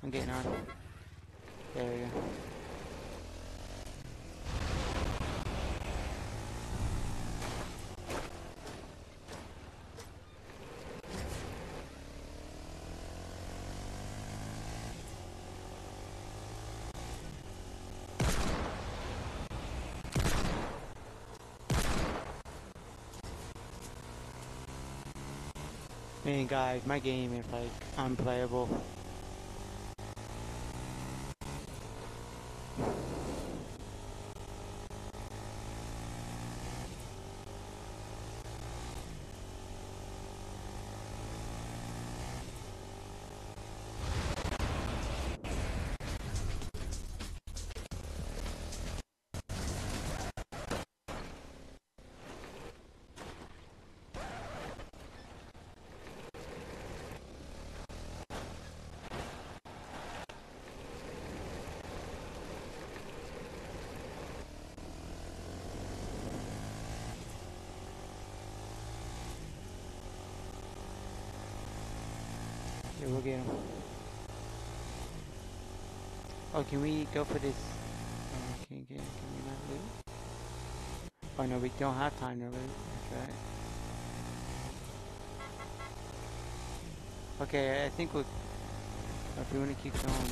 A: I'm getting on. There we go. Man, guys, my game is like unplayable. Oh, can we go for this? Uh, can, can, can we not loot? Oh no, we don't have time to loot. That's right. Okay, I think we'll... If we want to keep going...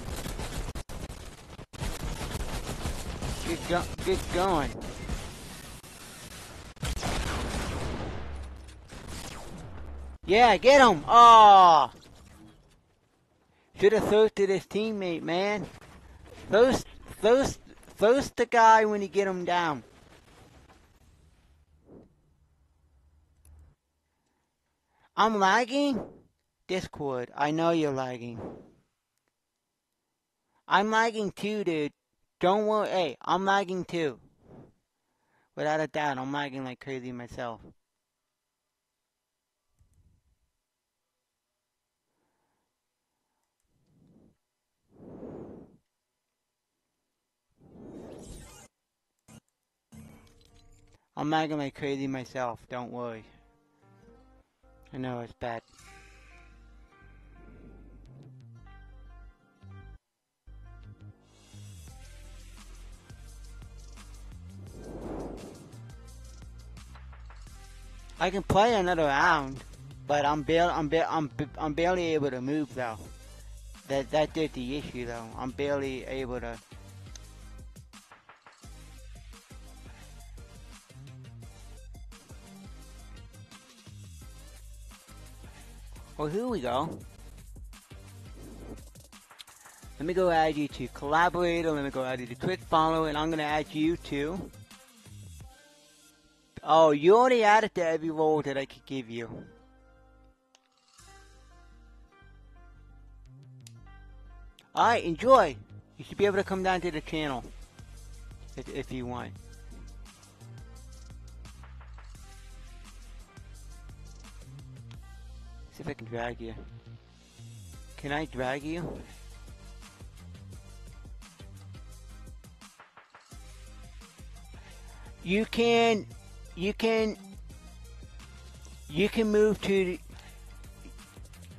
A: Get, go get going! Yeah, get him! Oh! Should have thrown to his teammate, man. Throws, throws, throws the guy when you get him down. I'm lagging? Discord, I know you're lagging. I'm lagging too, dude. Don't worry. Hey, I'm lagging too. Without a doubt, I'm lagging like crazy myself. I'm lagging like crazy myself. Don't worry. I know it's bad. I can play another round, but I'm barely, I'm, ba- I'm, I'm barely able to move though. That that did the issue though. I'm barely able to. Well, here we go. Let me go add you to collaborator. Let me go add you to Twitch follow, and I'm gonna add you to. Oh, you already added to every role that I could give you. Alright, enjoy. You should be able to come down to the channel. If, if you want. See if I can drag you. Can I drag you? You can, you can, you can move to,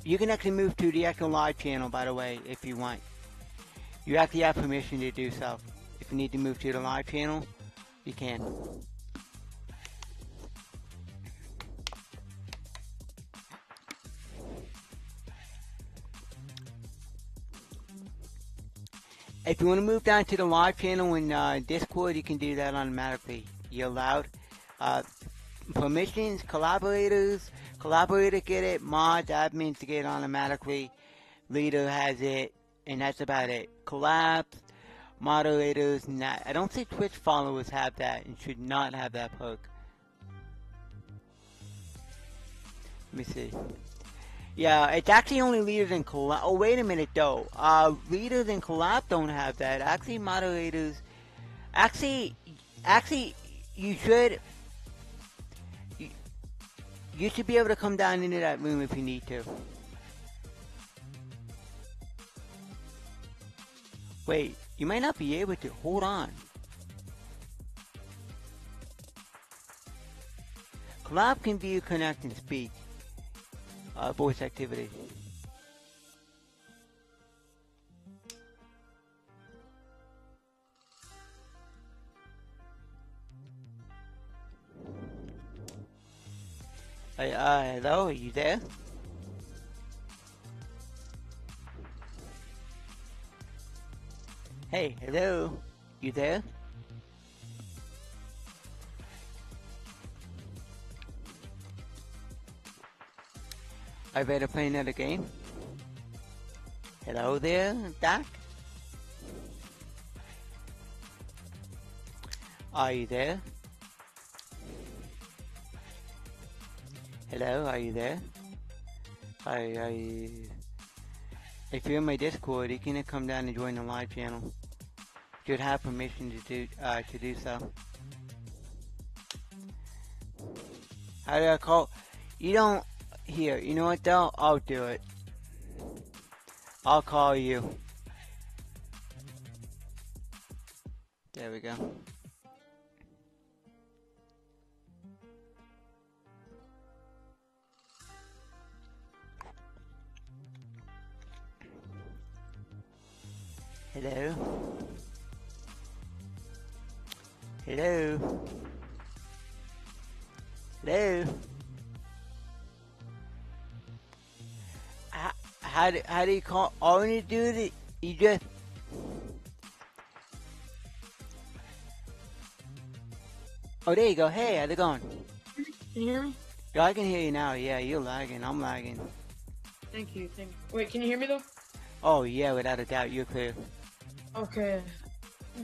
A: you can actually move to the actual live channel, by the way, if you want. You actually have permission to do so. If you need to move to the live channel, you can. If you want to move down to the live channel in uh, Discord, you can do that automatically. You're allowed. Uh, permissions, collaborators, collaborator get it, mods, admins get it automatically, leader has it, and that's about it. Collabs, moderators, not. I don't think Twitch followers have that and should not have that perk. Let me see. Yeah, it's actually only leaders and collab. Oh, wait a minute though. Uh, leaders and collab don't have that. Actually, moderators. Actually, actually, you should. You, you should be able to come down into that room if you need to. Wait, you might not be able to. Hold on. Collab can view, connect, and speak uh, voice activity. Hey, uh, hello, are you there? Hey, hello, you there? I better play another game. Hello there, Doc. Are you there? Hello, are you there? I, I, if you're in my Discord, you can come down and join the live channel. You should have permission to do, uh, to do so. How do I call? You don't, here, you know what though? I'll do it. I'll call you. There we go. Hello? Hello? Hello? How, do, how do you call? All you need to do is you just. Oh, there you go. Hey, how's it going?
B: Can you hear me?
A: Yeah, I can hear you now. Yeah, you're lagging. I'm lagging.
B: Thank you. Thank you. Wait, can you hear me though?
A: Oh, yeah, without a doubt, you're clear.
B: Okay.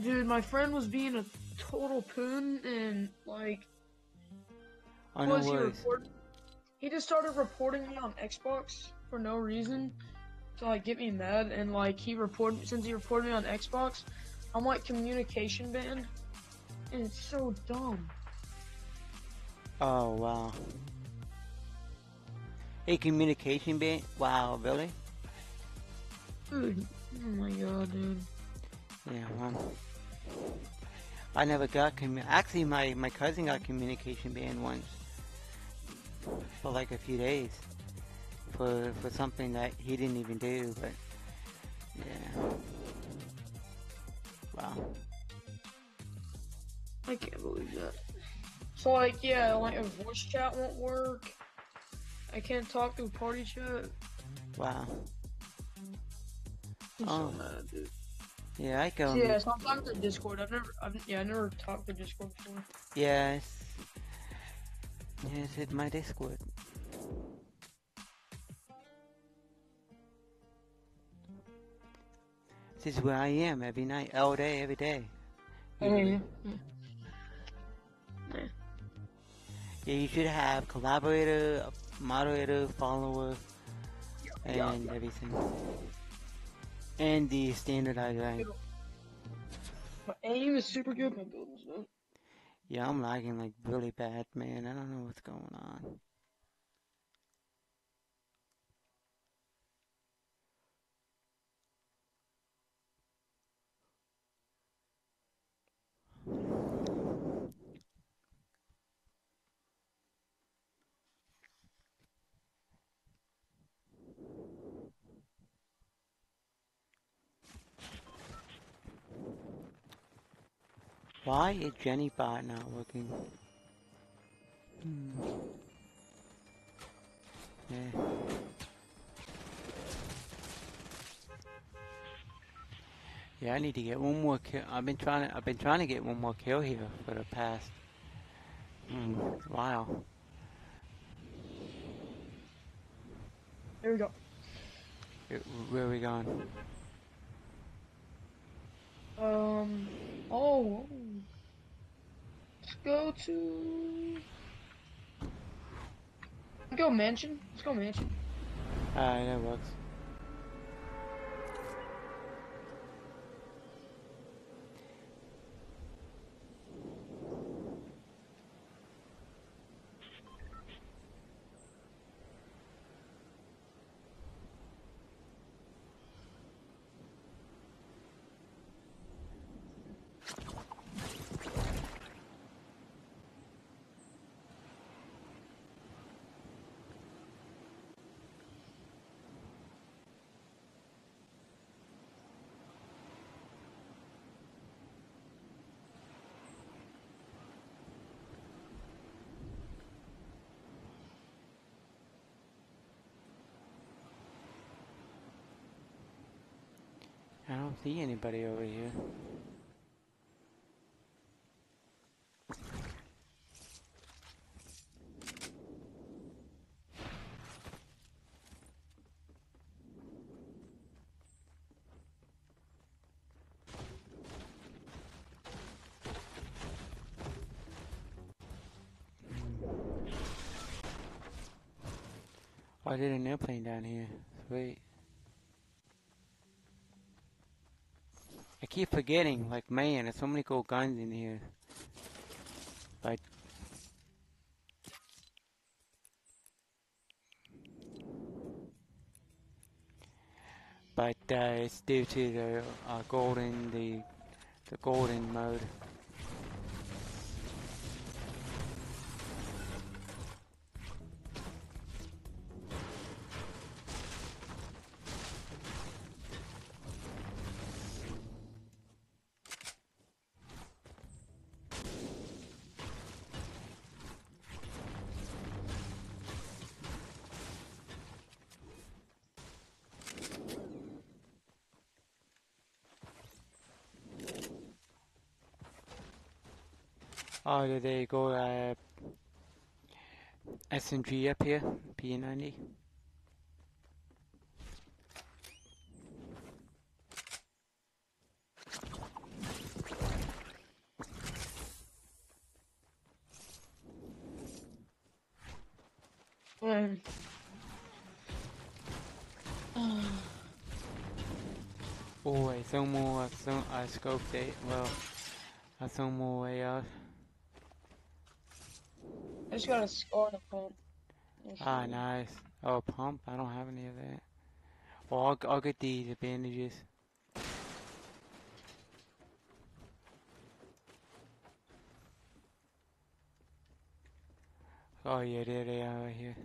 B: Dude, my friend was being a total poon and like
A: Oh, no
B: was he he just started reporting me on Xbox for no reason. to like get me mad, and like he reported since he reported me on Xbox, I'm like communication banned, and it's so dumb.
A: Oh wow. A communication ban? Wow, really?
B: Dude, oh my god, dude.
A: Yeah, well. I never got commu- actually my, my cousin got communication banned once for like a few days for for something that he didn't even do but yeah wow
B: I can't believe that. So like, yeah, like a voice chat won't work. I can't talk through party chat.
A: wow
B: I'm
A: Oh.
B: so mad, dude.
A: yeah I go
B: Yeah, sometimes through Discord. I've never, I've, yeah, I never talked to Discord before.
A: yes yes it's my discord this is where I am every night all day every day mm-hmm. Mm-hmm.
B: Yeah.
A: Yeah, you should have collaborator, moderator, follower, and
B: Yeah.
A: everything. And the standardized rank.
B: My aim is super good. My build is.
A: Yeah, I'm lagging like really bad, man. I don't know what's going on. Why is Jenny bot not working? Hmm. Yeah. Yeah, I need to get one more kill. I've been trying to. I've been trying to get one more kill here for the past. Hmm. Wow.
B: There we go.
A: Where are we going?
B: Um. Oh. Go to. Go mansion. Let's go mansion.
A: Alright, that works. I don't see anybody over here. I did an airplane down here. Sweet. Keep forgetting, like, man, there's so many cool guns in here. But... But, uh, it's due to the, uh, golden, the, the golden mode. Oh, there you go, uh, SMG up here, P90.
B: Um,
A: Oh, asumo, asum, I scoped it. Well, asumo way out.
B: I just got a SCAR on the pump.
A: Ah, nice. Oh, pump? I don't have any of that. Well, I'll, I'll get these bandages. Oh, yeah, there they are right here.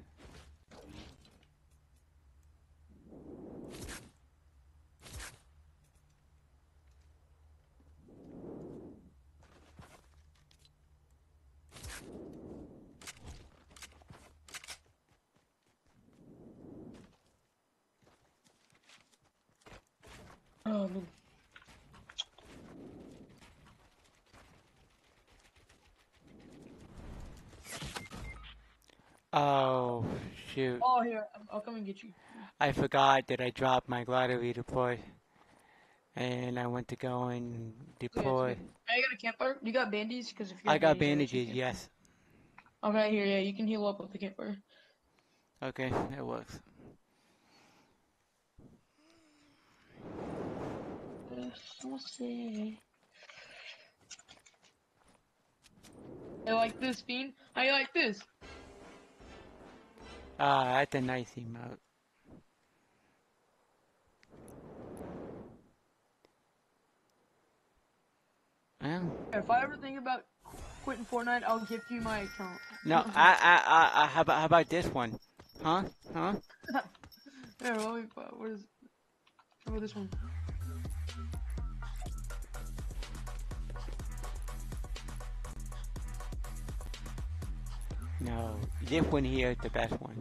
B: Oh man.
A: Oh, shoot.
B: Oh here, I'm- I'll come and get you.
A: I forgot that I dropped my glider redeploy. And I went to go and oh, deploy.
B: Hey, oh, you got a campfire? You got bandies? Because if you
A: I got
B: bandages,
A: bandages, yes.
B: Okay, here, yeah, you can heal up with the campfire.
A: Okay, it works.
B: I like this, Fiend. I like this?
A: Ah, that's a nice emote. Well,
B: If I ever think about quitting Fortnite, I'll gift you my account.
A: no, I, I, I, I, how about, how about this one? Huh? Huh? [LAUGHS]
B: Here, let me, what is, how about this one?
A: No, this one here is the best one.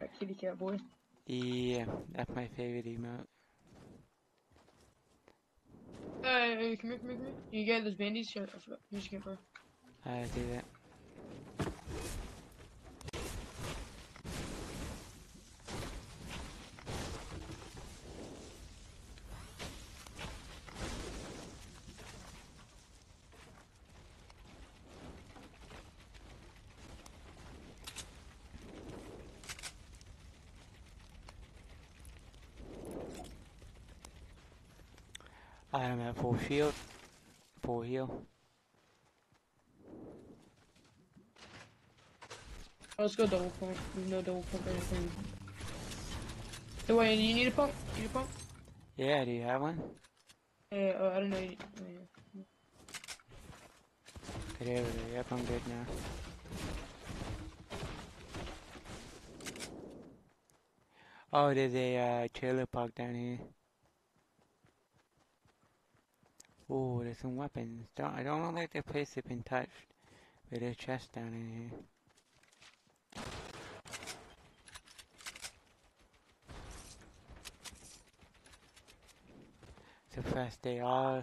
B: Alright, kitty cat boy.
A: Yeah, that's my favorite emote.
B: Hey, come here, come here, come here. You got those bandies? I forgot. Here's your campfire.
A: I do that. I am at full shield, full heal.
B: Let's go double pump. No double pump or anything. Hey, wait, you need a pump? You need a pump?
A: Yeah, do you have one?
B: Yeah, uh, I don't know. You, oh, yeah.
A: There we go. Yep, I'm good now. Oh, there's a uh, trailer park down here. Oh, there's some weapons. Don't, I don't know if the place has been touched, but there's chests down in here. So fast they are.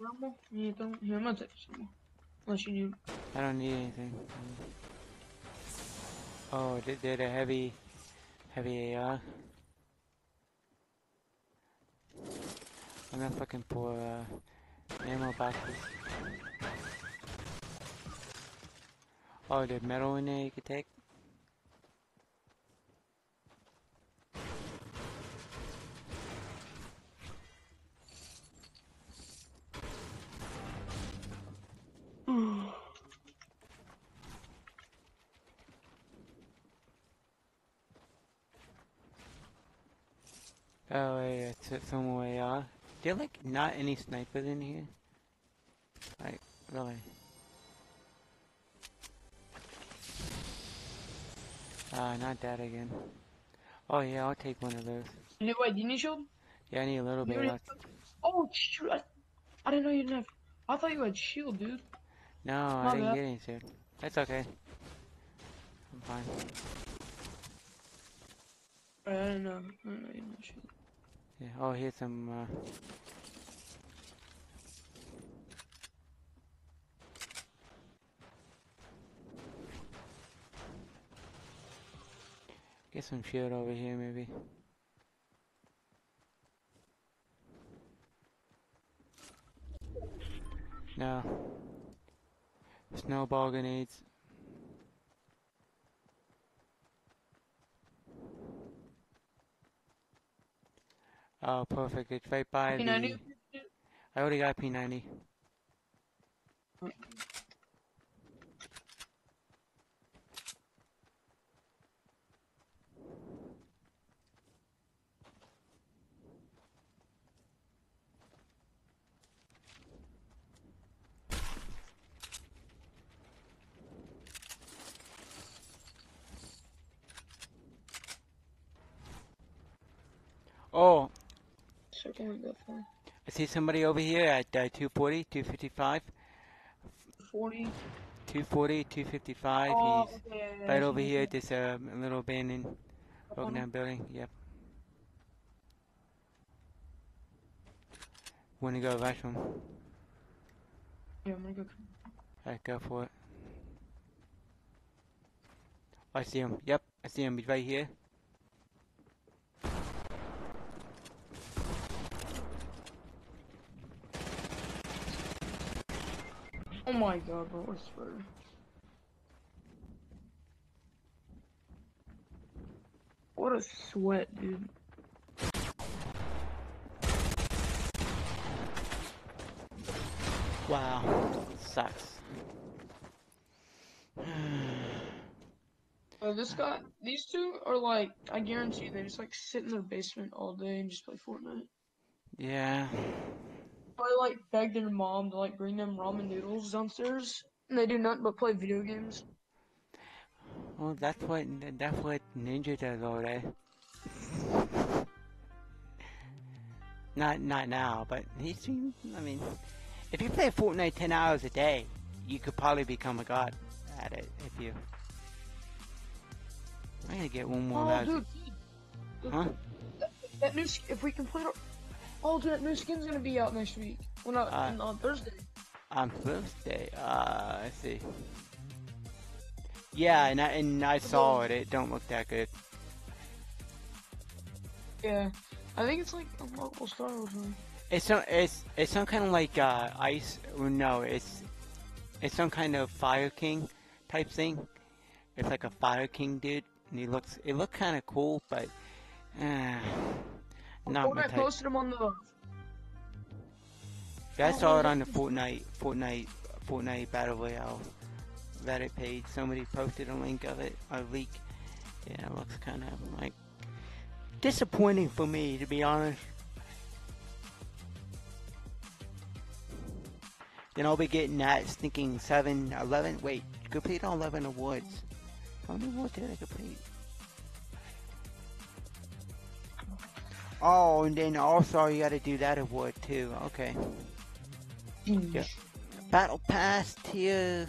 B: Rumble? Yeah, don't. Here, I'm gonna take some more. Unless you need.
A: I don't need anything. Oh, did they did a heavy, heavy AR. I'm not looking for uh, ammo boxes. Oh, there's metal in there you could take? Oh, yeah, it's some way off. There like not any snipers in here? Like, really? Ah, not that again. Oh yeah, I'll take one of those.
B: You wait, do you need shield?
A: Yeah, I need a little
B: You
A: bit.
B: Oh, shoot. I, I didn't know you didn't have. I thought you had shield, dude.
A: No,
B: My
A: I didn't
B: bad.
A: get any soon. That's okay. I'm fine.
B: I don't know. I don't know you didn't have shield.
A: Yeah. Oh, here's some. Uh... Get some shield over here, maybe. No. Snowball grenades. Oh, perfect. It's right by the...
B: P90?
A: I already got P90. Oh,
B: can go for
A: I see somebody over here at uh, 240, 255.
B: 40?
A: 240, 255.
B: Oh,
A: He's
B: okay, yeah,
A: right over here,
B: that.
A: this uh, little abandoned, broken down building. Yep. Wanna go rush him?
B: Yeah, I'm gonna go.
A: Alright, go for it. I see him. Yep, I see him. He's right here.
B: My god, bro, what a spur. What a sweat, dude.
A: Wow. Sucks. [SIGHS]
B: Uh, this guy, these two are like, I guarantee they just like sit in their basement all day and just play Fortnite.
A: Yeah.
B: Probably like beg their mom to like bring them ramen noodles downstairs, and they do nothing but play video games.
A: Well, that's what that's what Ninja does all day. Not not now, but he's. I mean, if you play Fortnite ten hours a day, you could probably become a god at it if you. I'm gonna get one more.
B: Oh, dude, dude,
A: Huh?
B: that new if we complete our, oh, dude, new skin's gonna be out next week. Well, not
A: Uh,
B: on- Thursday.
A: On Thursday. Uh, I see. Yeah, and I and I saw it. It don't look that good.
B: Yeah, I think it's like a local Star Wars.
A: It's some it's it's some kind of like uh ice. No, it's it's some kind of Fire King type thing. It's like a Fire King dude, and he looks it looked kind of cool, but uh, not my
B: Fortnite
A: type.
B: posted him on the.
A: Yeah, I saw it on the Fortnite Fortnite Fortnite Battle Royale Reddit page. Somebody posted a link of it, a leak. Yeah, it looks kind of like disappointing for me, to be honest. Then I'll be getting that stinking 7, 11, wait, complete all 11 awards. How many awards did I complete? Oh, and then also you gotta do that award too, okay. Yeah. Battle Pass tier.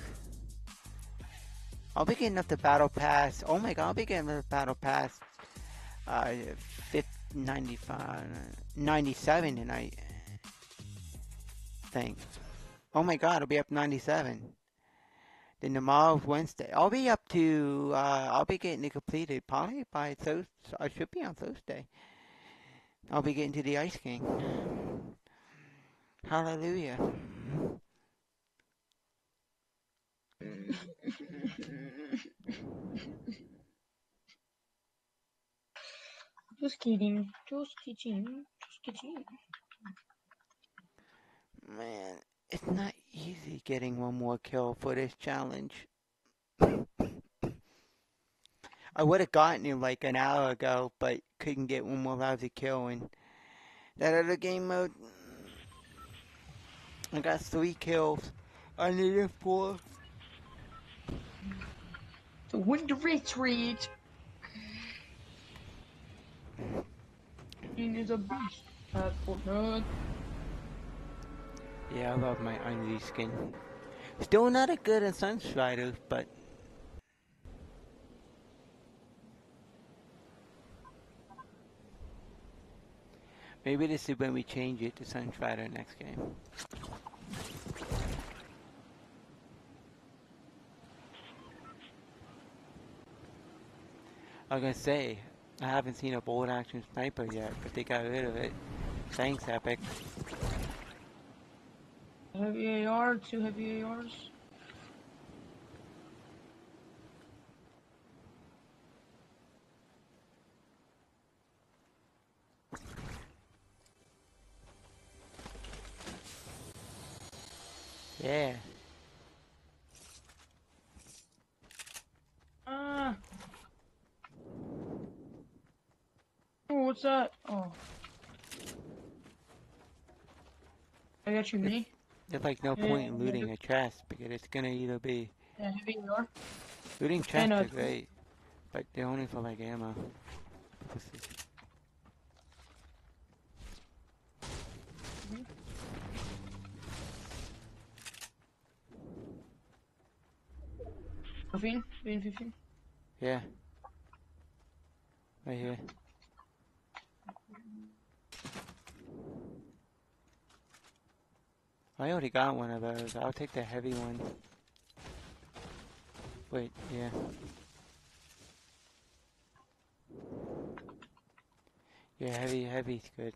A: I'll be getting up the Battle Pass. Oh my god, I'll be getting the Battle Pass. Uh, 50, 95, 97 tonight. Think. Oh my god, I'll be up 97. Then tomorrow's Wednesday. I'll be up to, uh, I'll be getting it completed probably by Thursday. I should be on Thursday. I'll be getting to the Ice King. Hallelujah.
B: Just kidding. Just kidding. Just kidding.
A: Man, it's not easy getting one more kill for this challenge. I would have gotten it like an hour ago, but couldn't get one more lousy kill in that other game mode. I got three kills. I needed four.
B: The wind retreat. He is a beast at Fortnite.
A: Yeah, I love my Unleashed skin. Still not as good as Sunstrider, but maybe this is when we change it to Sunstrider next game. I was gonna say, I haven't seen a bolt action sniper yet, but they got rid of it. Thanks, Epic.
B: Heavy AR, two heavy ARs.
A: Yeah.
B: Ah. Oh, what's that? Oh. I got you, me.
A: There's like no
B: Yeah,
A: point in
B: yeah,
A: looting a chest because it's gonna either be
B: Yeah, heavy are.
A: looting chests are great, but they're only for like ammo.
B: Fifteen? Being fifteen?
A: Yeah. Right here. I already got one of those. I'll take the heavy one. Wait, yeah. Yeah, heavy, heavy's good.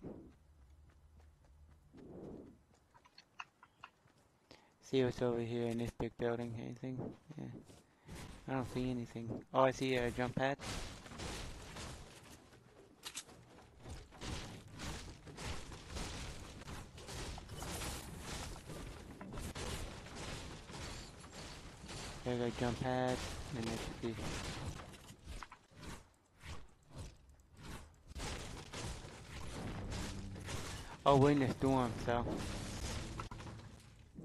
A: See what's over here in this big building. Anything? Yeah. I don't see anything. Oh, I see a jump pad. There go jump pad, and there should be. Oh, we're in the storm, so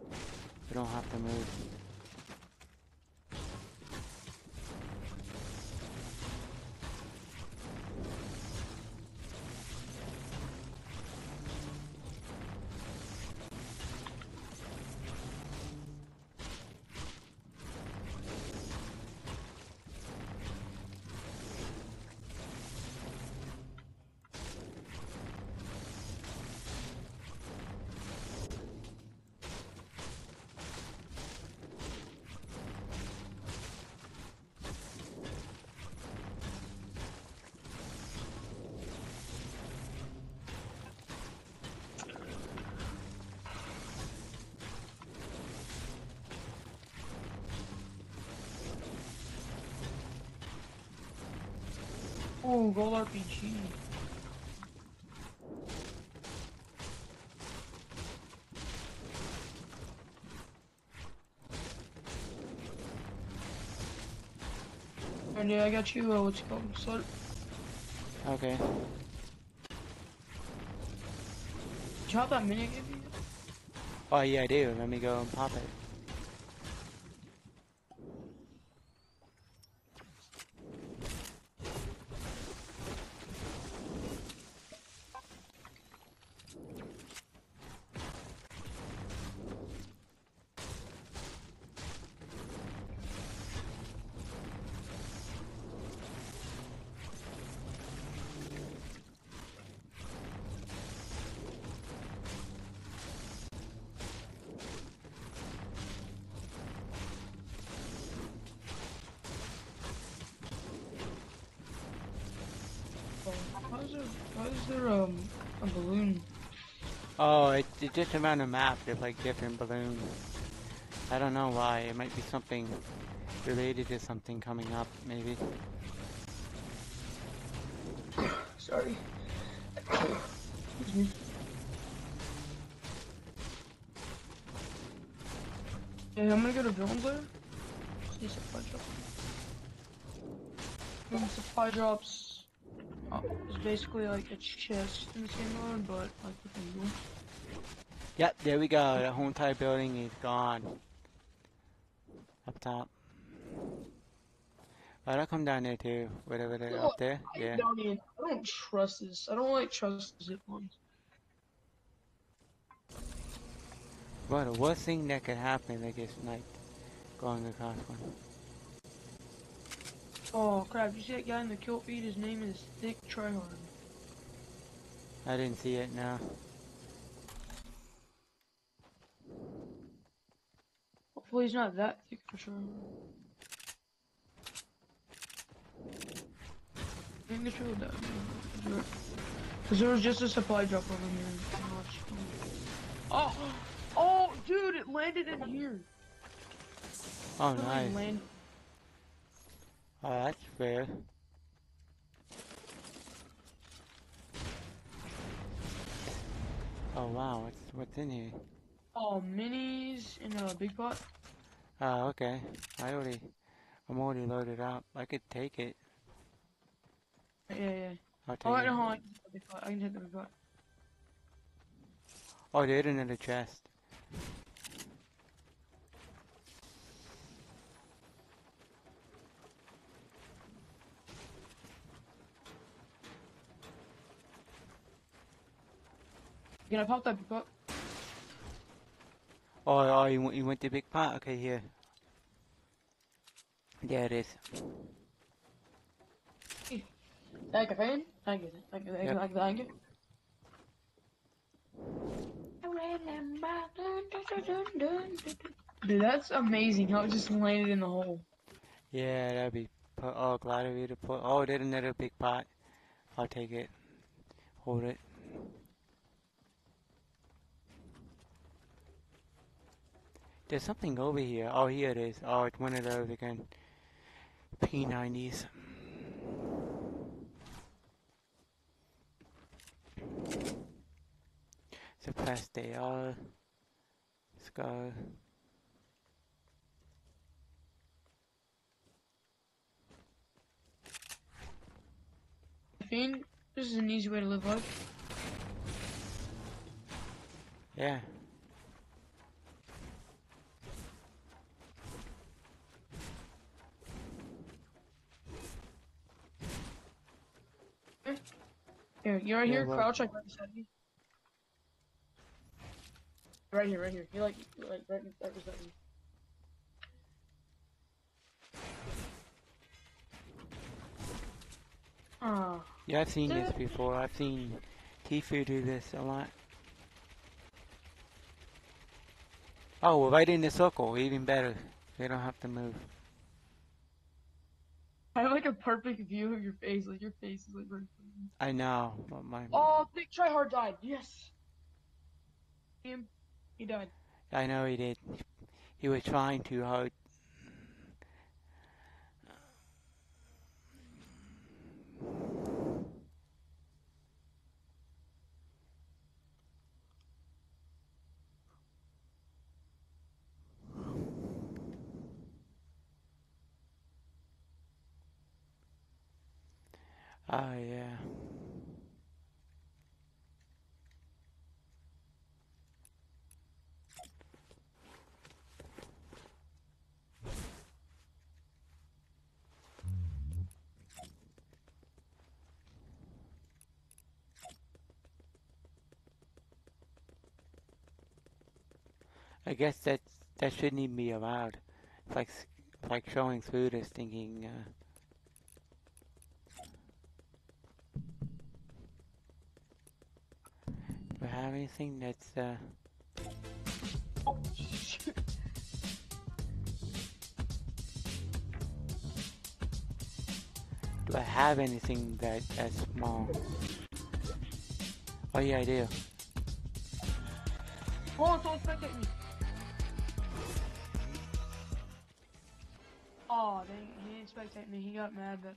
A: we don't have to move.
B: Gold RPG. And yeah, I got you, uh, what's it called? So,
A: Okay.
B: did you have that mini I gave you?
A: Oh yeah, I do. Let me go and pop it.
B: Oh, How is there, how is there, um, a balloon?
A: Oh, it, it's just around the map. There's like different balloons. I don't know why. It might be something related to something coming up, maybe. [COUGHS]
B: Sorry. Excuse me. Yeah, I'm gonna go to Drones Lair. See supply drop. Um, supply drops uh, is basically like a chest in the same mode, but like with a needle.
A: Yep, there we go. The whole entire building is gone. Up top. Right, I'll come down there too. Whatever they're up there.
B: I
A: Yeah.
B: don't even. I don't trust this. I don't like trust zip lines.
A: Well, the worst thing that could happen, I guess, like going across one.
B: Oh crap! You see that guy in the kill feed? His name is Thick Tryhard.
A: I didn't see it now.
B: Hopefully he's not that thick for sure. I think it's really that. Because there was just a supply drop over here. I'm not sure. Oh! Oh, dude, it landed in here.
A: Oh, nice.
B: land-
A: Oh, that's fair. Oh wow, what's what's in here?
B: Oh, minis in a big pot.
A: Oh, okay. I already, I'm already loaded up. I could take it.
B: Yeah, yeah.
A: I'll take
B: Oh,
A: it.
B: no, hold on. I can take the big pot. I can take the big pot.
A: Oh, there's another chest.
B: Can I pop that pot?
A: Oh, oh, you went, you went to big pot? Okay, here. There it is.
B: Thank you, fan. Thank you. Thank you. Thank you. Thank you. Dude, that's amazing how it just landed in the hole.
A: Yeah, that'd be. Oh, glad of you to put. Oh, there's another big pot. I'll take it. Hold it. There's something over here. Oh, here it is. Oh, it's one of those again. P90s. Suppress they all. Uh, let's go.
B: Fiend, this is an easy way to live life.
A: Yeah.
B: Here, you're right
A: Yeah,
B: here.
A: what?
B: Crouch like right beside me. Right here, right here. You like, you like right, right beside me. Ah,
A: Yeah, I've seen this before. I've seen Tfue do this a lot. Oh, we're right in the circle. Even better. They don't have to move.
B: I have like a perfect view of your face. Like your face is like right. in front of me.
A: I know. But my,
B: Oh, Big Tryhard died. Yes. Him, he died.
A: I know he did. He was trying too hard. Oh yeah. I guess that that shouldn't even be allowed. It's like like showing food as thinking. Uh, do I have anything that's uh,
B: Oh, [LAUGHS]
A: do I have anything that that's small? Oh yeah, I do.
B: Hold on, someone's spectating me. Oh, they, he didn't spectate me. He got mad, but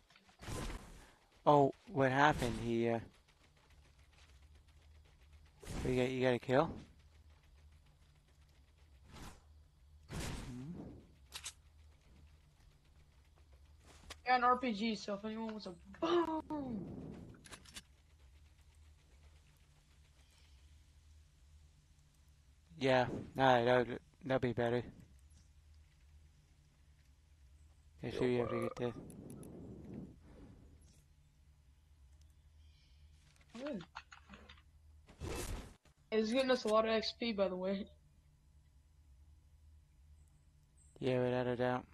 A: Oh, what happened? He uh, you got you got a kill?
B: Got an RPG. So if anyone wants a boom,
A: Yeah, nah, that would that'd be better. Yeah, sure you have to get this.
B: Good. It's getting us a lot of XP, by the way.
A: Yeah, without a doubt.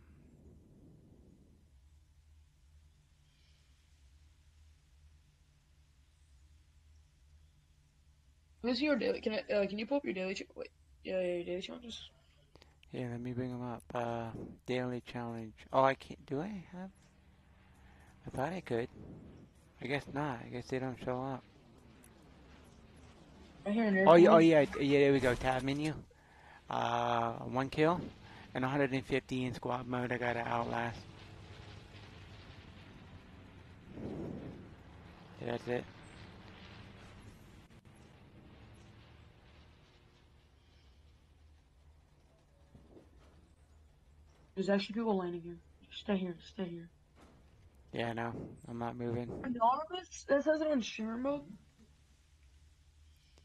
B: Who's your daily? Can I? Uh, can you pull up your daily? Ch- wait, yeah, yeah, your daily challenges.
A: Yeah, let me bring them up. Uh, daily challenge. Oh, I can't. Do I have? I thought I could. I guess not. I guess they don't show up.
B: Right here in your.
A: Oh, yeah, oh yeah, yeah. There we go. Tab menu. Uh, one kill, and 150 in squad mode. I got an outlast. Yeah, that's it.
B: There's actually people landing here. Stay here. Stay here.
A: Yeah, no, I'm not moving.
B: Anonymous? This has it on shimmer mode.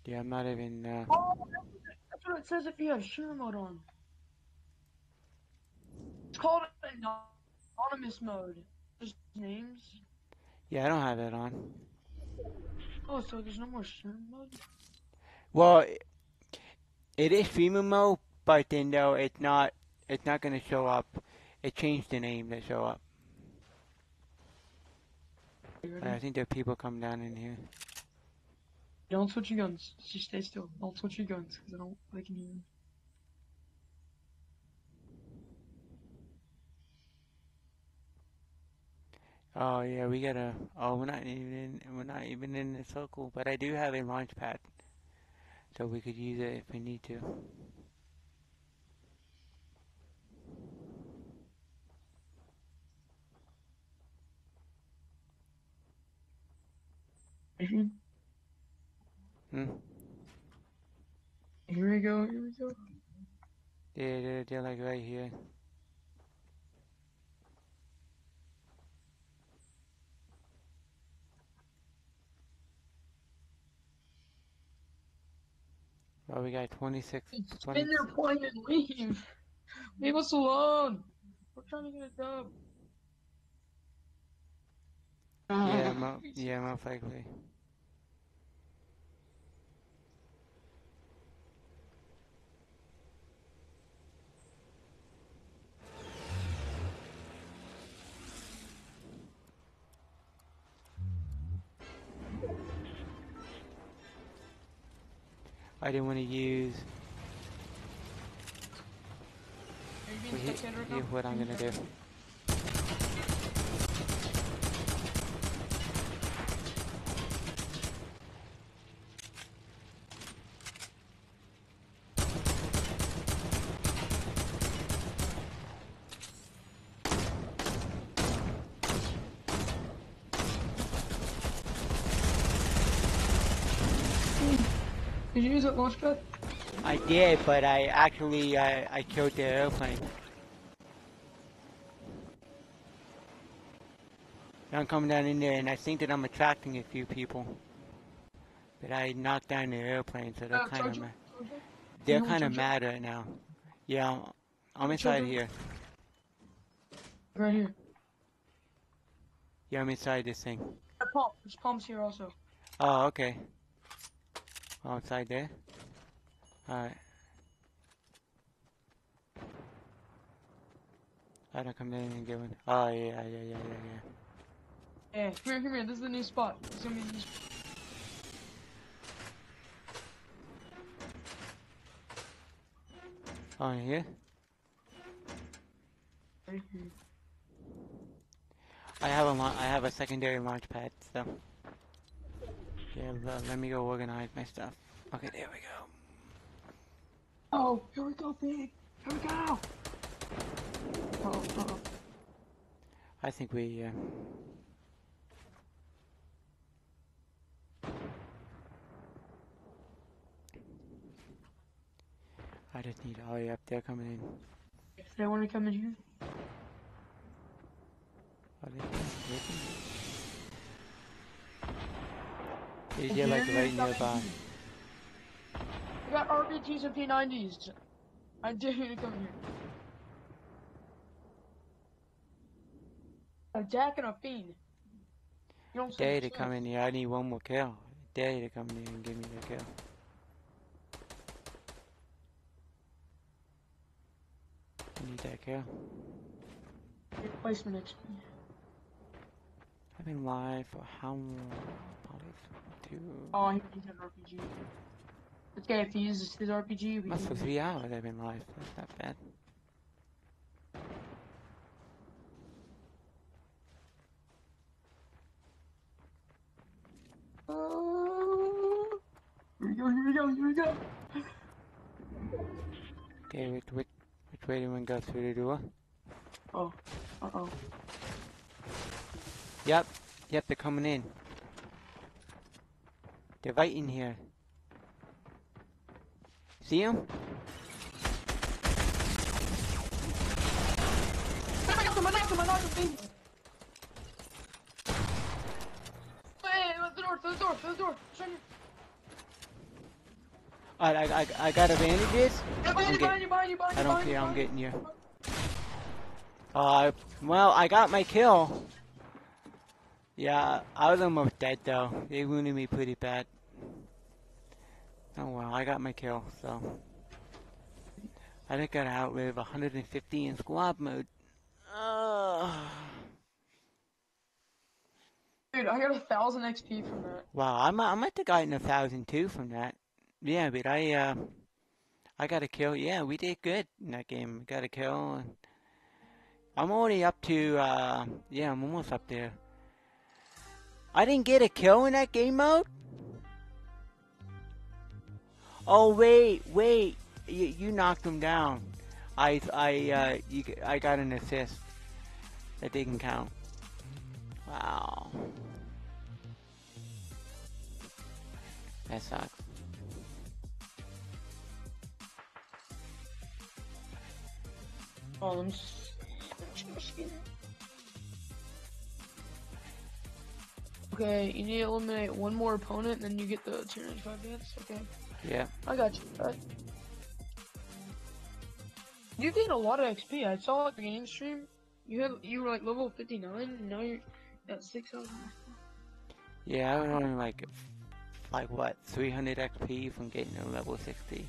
A: Yeah, I'm not even. Uh,
B: Oh, that's what it says if you have streamer mode on. It's called anonymous mode. Just names.
A: yeah, I don't have that on.
B: Oh, so there's no more streamer mode?
A: Well, it is streamer mode, but then though it's not. It's not gonna show up. It changed the name to show up. I think there are people come down in here.
B: Don't switch your guns. Just stay still. Don't switch your guns, because I don't. Hear you.
A: Oh yeah, we gotta. Oh, we're not even. In, we're not even in the circle. But I do have a launch pad, so we could use it if we need to.
B: Mhm.
A: Hmm.
B: Here we go. Here we go.
A: Yeah, they're, they're like right here. Oh, we got 26.
B: Spin
A: 20
B: their point and leave. Leave us alone. We're trying to get a dub.
A: Yeah, mo- yeah, most likely. I didn't want to use.
B: Are you
A: Well,
B: being
A: here- here's what I'm gonna do.
B: Did you use that launch pad?
A: I did, but I actually I, I killed the airplane. I'm coming down in there, and I think that I'm attracting a few people. But I knocked down the airplane, so they're
B: Uh,
A: kind of ma- they're
B: You
A: kind of mad right now. Yeah, I'm, I'm inside here.
B: Right here.
A: Yeah, I'm inside this thing.
B: Pump. There's pumps here also.
A: Oh, okay. Inside there. All right. I don't come in and get one. Oh yeah, yeah, yeah, yeah, yeah.
B: Yeah, come here, come here. This is the new spot. This is gonna be the new spot.
A: Oh, in here. I have a I have a secondary launch pad, so yeah. le- let me go organize my stuff. Okay, there we go.
B: Oh, here we go, big. Here we go. Oh, oh.
A: I think we. Uh, I just need Ollie up there coming in.
B: If they want to come in here.
A: Ollie, waiting. He's yeah, like right nearby.
B: We got RPGs and P90s. I dare you to come here. A Jack and a Fiend. You don't
A: Dare you to come in here. I need one more kill. Dare you to come in here and give me the kill. I need that kill.
B: Replacement XP.
A: I've been live for how long? Probably two.
B: Oh, he he's an RPG. This guy, if he uses his RPG, we
A: Must for three hours I've been live. That's not bad.
B: Oh, here we go, here we go, here we go.
A: Okay, which, which, which way do we go through the door?
B: Oh, uh-oh.
A: Yep, yep, they're coming in. They're right in here. See them?
B: him, I knocked him, I knocked him, dude. Hey, the door, the door, the door. It's right here.
A: Alright, I, I, I got advantages.
B: Hey,
A: I'm
B: behind
A: get-
B: behind behind
A: I don't care, I'm getting you. Uh, well, I got my kill. Yeah, I was almost dead though. They wounded me pretty bad. Oh well, I got my kill, so. I think I got outlive 150 in squad mode. Uh,
B: Dude, I got a thousand XP from that.
A: wow, I might, I might have gotten a thousand too from that. Yeah, but I, uh, I got a kill. Yeah, we did good in that game. We got a kill. I'm already up to, uh, yeah, I'm almost up there. I didn't get a kill in that game mode? Oh, wait, wait. You, you knocked him down. I, I, uh, you, I got an assist. That didn't count. Wow. That sucks.
B: Oh, just- Okay, you need to eliminate one more opponent, and then you get the 295 bits. Okay,
A: Yeah.
B: I got you. Alright. You gained a lot of XP. I saw at the game stream. You have you were like level 59, and now you're at 6,000.
A: Yeah, I was only like, like what, 300 XP from getting to level 60.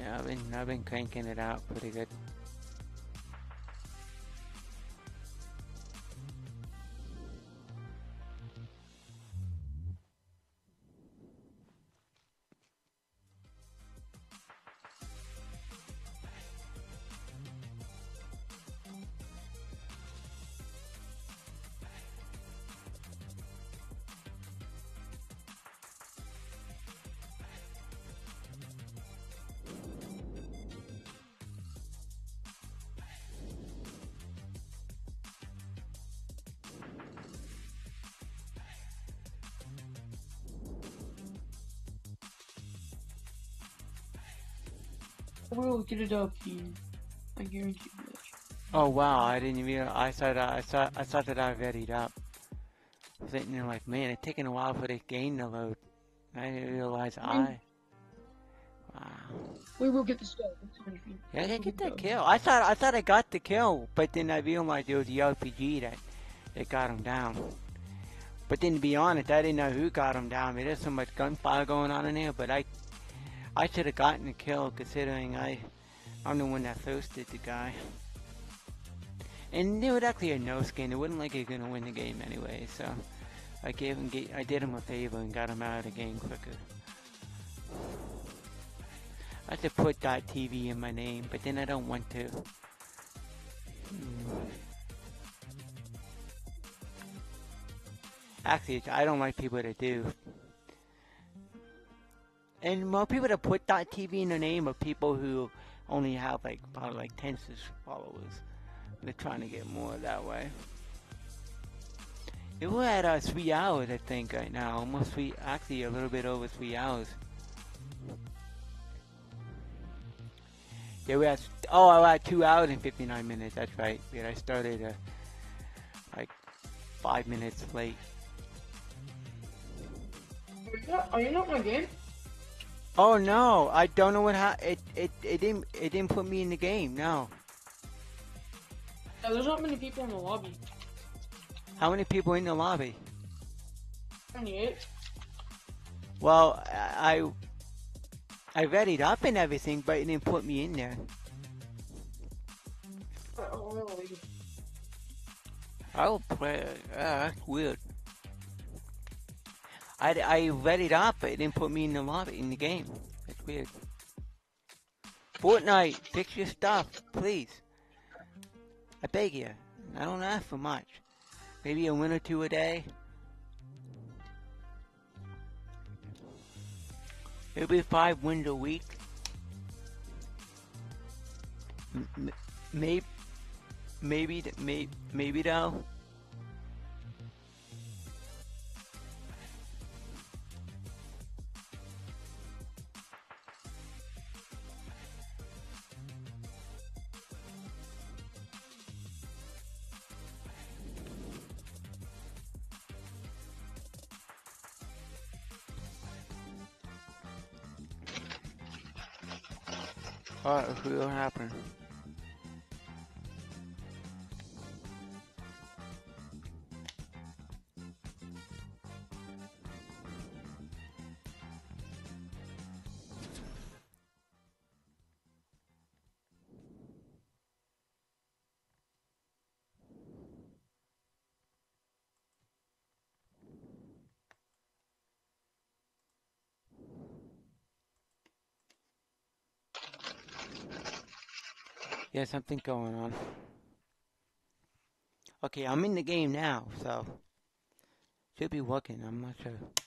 A: Yeah, I've been, I've been cranking it out pretty good.
B: Get it up. I guarantee you that.
A: Oh wow, I didn't even, I thought, I thought, I thought that I readied up. I sitting there like, man, it's taking a while for the game to load. I didn't realize I, wow.
B: We will get this done. It's on your feet.
A: Yeah, I didn't get that kill. I thought I thought I got the kill, but then I realized it was the RPG that that got him down. But then to be honest, I didn't know who got him down. There's so much gunfire going on in there, but I I should have gotten the kill considering I I'm the one that thirsted the guy. And it was actually a no skin. It wasn't like he was gonna win the game anyway, so I gave him I did him a favor and got him out of the game quicker. I have to put .tv in my name, but then I don't want to. Hmm. Actually, I don't like people that do. And more people that put .tv in their name are people who only have like probably like 10 sus- followers. They're trying to get more that way. Yeah, We're at uh, three hours, I think, right now. Almost three, actually a little bit over three hours. Yeah, we had, oh, I had two hours and 59 minutes, that's right. Yeah, I started uh, like five minutes late.
B: Are you not, my game?
A: Oh no, I don't know what happened. it, it, it didn't, it didn't put me in the game, no.
B: Yeah, there's not many people in the lobby.
A: How many people in the lobby?
B: 28.
A: Well, I, I read it up and everything, but it didn't put me in there.
B: Oh, really?
A: I'll play. Uh, that's weird. I, I read it up, but it didn't put me in the lobby in the game. That's weird. Fortnite, fix your stuff, please. I beg you. I don't ask for much. Maybe a win or two a day. Maybe five wins a week. M- maybe, maybe, maybe, maybe though. What, what happened? Yeah, something going on. Okay, I'm in the game now, so should be working. I'm not sure.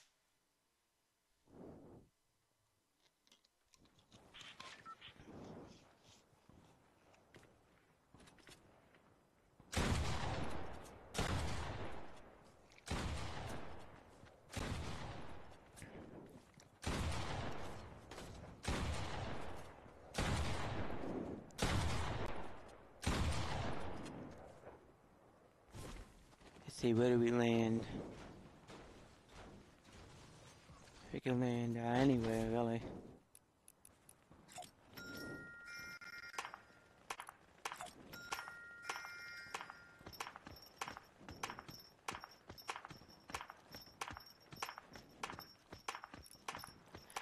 A: See, where do we land? We can land uh, anywhere, really.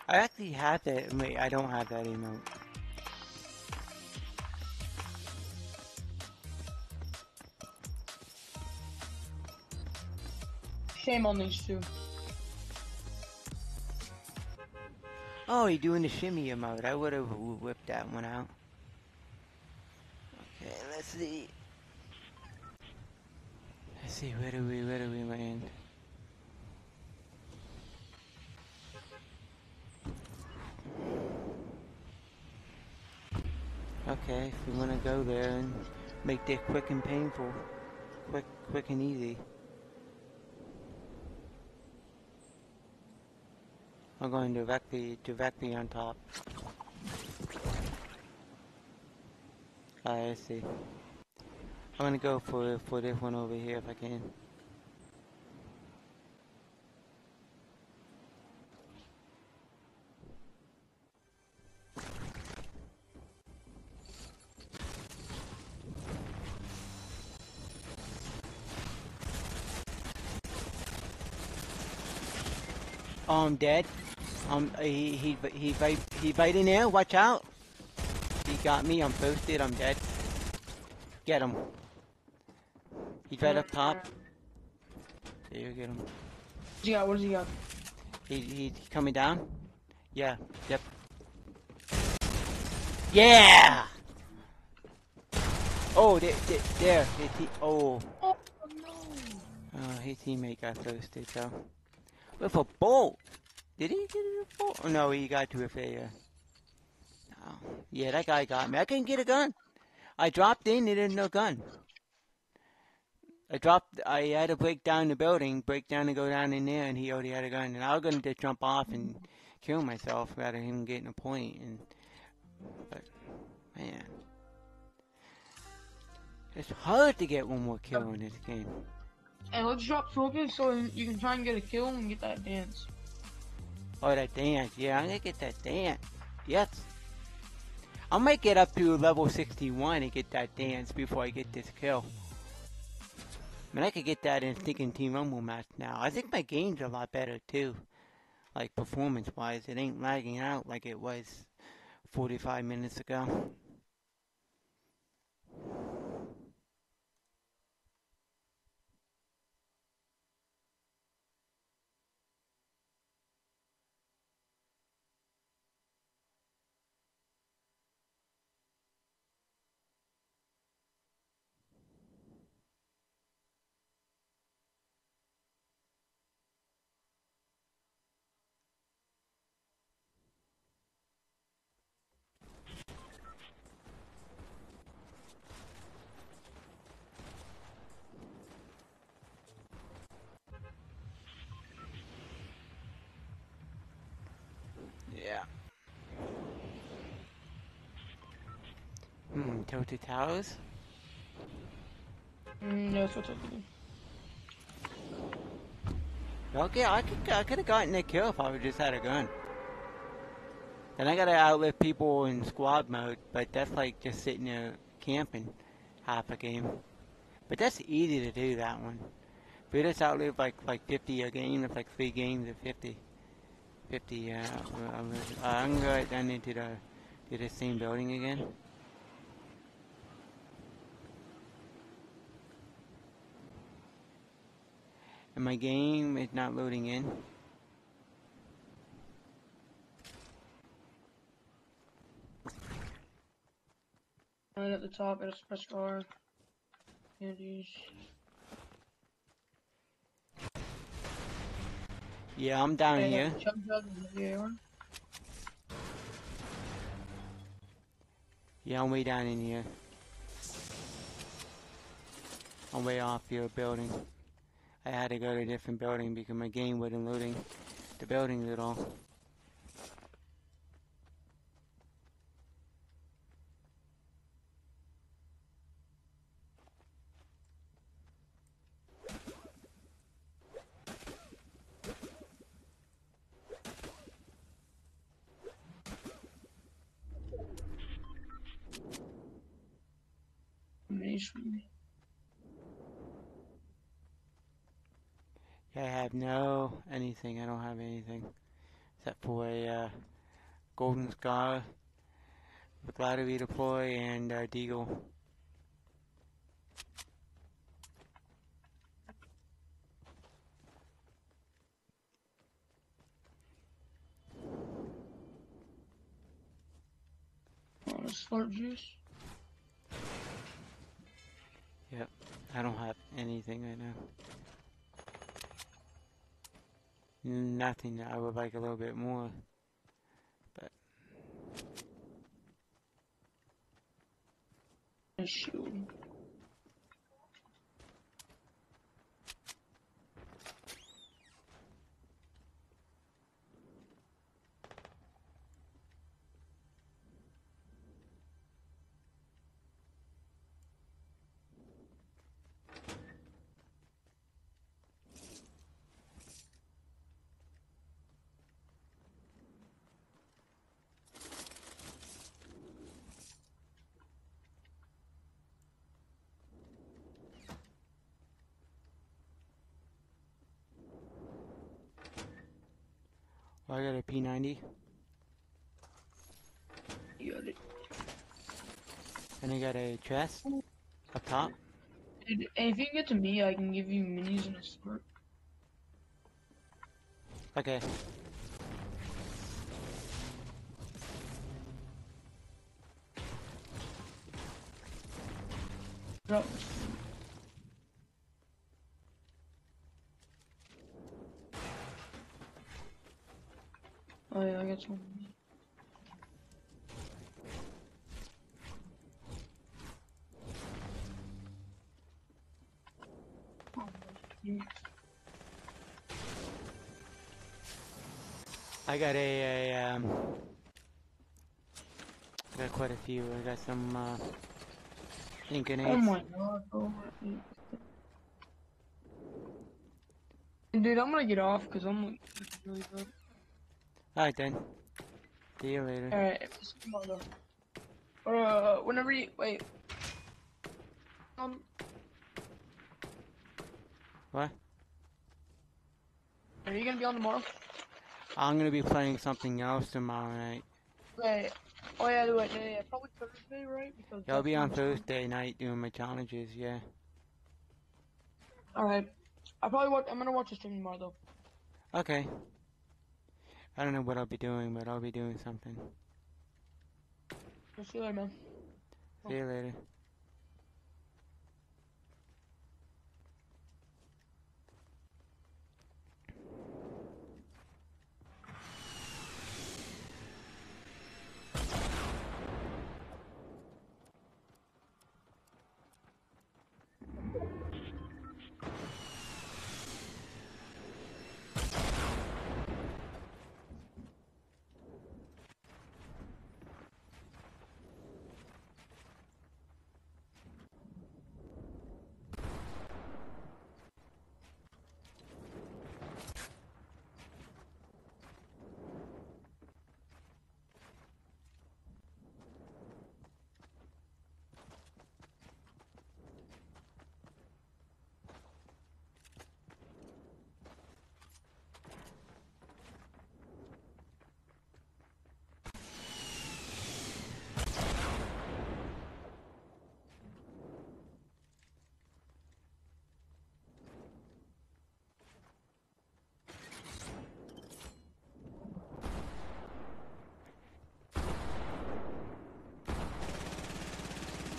A: I actually have that. Wait, I don't have that emote.
B: Shame on these two.
A: Oh, you're doing the shimmy emote. I would have whipped that one out. Okay, let's see. Let's see, where do we, where do we land? Okay, if we want to go there and make that quick and painful. Quick, quick and easy. I'm going directly, directly on top. I see. I'm gonna go for for this one over here if I can. Oh, I'm dead. Um, he he he he, he biting there. Watch out. He got me. I'm posted. I'm dead. Get him. He's right up top. There you get him.
B: What's you got? What does he got?
A: He he's coming down. Yeah. Yep. Yeah. Oh, there, there, there. Oh,
B: Oh no!
A: uh, his teammate got toasted. So, with a bolt. Did he get a bolt? Oh, no, he got to a failure. Oh, yeah, that guy got me. I couldn't get a gun. I dropped in. There didn't no gun. I dropped. I had to break down the building, break down and go down in there, and he already had a gun. And I was gonna just jump off and kill myself rather than him getting a point. And but man, it's hard to get one more kill in this game.
B: Hey, let's drop focus so you can try and get a kill and get that dance.
A: Oh, that dance. Yeah, I'm gonna get that dance. Yes. I might get up to level 61 and get that dance before I get this kill. I mean, I could get that in thinking Team Rumble match now. I think my game's a lot better too. Like performance wise, it ain't lagging out like it was 45 minutes ago. Yeah. Hmm, Towers?
B: Mm, yeah, that's what.
A: Okay, I could I could have gotten a kill if I would just had a gun. Then I gotta outlive people in squad mode, but that's like just sitting there camping half a game. But that's easy to do that one. If we just outlive like like 50 a game, it's like three games of 50. 50, uh, uh, I'm gonna go right down into the, to the same building again. And my game is not loading in.
B: Right at the top, at press R. Candies.
A: Yeah, I'm down
B: Yeah,
A: here.
B: Chug here.
A: Yeah, I'm way down in here. I'm way off your building. I had to go to a different building because my game wasn't loading the buildings at all.
B: Amazing.
A: Yeah, I have no anything. I don't have anything except for a uh, golden SCAR with ladder redeploy and uh, deagle.
B: Oh, the slurp juice.
A: I don't have anything right now. Nothing. I would like a little bit more.
B: Issue.
A: Well, I got a P90
B: You got it.
A: and I got a chest up top.
B: Dude, and if you can get to me, I can give you minis and a slurp.
A: Okay.
B: Drop. Oh I got some. Oh.
A: I got a, a um. I got quite a few. I got some uh, ink grenades.
B: Oh my god, bro. Dude, I'm gonna get off because I'm like, really good.
A: Alright then. See you later.
B: Alright, tomorrow. Uh, whenever you wait. Um.
A: What?
B: Are you gonna be on tomorrow?
A: I'm gonna be playing something else tomorrow night.
B: Wait. Oh yeah, wait, yeah, yeah, probably Thursday, right? Because
A: I'll be on Thursday night doing my challenges. Yeah.
B: All right. I probably watch. I'm gonna watch the stream tomorrow though.
A: Okay. I don't know what I'll be doing, but I'll be doing something.
B: We'll see you later, man.
A: See you later.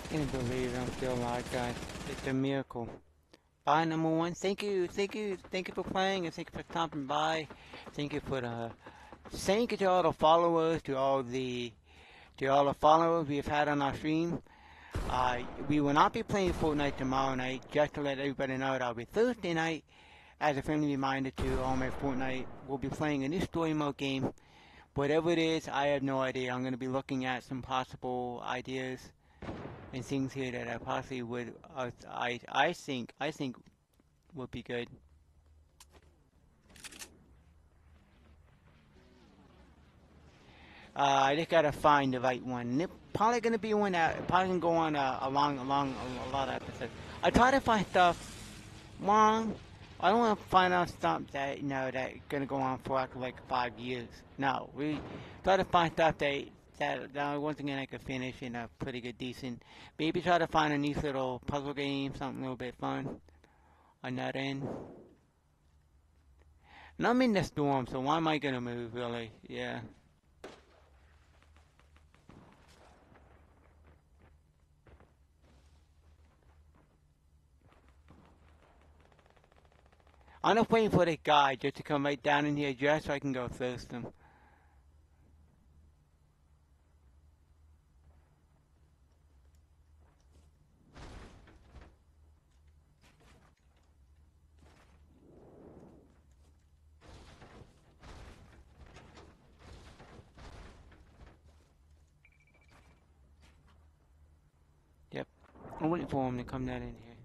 A: I can't believe I'm still alive, guys. It's a miracle. Bye, number one. Thank you, thank you, thank you for playing, and thank you for stopping by. Thank you for the, thank you to all the followers, to all the, to all the followers we've had on our stream. Uh, we will not be playing Fortnite tomorrow night, just to let everybody know that'll be Thursday night. As a friendly reminder to all my Fortnite, we'll be playing a new story mode game. Whatever it is, I have no idea. I'm going to be looking at some possible ideas and things here that I possibly would, uh, I, I think, I think would be good. Uh, I just gotta find the right one. Probably gonna be one that probably gonna go on uh, along along a, a lot of episodes. I try to find stuff long. I don't want to find out stuff that you know that gonna go on for like, like five years. No, we try to find stuff that that, that once again I could finish in a pretty good decent. Maybe try to find a nice little puzzle game, something a little bit fun on that end. And I'm in the storm, so why am I gonna move really? Yeah. I'm just waiting for the guy just to come right down in here just so I can go thirst him. Yep. I'm waiting for him to come down in here.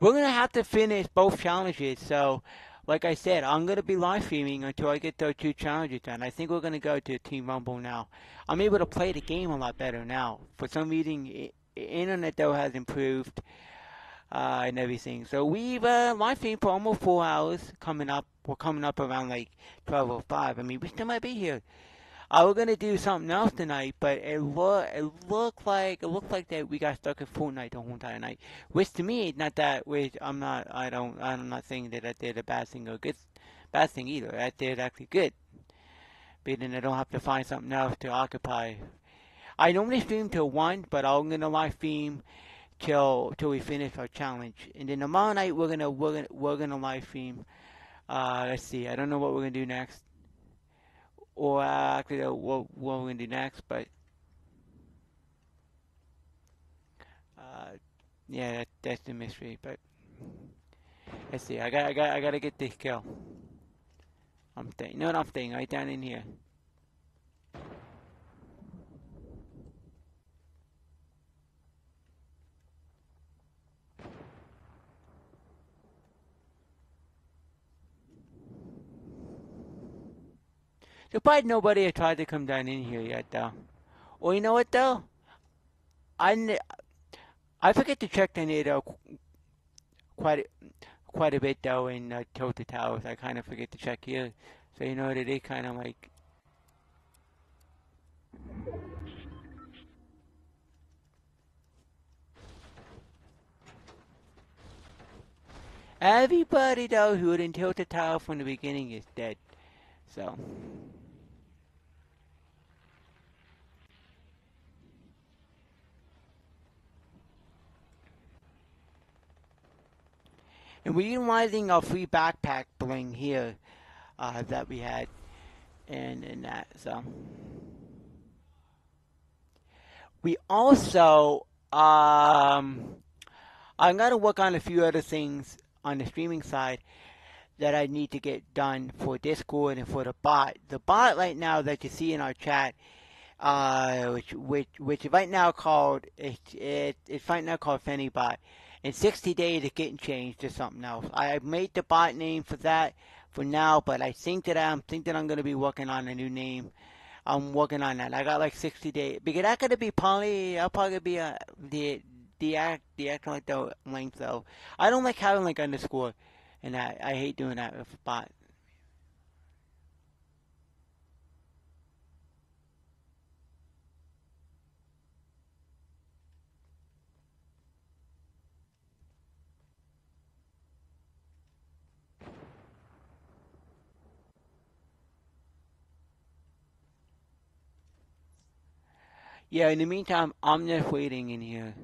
A: We're gonna have to finish both challenges, so like I said, I'm gonna be live streaming until I get those two challenges done. I think we're gonna go to Team Rumble now. I'm able to play the game a lot better now. For some reason, i- internet though has improved uh, and everything. So we've uh, live streamed for almost four hours. Coming up, we're coming up around like 12:05. I mean, we still might be here. I was gonna do something else tonight, but it look it looked like it looked like that we got stuck in Fortnite the whole entire night. Which to me, not that which I'm not I don't I'm not saying that I did a bad thing or good bad thing either. I did actually good. But then I don't have to find something else to occupy. I normally stream till one, but I'm gonna live stream till till we finish our challenge. And then tomorrow night we're gonna we're gonna we're gonna live stream. Uh, let's see. I don't know what we're gonna do next or uh, actually uh, what, what we're gonna do next, but uh, yeah, that, that's the mystery. But let's see, I got, I got, I gotta get this kill. I'm staying. No, I'm staying right down in here. Probably nobody has tried to come down in here yet, though. Well, you know what, though? I, I forget to check the NATO quite a, quite a bit, though, in uh, Tilted Towers. I kind of forget to check here. So, you know what, it is kind of like... Everybody, though, who would not tilt the Tower from the beginning is dead. So... And we're utilizing our free backpack bling here uh, that we had and, and that. So we also um, I'm gonna work on a few other things on the streaming side that I need to get done for Discord and for the bot. The bot right now that you see in our chat, uh, which which which right now called it, it it's right now called FennyBot in 60 days it's getting changed to something else. I made the bot name for that for now, but I think that I'm think that I'm gonna be working on a new name. I'm working on that. I got like 60 days because that gonna be probably I'll probably be uh, the the act the act like the length though. I don't like having like underscore and that. I hate doing that with bot. Yeah, in the meantime, I'm just waiting in here.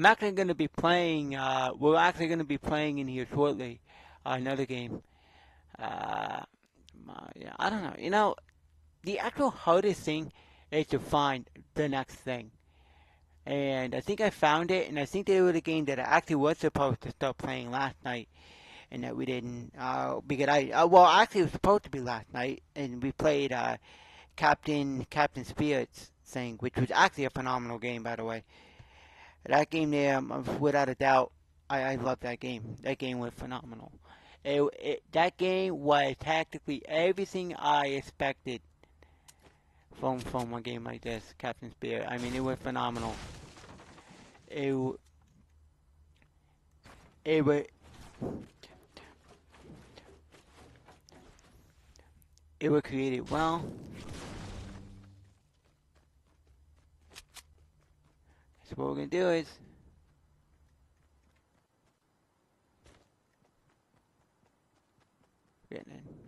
A: I'm actually going to be playing, uh, we're actually going to be playing in here shortly, uh, another game. Uh, yeah, I don't know. You know, the actual hardest thing is to find the next thing. And I think I found it, and I think they were the game that I actually was supposed to start playing last night, and that we didn't. Uh, because I, uh, well, actually, it was supposed to be last night, and we played uh, Captain Captain Spirits thing, which was actually a phenomenal game, by the way. That game there, um, without a doubt, I, I love that game. That game was phenomenal. It, it, that game was tactically everything I expected from from a game like this, Captain Spirit. I mean, it was phenomenal. It it was it was created well. So what we're going to do is getting in.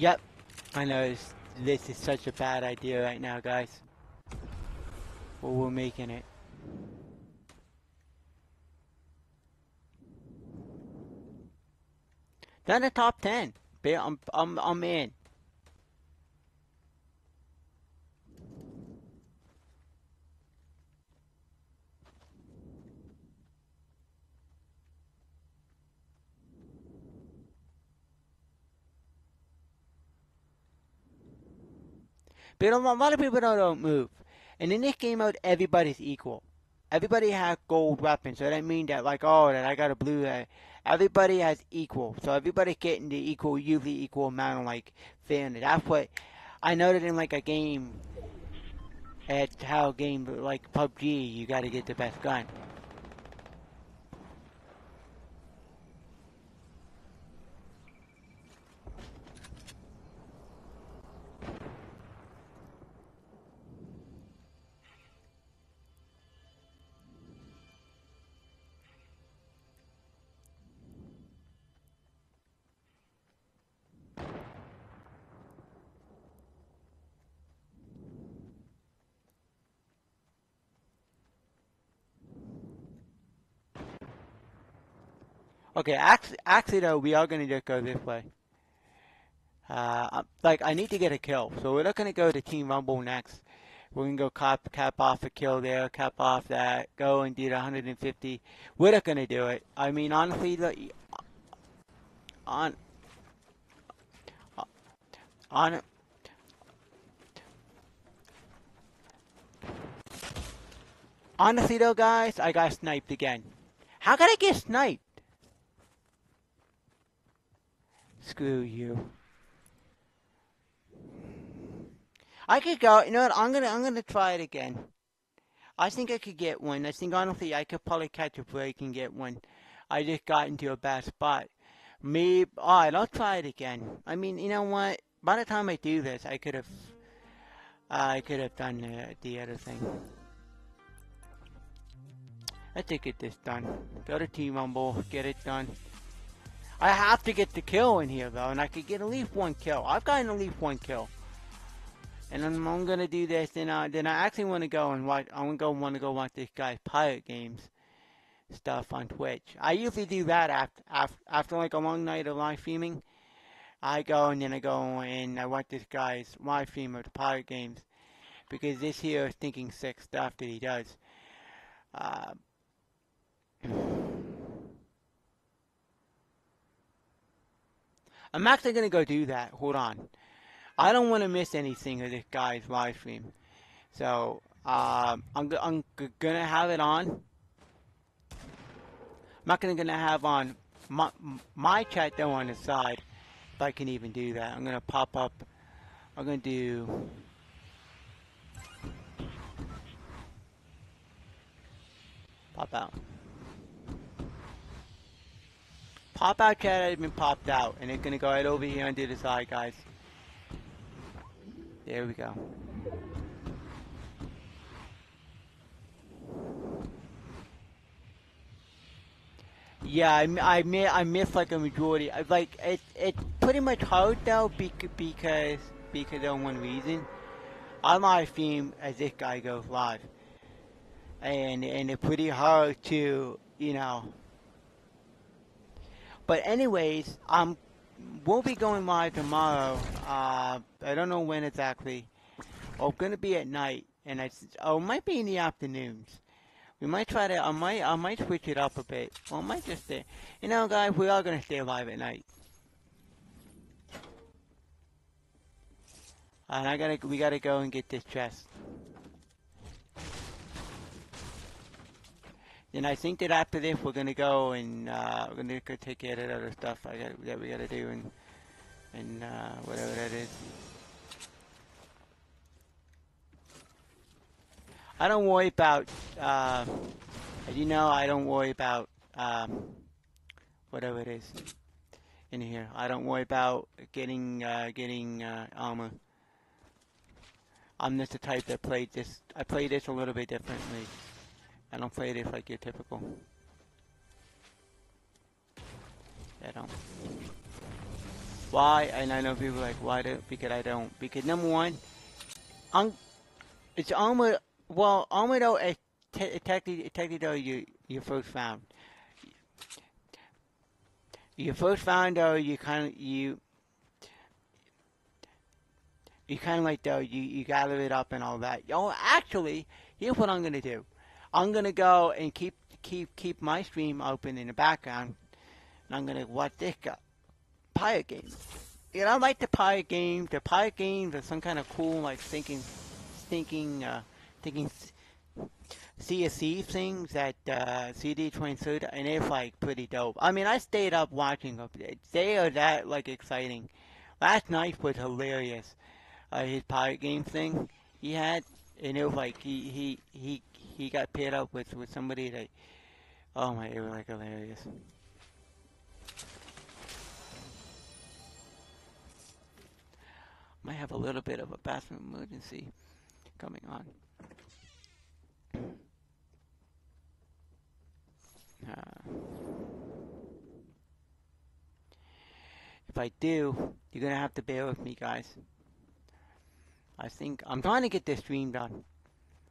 A: Yep. I know this, is such a bad idea right now, guys. But we're making it. Done the top 10. I'm, I'm, I'm in. But a lot of people don't move. And in this game mode, everybody's equal. Everybody has gold weapons, so that means that like, oh, that I got a blue. Uh, everybody has equal, so everybody's getting the equal, usually equal amount of like fairness. That's what I noted in like a game. At how game like PUBG, you got to get the best gun. Okay, actually, actually though, we are going to just go this way. Uh, like, I need to get a kill. So we're not going to go to Team Rumble next. We're going to go cap, cap off a kill there, cap off that, go and do the 150. We're not going to do it. I mean, honestly, the, on, on, honestly though, guys, I got sniped again. How could I get sniped? Screw you. I could go. You know what? I'm gonna. I'm gonna try it again. I think I could get one. I think honestly, I could probably catch a break and get one. I just got into a bad spot. Me. Alright, I'll try it again. I mean, you know what? By the time I do this, I could have. I could have done the, the other thing. Let's get this done. Go to Team Rumble, get it done. I have to get the kill in here though, and I could get at least one kill. I've gotten at least one kill. And I'm, I'm gonna do this, and uh, then I actually want to go and watch. I'm gonna go want to go watch this guy's pirate games stuff on Twitch. I usually do that after after, after like a long night of live streaming. I go and then I go and I watch this guy's live stream of the pirate games because this here is thinking sick stuff that he does. Uh, I'm actually gonna go do that. Hold on. I don't want to miss anything of this guy's live stream. So, um, I'm, I'm gonna have it on. I'm not gonna, gonna have on my, my chat though on the side, if I can even do that. I'm gonna pop up, I'm gonna do, pop out. Pop out chat has been popped out, and it's gonna go right over here under the side, guys. There we go. Yeah, I, I, miss, I miss like a majority. I like it. It's pretty much hard though, because because of one reason. I live stream as this guy goes live, and and it's pretty hard to you know but anyways, um, we'll be going live tomorrow. Uh, I don't know when exactly. Oh, gonna be at night, and it's oh, it might be in the afternoons. We might try to. I might. I might switch it up a bit. Well, I might just stay. You know, guys, we are gonna stay live at night. And I gotta. We gotta go and get this chest. Then I think that after this we're gonna go and uh, we're gonna go take care of that other stuff I got that we gotta do and and uh, whatever that is. I don't worry about, uh, you know, I don't worry about um, whatever it is in here. I don't worry about getting uh, getting uh, armor. I'm just the type that played this. I play this a little bit differently. I don't play it like your typical. I don't. Why? And I know people like, why do? Because I don't. Because number one, um, it's armor. Well, armor though, technically, technically though, you you first found. You first found though, you kind of you. You kind of like though you you gather it up and all that. Oh, actually, here's what I'm gonna do. I'm gonna go and keep keep keep my stream open in the background, and I'm gonna watch this guy, pirate game. You know, I like the pirate games. The pirate games are some kind of cool, like thinking, thinking, uh, thinking CSC things that uh, CD Twenty Soda, and it's like pretty dope. I mean, I stayed up watching them. They are that like exciting. Last night was hilarious. Uh, his pirate game thing he had, and it was like he he he he got paired up with with somebody that oh my it was like hilarious. Might have a little bit of a bathroom emergency coming on. Uh, if I do you're gonna have to bear with me guys. I think I'm trying to get this stream done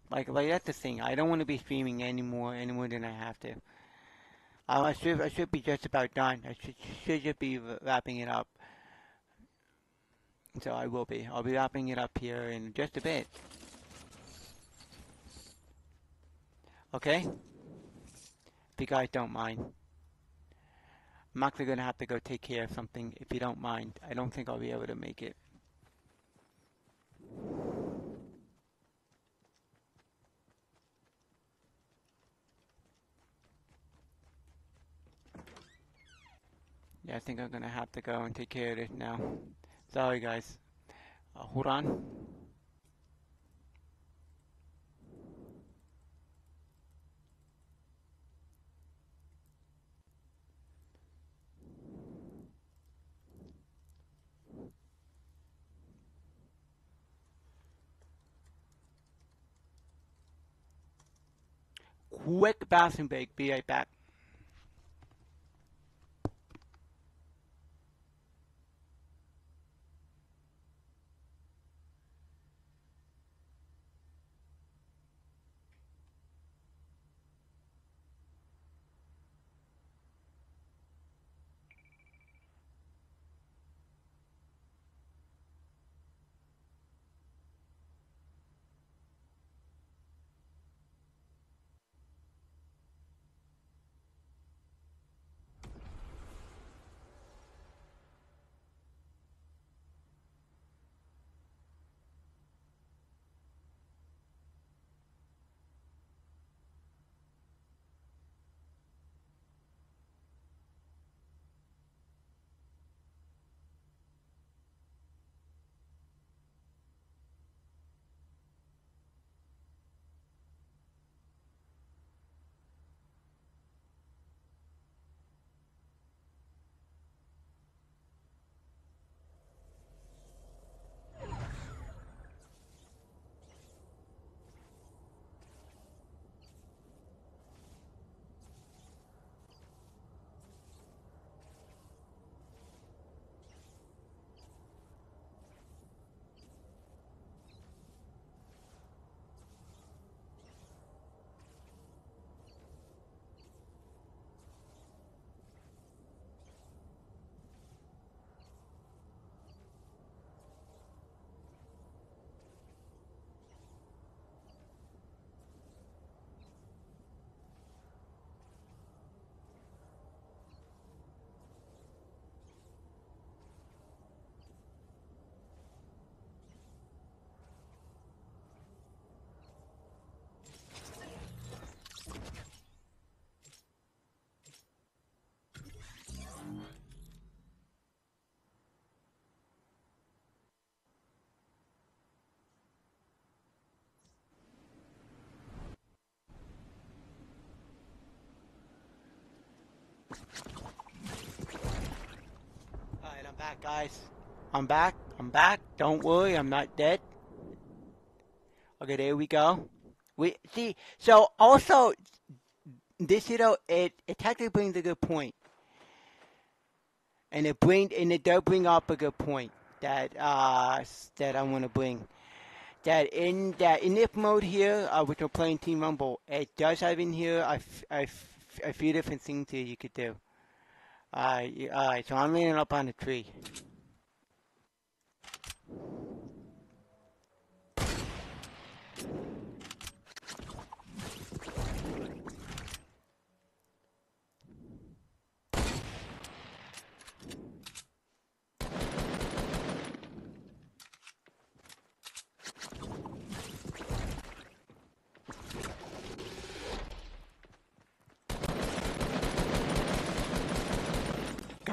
A: like, like that's the thing. I don't want to be streaming anymore, any more than I have to. Um, I should, I should be just about done. I should, should just be wrapping it up. So I will be. I'll be wrapping it up here in just a bit. Okay? If you guys don't mind. I'm actually going to have to go take care of something if you don't mind. I don't think I'll be able to make it. Yeah, I think I'm gonna have to go and take care of it now. Sorry guys. Uh, hold on. Quick bathroom break, be right back. Alright, I'm back, guys. I'm back. I'm back. Don't worry, I'm not dead. Okay, there we go. We see. So also, this you know, it it actually brings a good point, and it bring and it does bring up a good point that uh that I want to bring. That in that in this mode here, uh, which we're playing Team Rumble, it does have in here a, a, a few different things here you could do. Uh, alright, alright, uh, so I'm leaning up on the tree.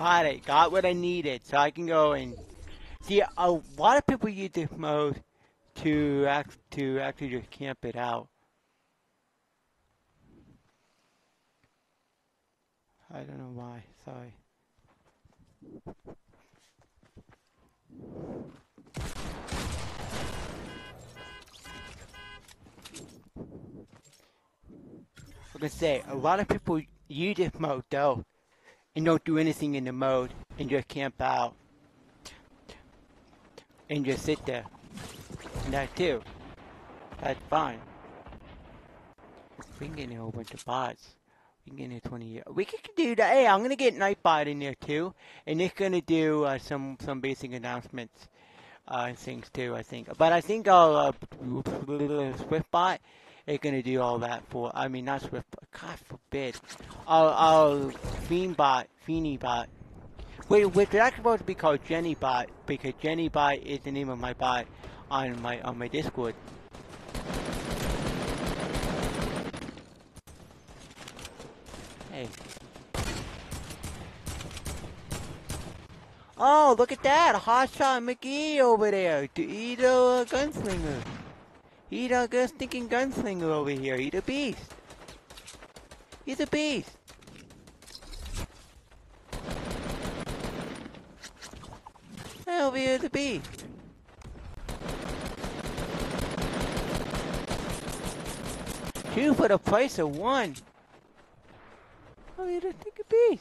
A: Got it. Got what I needed, so I can go and see. A lot of people use this mode to act to actually just camp it out. I don't know why. Sorry. I can say a lot of people use this mode though, and don't do anything in the mode and just camp out and just sit there. And that too. That's fine. We can get in a whole bunch of bots. We can get in 20 years. We could do that. Hey, I'm gonna get Nightbot in there too, and it's gonna do uh, some some basic announcements uh, and things too. I think, but I think I'll uh, Swiftbot is gonna do all that for. I mean, not Swift. God forbid. Oh, oh, I'll I'll Fiendbot, Feenybot. Wait, which is actually supposed to be called JennyBot because JennyBot is the name of my bot on my on my Discord. Hey. Oh, look at that! Hotshot McGee over there! The Edo gunslinger. He's a good stinking gunslinger over here. He's a beast. He's a beast. Over here, the beast. Two for the price of one. Oh, you didn't take a piece.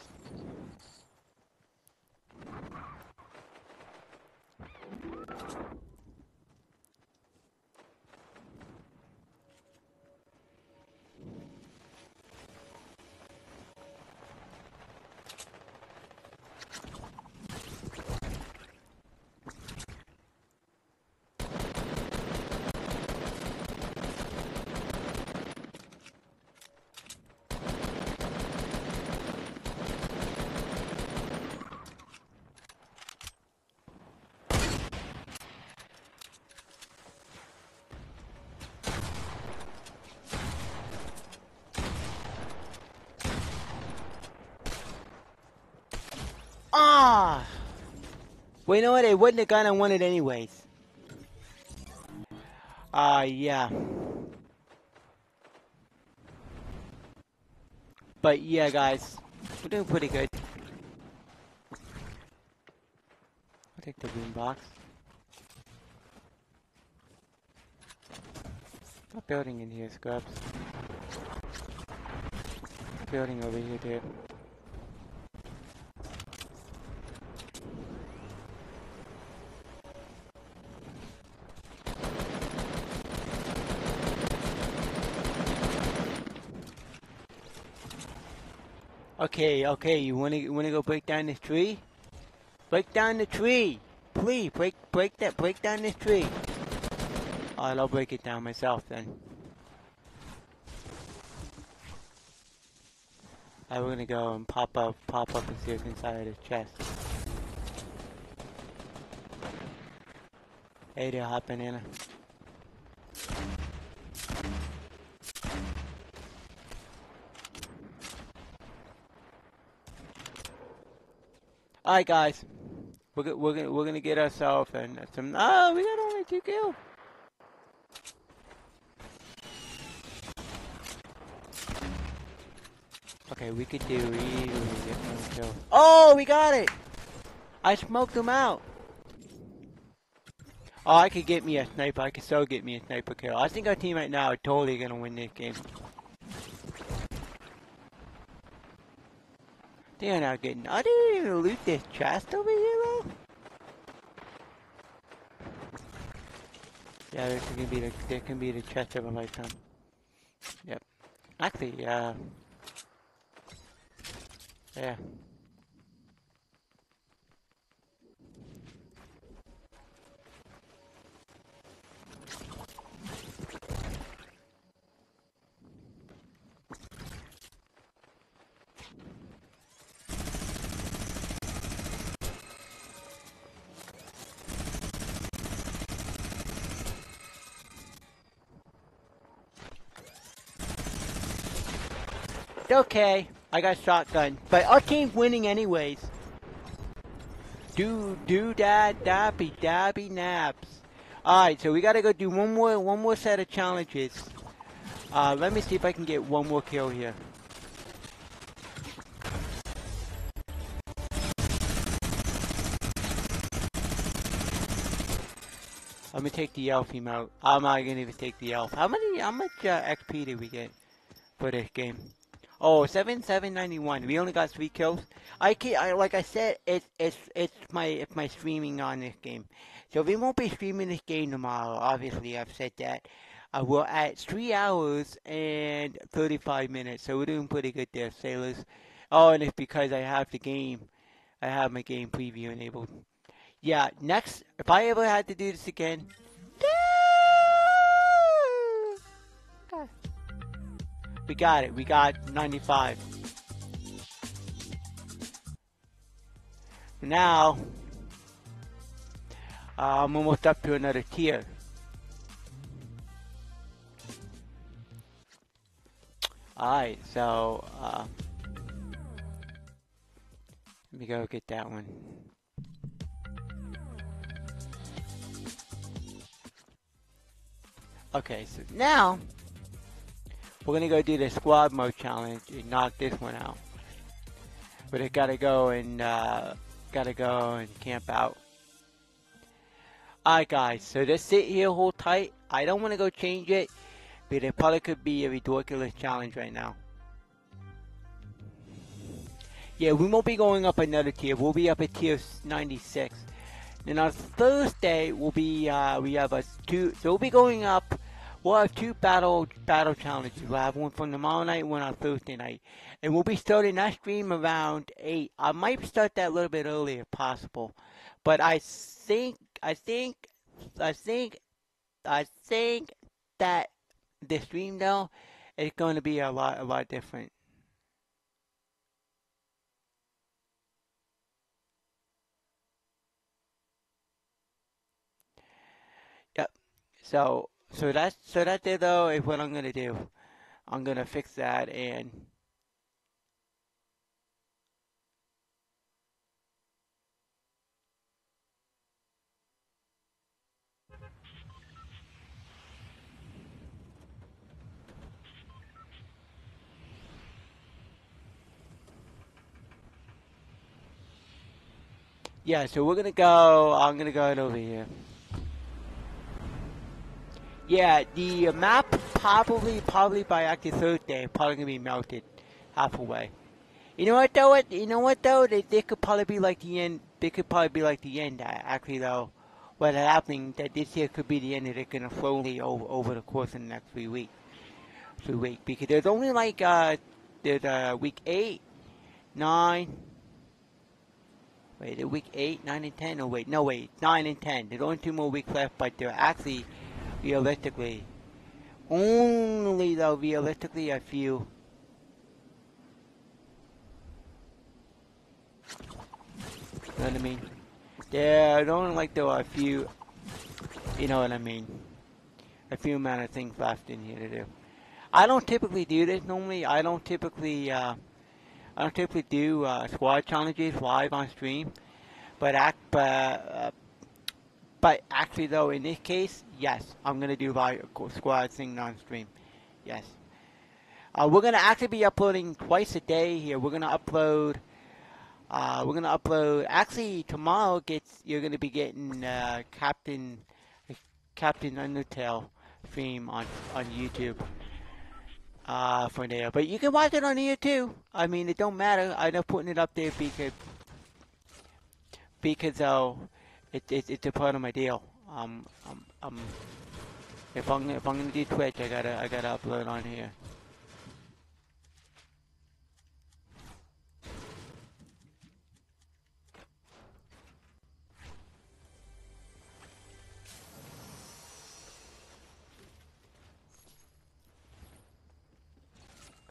A: Ah! You know what? They wouldn't have gone and won it anyways. Ah, uh, yeah. But yeah, guys, we're doing pretty good. I'll take the boom box. Building in here, Scrubs? Building over here, dude. Okay, okay, you wanna you wanna go break down this tree? Break down the tree! Please, break break that break down this tree. Alright, I'll break it down myself then. We're gonna go and pop up pop up and see what's inside of this chest. Hey there, hot banana. All right, guys. We're we're gonna we're gonna get ourselves and some. Oh, we got only two kills. Okay, we could do easily get one kill. Oh, we got it! I smoked them out. Oh, I could get me a sniper. I could still get me a sniper kill. I think our team right now are totally gonna win this game. They're not getting. I didn't even loot this chest over here, though. Yeah, there can be the there can be the chest of a lifetime. Yep. Actually, uh, yeah. Okay. I got shotgun. But our team's winning anyways. Do do dad dabby dabby naps. Alright, so we gotta go do one more one more set of challenges. Uh let me see if I can get one more kill here. Let me take the elf emote. I'm not gonna even take the elf. How many how much uh, XP did we get for this game? Oh, seven seven ninety one. We only got three kills. I can I like I said, it's it's it's my it's my streaming on this game. So we won't be streaming this game tomorrow. Obviously, I've said that. Uh, we're at three hours and thirty five minutes, so we're doing pretty good there, sailors. Oh, and it's because I have the game. I have my game preview enabled. Yeah, next, if I ever had to do this again, We got it. We got 95. Now, uh, I'm almost up to another tier. Alright, so, uh, let me go get that one. Okay, so now, we're gonna go do the squad mode challenge and knock this one out. But I gotta go and uh, gotta go and camp out. Alright guys, so just sit here hold tight. I don't wanna go change it But it probably could be a ridiculous challenge right now. Yeah, we won't be going up another tier. We'll be up at tier 96. Then on Thursday, we'll be, uh, we have a two, so we'll be going up, we'll have two battle, battle challenges. We'll have one from tomorrow night, one on Thursday night. And we'll be starting that stream around 8. I might start that a little bit earlier if possible. But I think, I think, I think, I think that the stream though is going to be a lot, a lot different. Yep. So, so that's, so that there though is what I'm going to do. I'm going to fix that and Yeah, so we're gonna go, I'm gonna go over here. Yeah, the map probably, probably by actually Thursday, probably gonna be melted halfway. You know what though? What you know what though? They, they could probably be like the end. They could probably be like the end. Actually though, what happening that this year could be the end. That they're gonna slowly over over the course of the next three weeks, three weeks because there's only like uh there's uh week eight, nine. Wait, the week 8, 9, and 10? Oh, wait, no, wait, 9 and 10. There's only two more weeks left, but they're actually, realistically, only, though, realistically, a few. You know what I mean? There, only like there are a few, you know what I mean? A few amount of things left in here to do. I don't typically do this normally. I don't typically, uh, I don't typically do uh, squad challenges live on stream, but act, uh, but actually though in this case, yes, I'm gonna do live squad thing on stream. Yes, uh, we're gonna actually be uploading twice a day here. We're gonna upload. Uh, we're gonna upload. Actually, tomorrow gets you're gonna be getting uh, Captain Captain Undertale theme on on YouTube uh, for there. But you can watch it on here too. I mean, it don't matter. I'm not putting it up there because because uh, it, it it's a part of my deal. Um, um, if I'm if I'm gonna do Twitch, I gotta I gotta upload on here.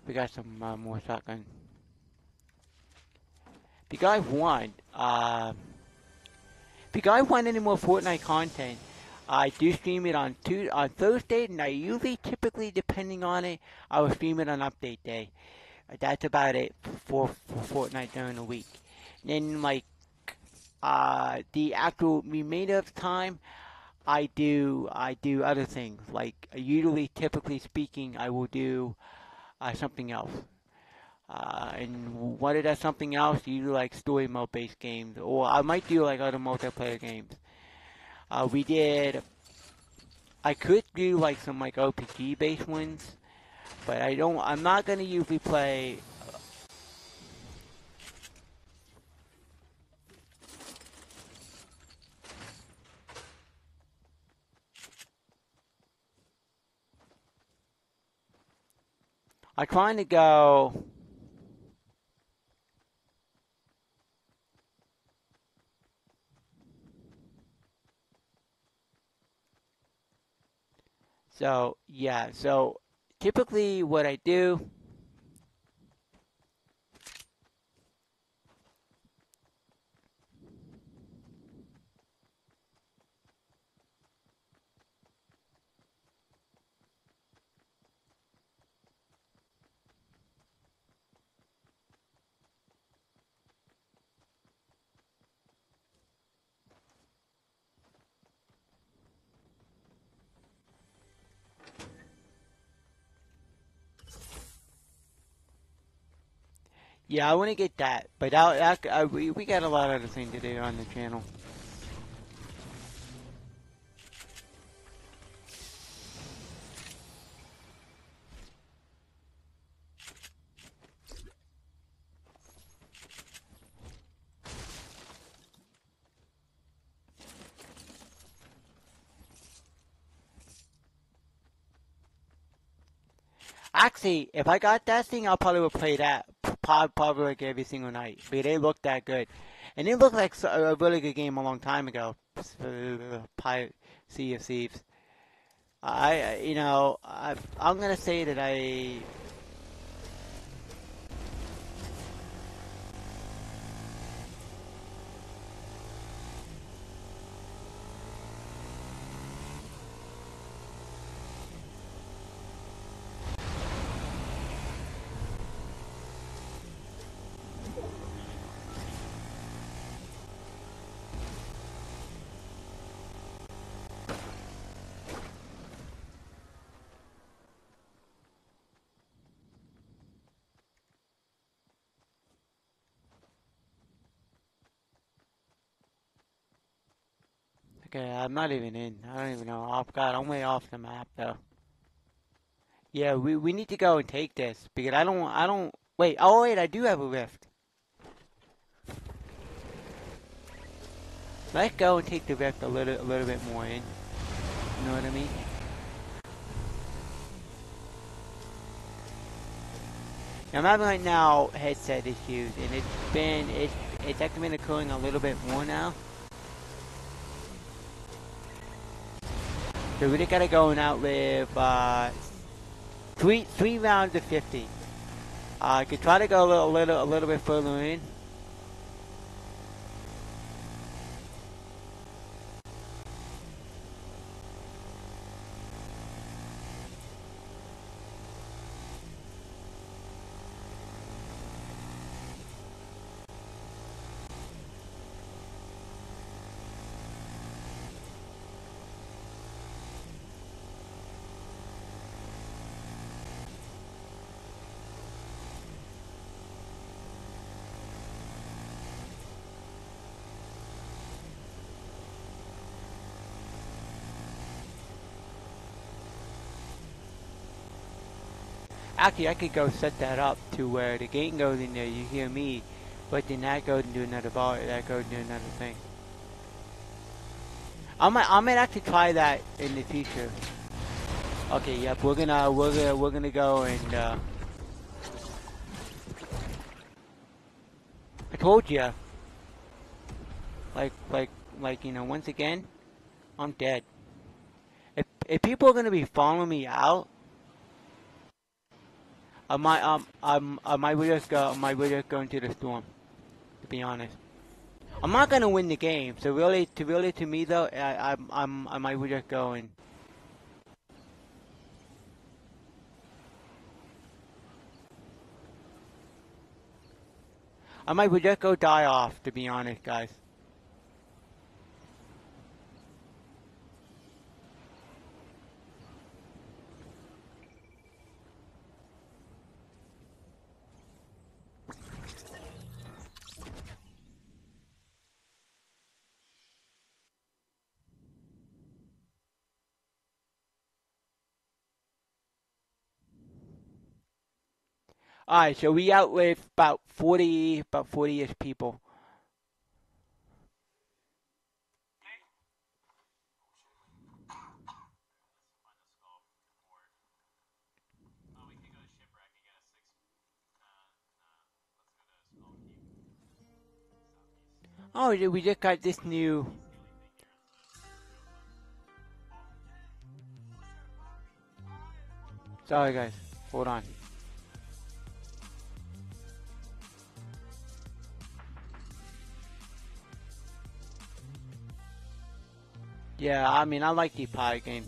A: We got some uh, more shotgun. If you guys want, uh, if you guys want any more Fortnite content, I do stream it on two on Thursday, and I usually, typically, depending on it, I will stream it on update day. That's about it for, for Fortnite during the week. And then, like, uh, the actual remainder of time, I do I do other things. Like, usually, typically speaking, I will do uh, something else. Uh, and what is that something else? You do like story mode based games, or I might do like other multiplayer games. Uh, we did. I could do like some like RPG based ones, but I don't. I'm not gonna usually play. I trying to go. So, yeah, so typically what I do Yeah, I want to get that, but I'll, I, I, we, we got a lot of other things to do on the channel. Actually, if I got that thing, I probably would play that probably like every single night. But they look that good, and it looked like a really good game a long time ago. Pirate Sea of Thieves. I, you know, I, I'm gonna say that I Okay, I'm not even in. I don't even know. Off God, I'm way off the map though. Yeah, we we need to go and take this because I don't I don't wait. Oh wait, I do have a rift. Let's go and take the rift a little a little bit more in. You know what I mean? Now, I'm having right now headset issues, and it's been it's it's actually been occurring a little bit more now. So we just gotta go out with uh, three three rounds of fifty. Uh, I could try to go a little, a little, a little bit further in. Actually, I could go set that up to where the game goes in there, you hear me, but then that goes into another bar, that goes into another thing. I might, I might actually try that in the future. Okay, yep, we're gonna, we're gonna, we're gonna go and, uh, I told you. Like, like, like, you know, once again, I'm dead. If, if people are gonna be following me out, I might um I'm I might just go I might just go into the storm. To be honest, I'm not gonna win the game. So really, to really to me though, I I'm, I'm I might just go and. I might just go die off. To be honest, guys. Alright, so we out with about 40, about 40-ish people. Oh, we just got this new... Sorry guys, hold on. Yeah, I mean, I like the pie game.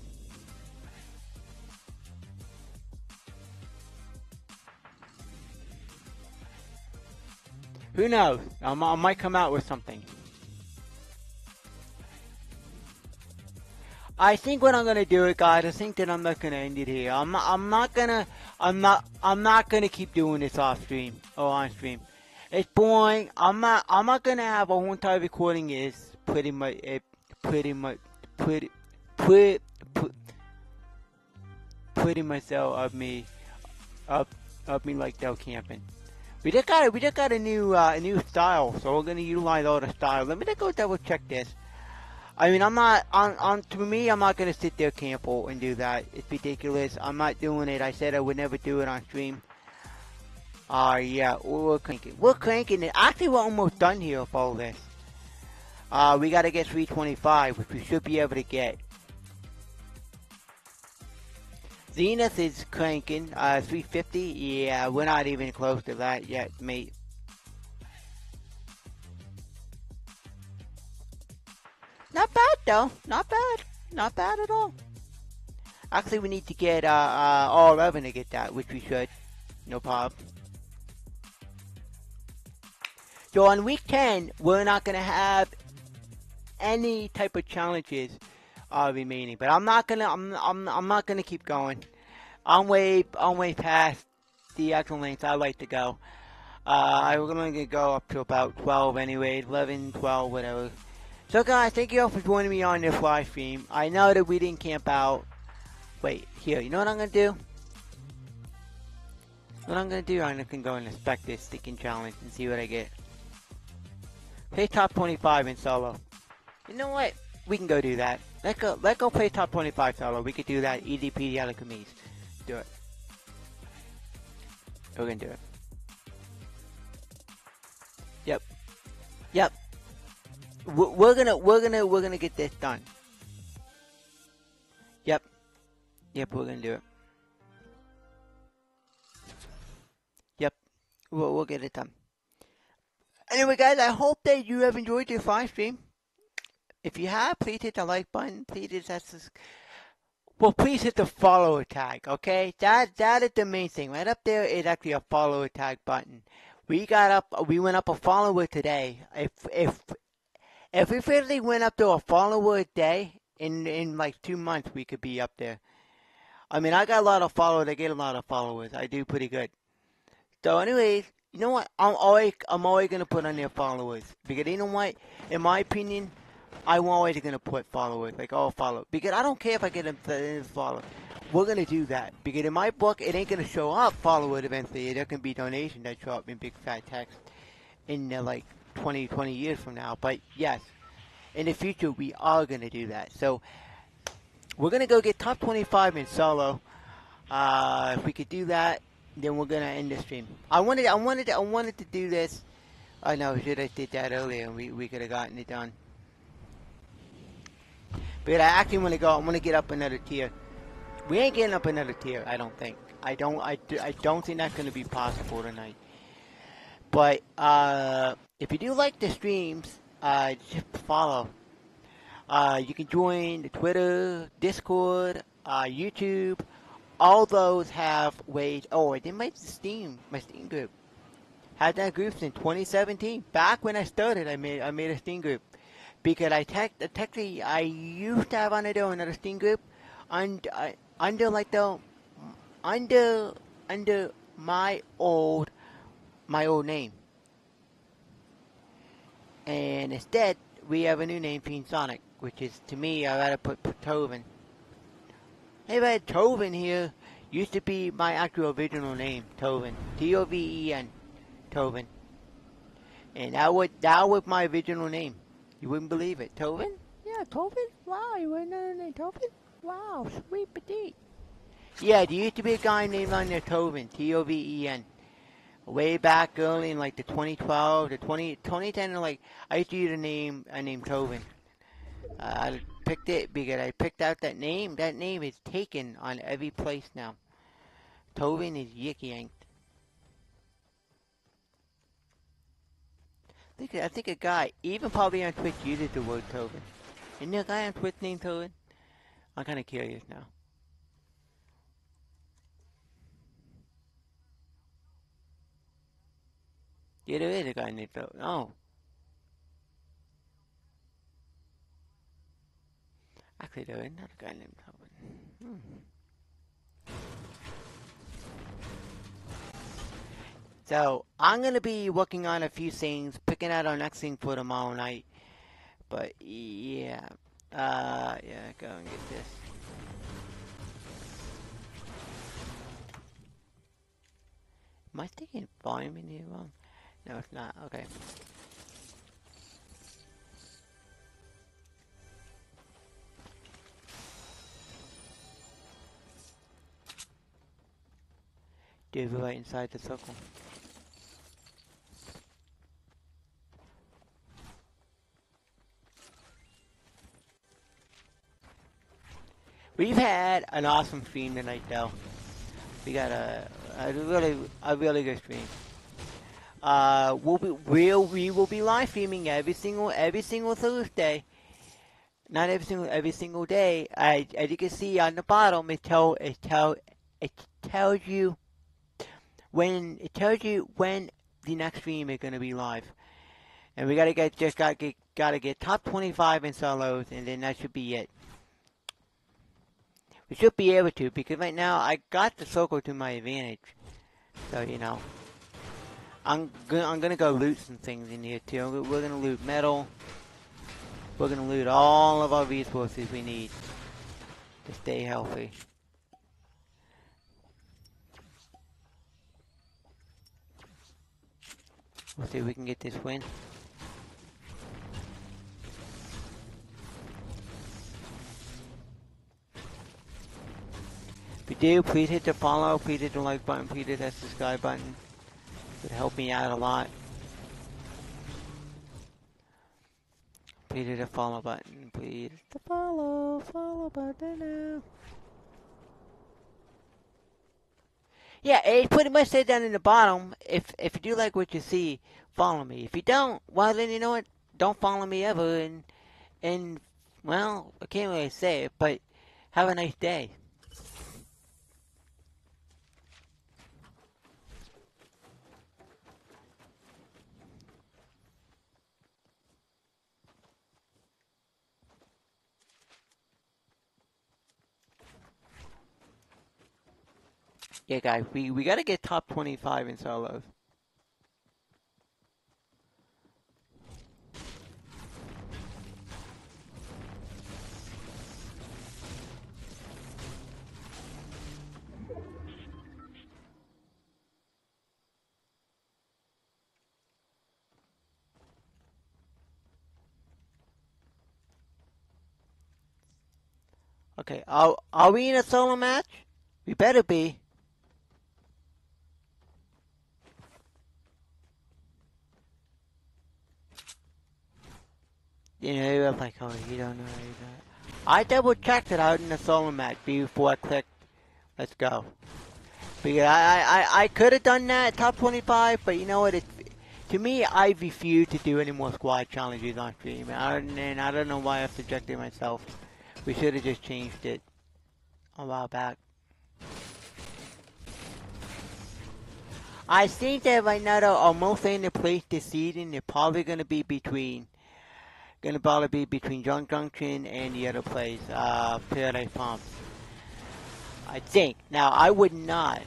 A: Who knows? I, I might come out with something. I think what I'm gonna do it, guys. I think that I'm not gonna end it here. I'm not, I'm not gonna. I'm not. I'm not gonna keep doing this off stream or on stream. It's boring. I'm not. I'm not gonna have a whole entire recording. Is pretty much. It, pretty much put put put putting myself up me up up me like Dell camping. We just got we just got a new uh, a new style, so we're gonna utilize all the style. Let me just go double check this. I mean, I'm not on on to me. I'm not gonna sit there camp out and do that. It's ridiculous. I'm not doing it. I said I would never do it on stream. Uh, yeah, we're cranking. We're cranking it. Actually, we're almost done here with all this. Uh, we gotta get 325, which we should be able to get. Zenith is cranking, uh, 350. Yeah, we're not even close to that yet, mate. Not bad though. Not bad. Not bad at all. Actually, we need to get uh, uh, all 11 to get that, which we should. No problem. So on week 10, we're not going to have any type of challenges uh, remaining. But I'm not gonna. I'm. I'm. I'm not gonna keep going. I'm way. I'm way past the actual length I like to go. Uh, I'm gonna go up to about 12 anyway, 11, 12, whatever. So guys, thank you all for joining me on this live stream. I know that we didn't camp out. Wait, here, you know what I'm gonna do? What I'm gonna do, I'm gonna go and inspect this sticking challenge and see what I get. Play top 25 in solo. You know what? We can go do that. Let go. Let go play top 25 solo. We could do that. EDP Kamis. Do it. We're gonna do it. Yep. Yep. We're, gonna. We're gonna. We're gonna get this done. Yep. Yep. We're gonna do it. Yep. We'll, we'll get it done. Anyway, guys, I hope that you have enjoyed this live stream. If you have, please hit the like button. Please hit that. Well, please hit the follow tag. Okay, that that is the main thing. Right up there is actually a follow tag button. We got up. Uh, we went up a follower today. If if if we really went up to a follower a day in in like two months, we could be up there. I mean, I got a lot of followers. I get a lot of followers. I do pretty good. So, anyways, you know what? I'm always I'm always gonna put on their followers because you know what? In my opinion, I'm always gonna put followers like all follow because I don't care if I get them to follow. We're gonna do that because in my book it ain't gonna show up followers eventually. There can be donations that show up in big fat text in uh, like 20, 20 years from now. But yes, in the future we are gonna do that. So we're gonna go get top 25 in solo. Uh, if we could do that, then we're gonna end the stream. I wanted, I wanted, I wanted to do this. I know, should I did that earlier? We we could have gotten it done. But I actually want to go. I want to get up another tier. We ain't getting up another tier. I don't think. I don't. I, I don't think that's going to be possible tonight. But uh, if you do like the streams, uh, just follow. Uh, you can join the Twitter, Discord, uh, YouTube. All those have ways. Oh, I did my Steam, my Steam group. Had that group since 2017. Back when I started, I made I made a Steam group because I tech, technically I used to have on under another Steam group under uh, under like the under under my old my old name, and instead we have a new name, Fiensonix, which is to me I rather put. Hey, but Toven here used to be my actual original name, Toven, T O V E N, Toven, and that was that was my original name. You wouldn't believe it. Toven? Yeah, Toven? Wow, you wouldn't know the name Toven? Wow, sweet petite. Yeah, there used to be a guy named on there Toven, T-O-V-E-N. Way back early in like the 2012, the 20, 2010, like, I used to use a name, a name Toven. Uh, I picked it because I picked out that name. That name is taken on every place now. Toven is yik. Think, I think a guy, even probably on Twitch, uses the word Tobin. Isn't there a guy on Twitch named Tobin? I'm kind of curious now. Yeah, there is a guy named Tobin. Oh. Actually, there is not a guy named Tobin. Hmm. So I'm going to be working on a few things, picking out our next thing for tomorrow night. But yeah, uh, yeah, go and get this. Am I thinking volume in here wrong? No, it's not. Okay. Do it right inside the circle. We've had an awesome stream tonight, though. We got a, a really, a really good stream. Uh, we'll be, we'll, we will be live streaming every single, every single Thursday. Not every single, every single day. As, as you can see on the bottom, it tell, it tell, it tells you when, it tells you when the next stream is gonna be live. And we gotta get, just gotta get, gotta get top 25 in solos, and then that should be it. We should be able to, because right now I got the circle to my advantage. So, you know. I'm gonna, I'm gonna go loot some things in here too. We're gonna loot metal. We're gonna loot all of our resources we need to stay healthy. We'll see if we can get this win. If you do, please hit the follow, please hit the like button, please hit that subscribe button. It would help me out a lot. Please hit the follow button, please. hit The follow, follow button now. Yeah, it pretty much said down in the bottom. If if you do like what you see, follow me. If you don't, well then you know what? Don't follow me ever. And and well, I can't really say it, but have a nice day. Yeah, guys, we, we gotta get top 25 in solos. Okay, are, are we in a solo match? We better be. You know, you're like, oh, you don't know that. I double checked it out in the solo match before I clicked. Let's go. Because I, I, I could have done that top 25, but you know what? It, to me, I refuse to do any more squad challenges on stream. I, and I don't know why I subjected myself. We should have just changed it a while back. I think that right now, though, in the place this season is probably going to be between gonna probably be between Junk Junction and the other place, uh, Paradise Palms. I think. Now, I would not.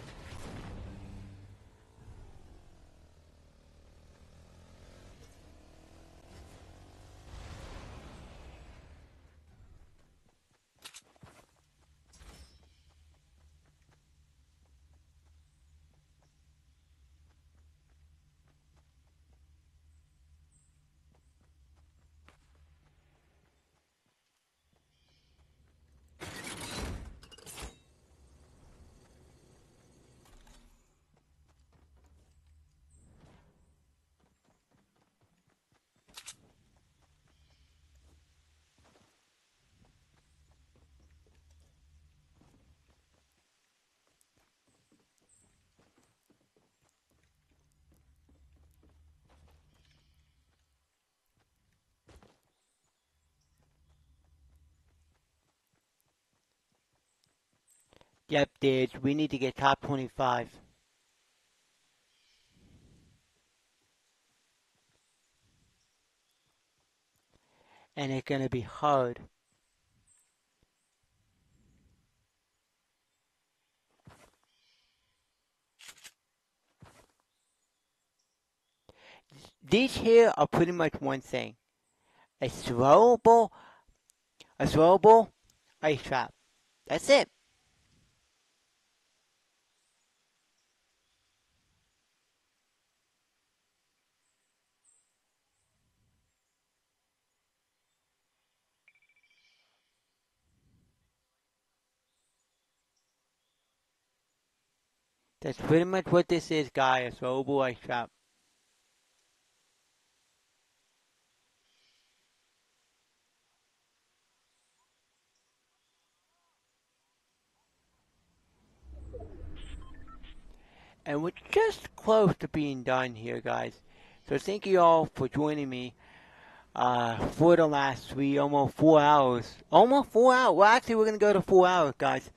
A: Yep, dude, we need to get top 25. And it's gonna be hard. These here are pretty much one thing. A throwable, a throwable ice trap. That's it. That's pretty much what this is, guys. Oh boy, trap. And we're just close to being done here, guys. So thank you all for joining me uh, for the last three, almost four hours. Almost four hours. Well, actually, we're going to go to four hours, guys.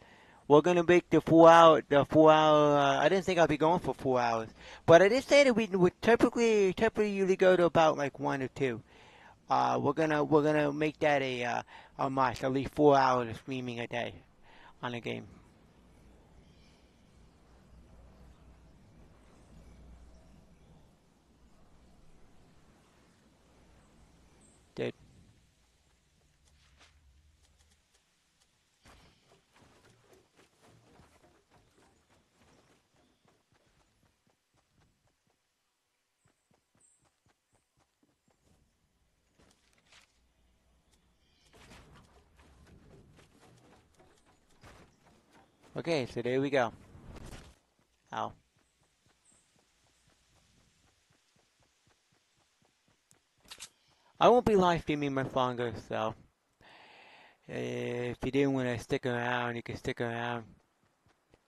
A: We're to make the four hour, the four hour, uh, I didn't think I'd be going for four hours. But I did say that we would typically, typically usually go to about like one or two. Uh, we're gonna, we're gonna make that a, uh, a must, at least four hours of streaming a day on a game. Dude. Okay, so there we go. Ow. I won't be live streaming much longer, so eh, if you didn't want to stick around, you can stick around.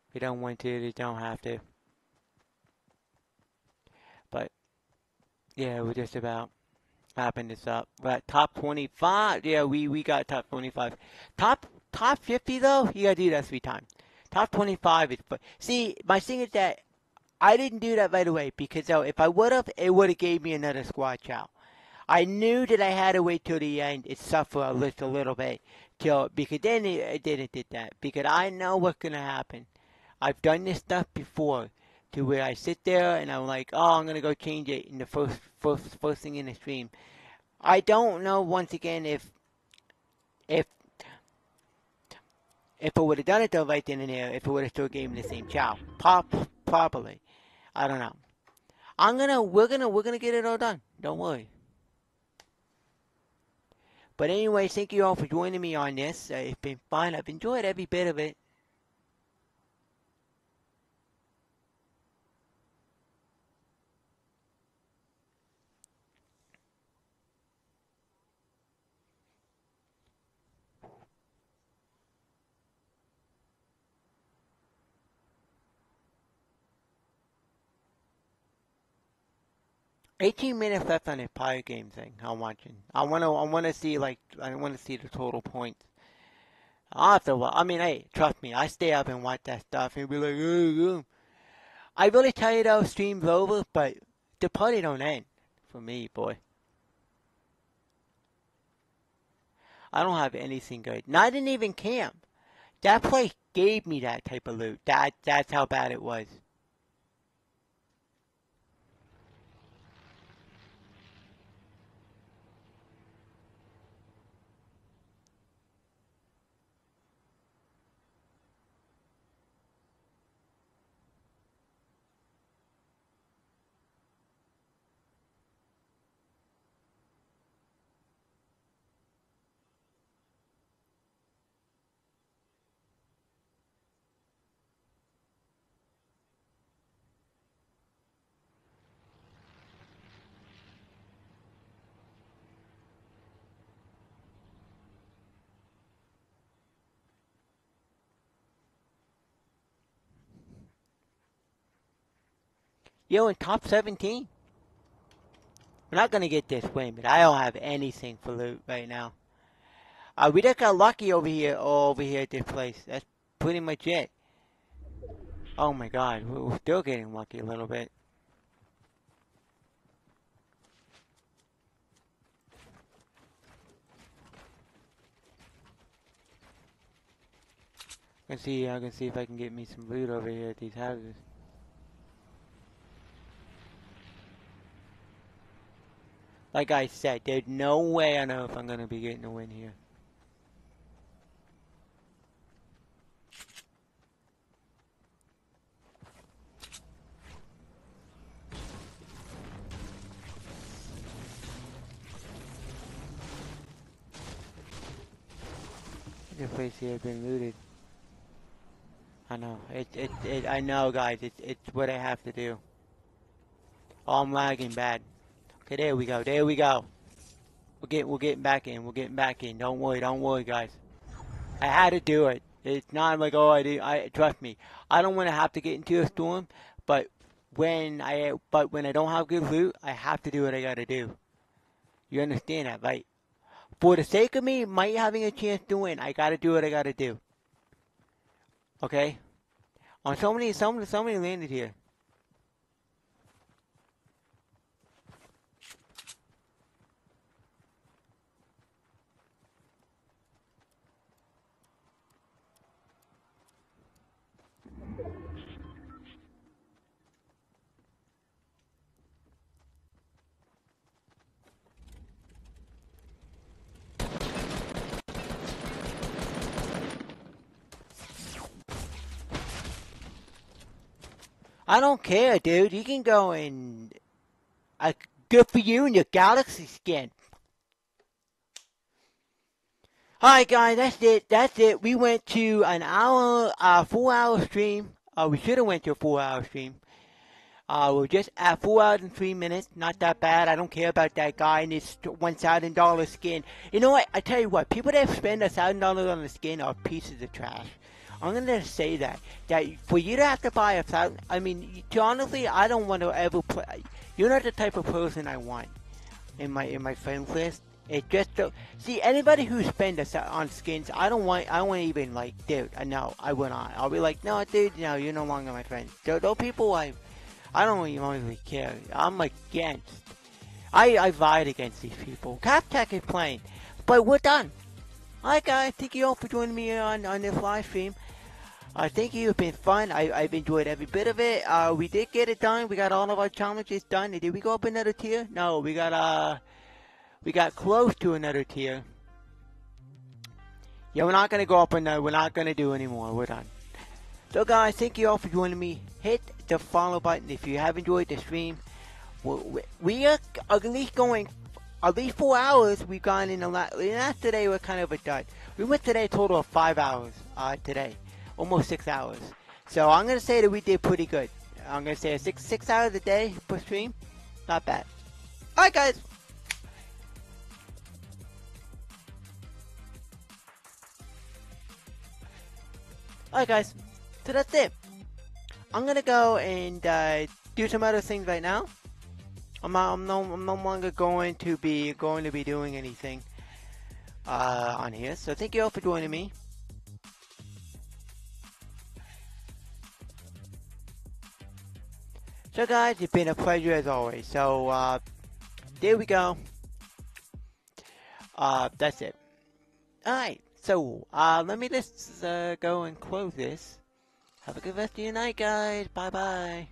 A: If you don't want to, you don't have to. But yeah, we're just about wrapping this up. But top 25, yeah, we we got top 25. Top top 50 though, you gotta do that three times. Top 25 is, see, my thing is that I didn't do that right away because though, if I would have, it would have gave me another squad chow. I knew that I had to wait till the end and suffer a little, a little bit till because then it, it didn't did that because I know what's gonna happen. I've done this stuff before to where I sit there and I'm like, oh, I'm gonna go change it in the first first first thing in the stream. I don't know once again if if if I would have done it though right then and there, if it would have still gave me the same chow. Pop properly. I don't know. I'm gonna we're gonna we're gonna get it all done. Don't worry. But anyway, thank you all for joining me on this. It's been fun. I've enjoyed every bit of it. Eighteen minutes left on the Pirate Game thing. I'm watching. I wanna, I wanna see like, I wanna see the total points. Have to. I mean, hey, trust me. I stay up and watch that stuff and be like, ooh, ooh. I really tell you though, stream's over, but the party don't end for me, boy. I don't have anything good. Not in even camp. That place gave me that type of loot. That that's how bad it was. Yo, in top 17. We're not gonna get this win, but I don't have anything for loot right now. Uh, we just got lucky over here, over here at this place. That's pretty much it. Oh my god, we're still getting lucky a little bit. I can see, I can see if I can get me some loot over here at these houses. Like I said, there's no way I know if I'm going to be getting a win here. The place here has been looted. I know. It, it, it, I know, guys. It's, it's what I have to do. Oh, I'm lagging bad. Okay, there we go. There we go. We're getting, we're getting back in. We're getting back in. Don't worry. Don't worry, guys. I had to do it. It's not like, oh, I did. I trust me. I don't want to have to get into a storm, but when I, but when I don't have good loot, I have to do what I gotta do. You understand that, right? For the sake of me, might having a chance to win, I gotta do what I gotta do. Okay? On so many, so many, so many landed here. I don't care, dude. You can go and uh, good for you and your galaxy skin. Alright guys, that's it. That's it. We went to an hour, uh, four hour stream. Uh, we should have went to a four hour stream. Uh, we're just at four hours and three minutes. Not that bad. I don't care about that guy and his one thousand dollar skin. You know what? I tell you what. People that spend a thousand dollars on the skin are pieces of trash. I'm gonna say that that for you to have to buy a thousand. I mean, to honestly, I don't want to ever play. You're not the type of person I want in my in my friends list. It just don't, see anybody who spends on skins. I don't want. I won't even like, dude. Uh, I know. I will not. I'll be like, no, dude. No, you're no longer my friend. Those, those people, I, I don't even really care. I'm against. I I vied against these people. CapTech is playing, but we're done. Alright guys, thank you all for joining me on, on this live stream. I think you've been fun. I, I've enjoyed every bit of it. Uh, we did get it done. We got all of our challenges done. Did we go up another tier? No, we got uh, we got close to another tier. Yeah, we're not gonna go up another. We're not gonna do anymore. We're done. So guys, thank you all for joining me. Hit the follow button if you have enjoyed the stream. We, are at least going at least four hours. We've gone in a lot. Not today. We're kind of a dud. We went today a total of five hours. Uh, today almost six hours. So I'm gonna say that we did pretty good. I'm gonna say six six hours a day per stream, not bad. All right, guys. All right, guys. So that's it. I'm gonna go and uh, do some other things right now. I'm, not, I'm, no, I'm no longer going to be going to be doing anything uh, on here. So thank you all for joining me. So guys, it's been a pleasure as always. So uh, there we go. Uh, that's it. Alright, so uh, let me just uh, go and close this. Have a good rest of your night, guys. Bye bye.